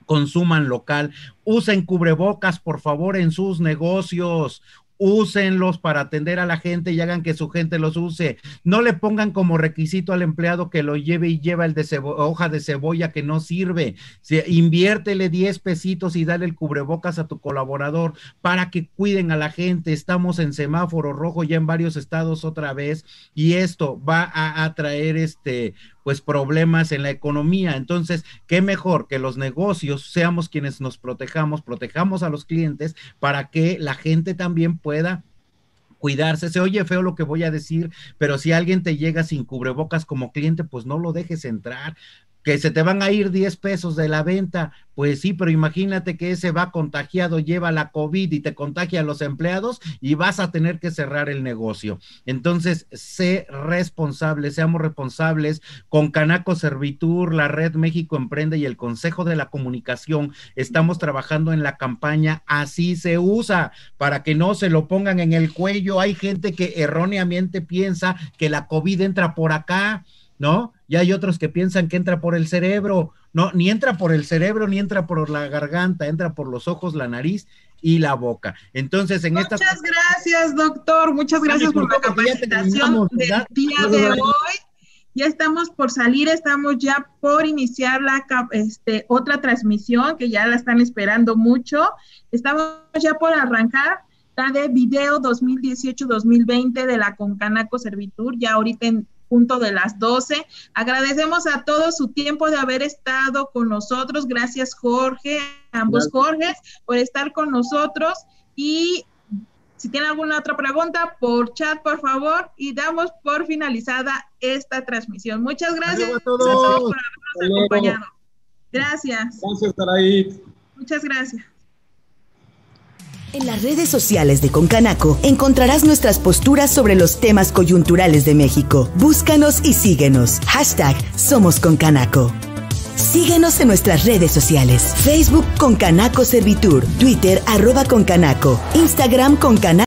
consuman local, usen cubrebocas por favor en sus negocios, úsenlos para atender a la gente y hagan que su gente los use. No le pongan como requisito al empleado que lo lleve y lleva el de hoja de cebolla que no sirve. inviértele 10 pesitos y dale el cubrebocas a tu colaborador para que cuiden a la gente. Estamos en semáforo rojo ya en varios estados otra vez y esto va a atraer este pues problemas en la economía. Entonces, qué mejor que los negocios seamos quienes nos protejamos, protejamos a los clientes para que la gente también pueda cuidarse. Se oye feo lo que voy a decir, pero si alguien te llega sin cubrebocas como cliente, pues no lo dejes entrar que se te van a ir 10 pesos de la venta, pues sí, pero imagínate que ese va contagiado, lleva la COVID y te contagia a los empleados y vas a tener que cerrar el negocio. Entonces, sé responsable, seamos responsables con Canaco Servitur, la Red México Emprende y el Consejo de la Comunicación. Estamos trabajando en la campaña Así se usa, para que no se lo pongan en el cuello. Hay gente que erróneamente piensa que la COVID entra por acá ¿no? Y hay otros que piensan que entra por el cerebro, no, ni entra por el cerebro, ni entra por la garganta, entra por los ojos, la nariz y la boca. Entonces, en Muchas gracias, doctor, muchas gracias por la capacitación del día de hoy. Ya estamos por salir, estamos ya por iniciar la este, otra transmisión que ya la están esperando mucho. Estamos ya por arrancar la de video 2018-2020 de la Concanaco Servitur, ya ahorita en punto de las 12. Agradecemos a todos su tiempo de haber estado con nosotros. Gracias, Jorge, ambos Jorges, por estar con nosotros. Y si tienen alguna otra pregunta, por chat, por favor, y damos por finalizada esta transmisión. Muchas gracias a todos, por habernos acompañado. Gracias. Gracias. Muchas gracias. En las redes sociales de Concanaco encontrarás nuestras posturas sobre los temas coyunturales de México. Búscanos y síguenos. Hashtag Somos Concanaco. Síguenos en nuestras redes sociales. Facebook Concanaco Servitur, Twitter arroba Concanaco, Instagram Concanaco.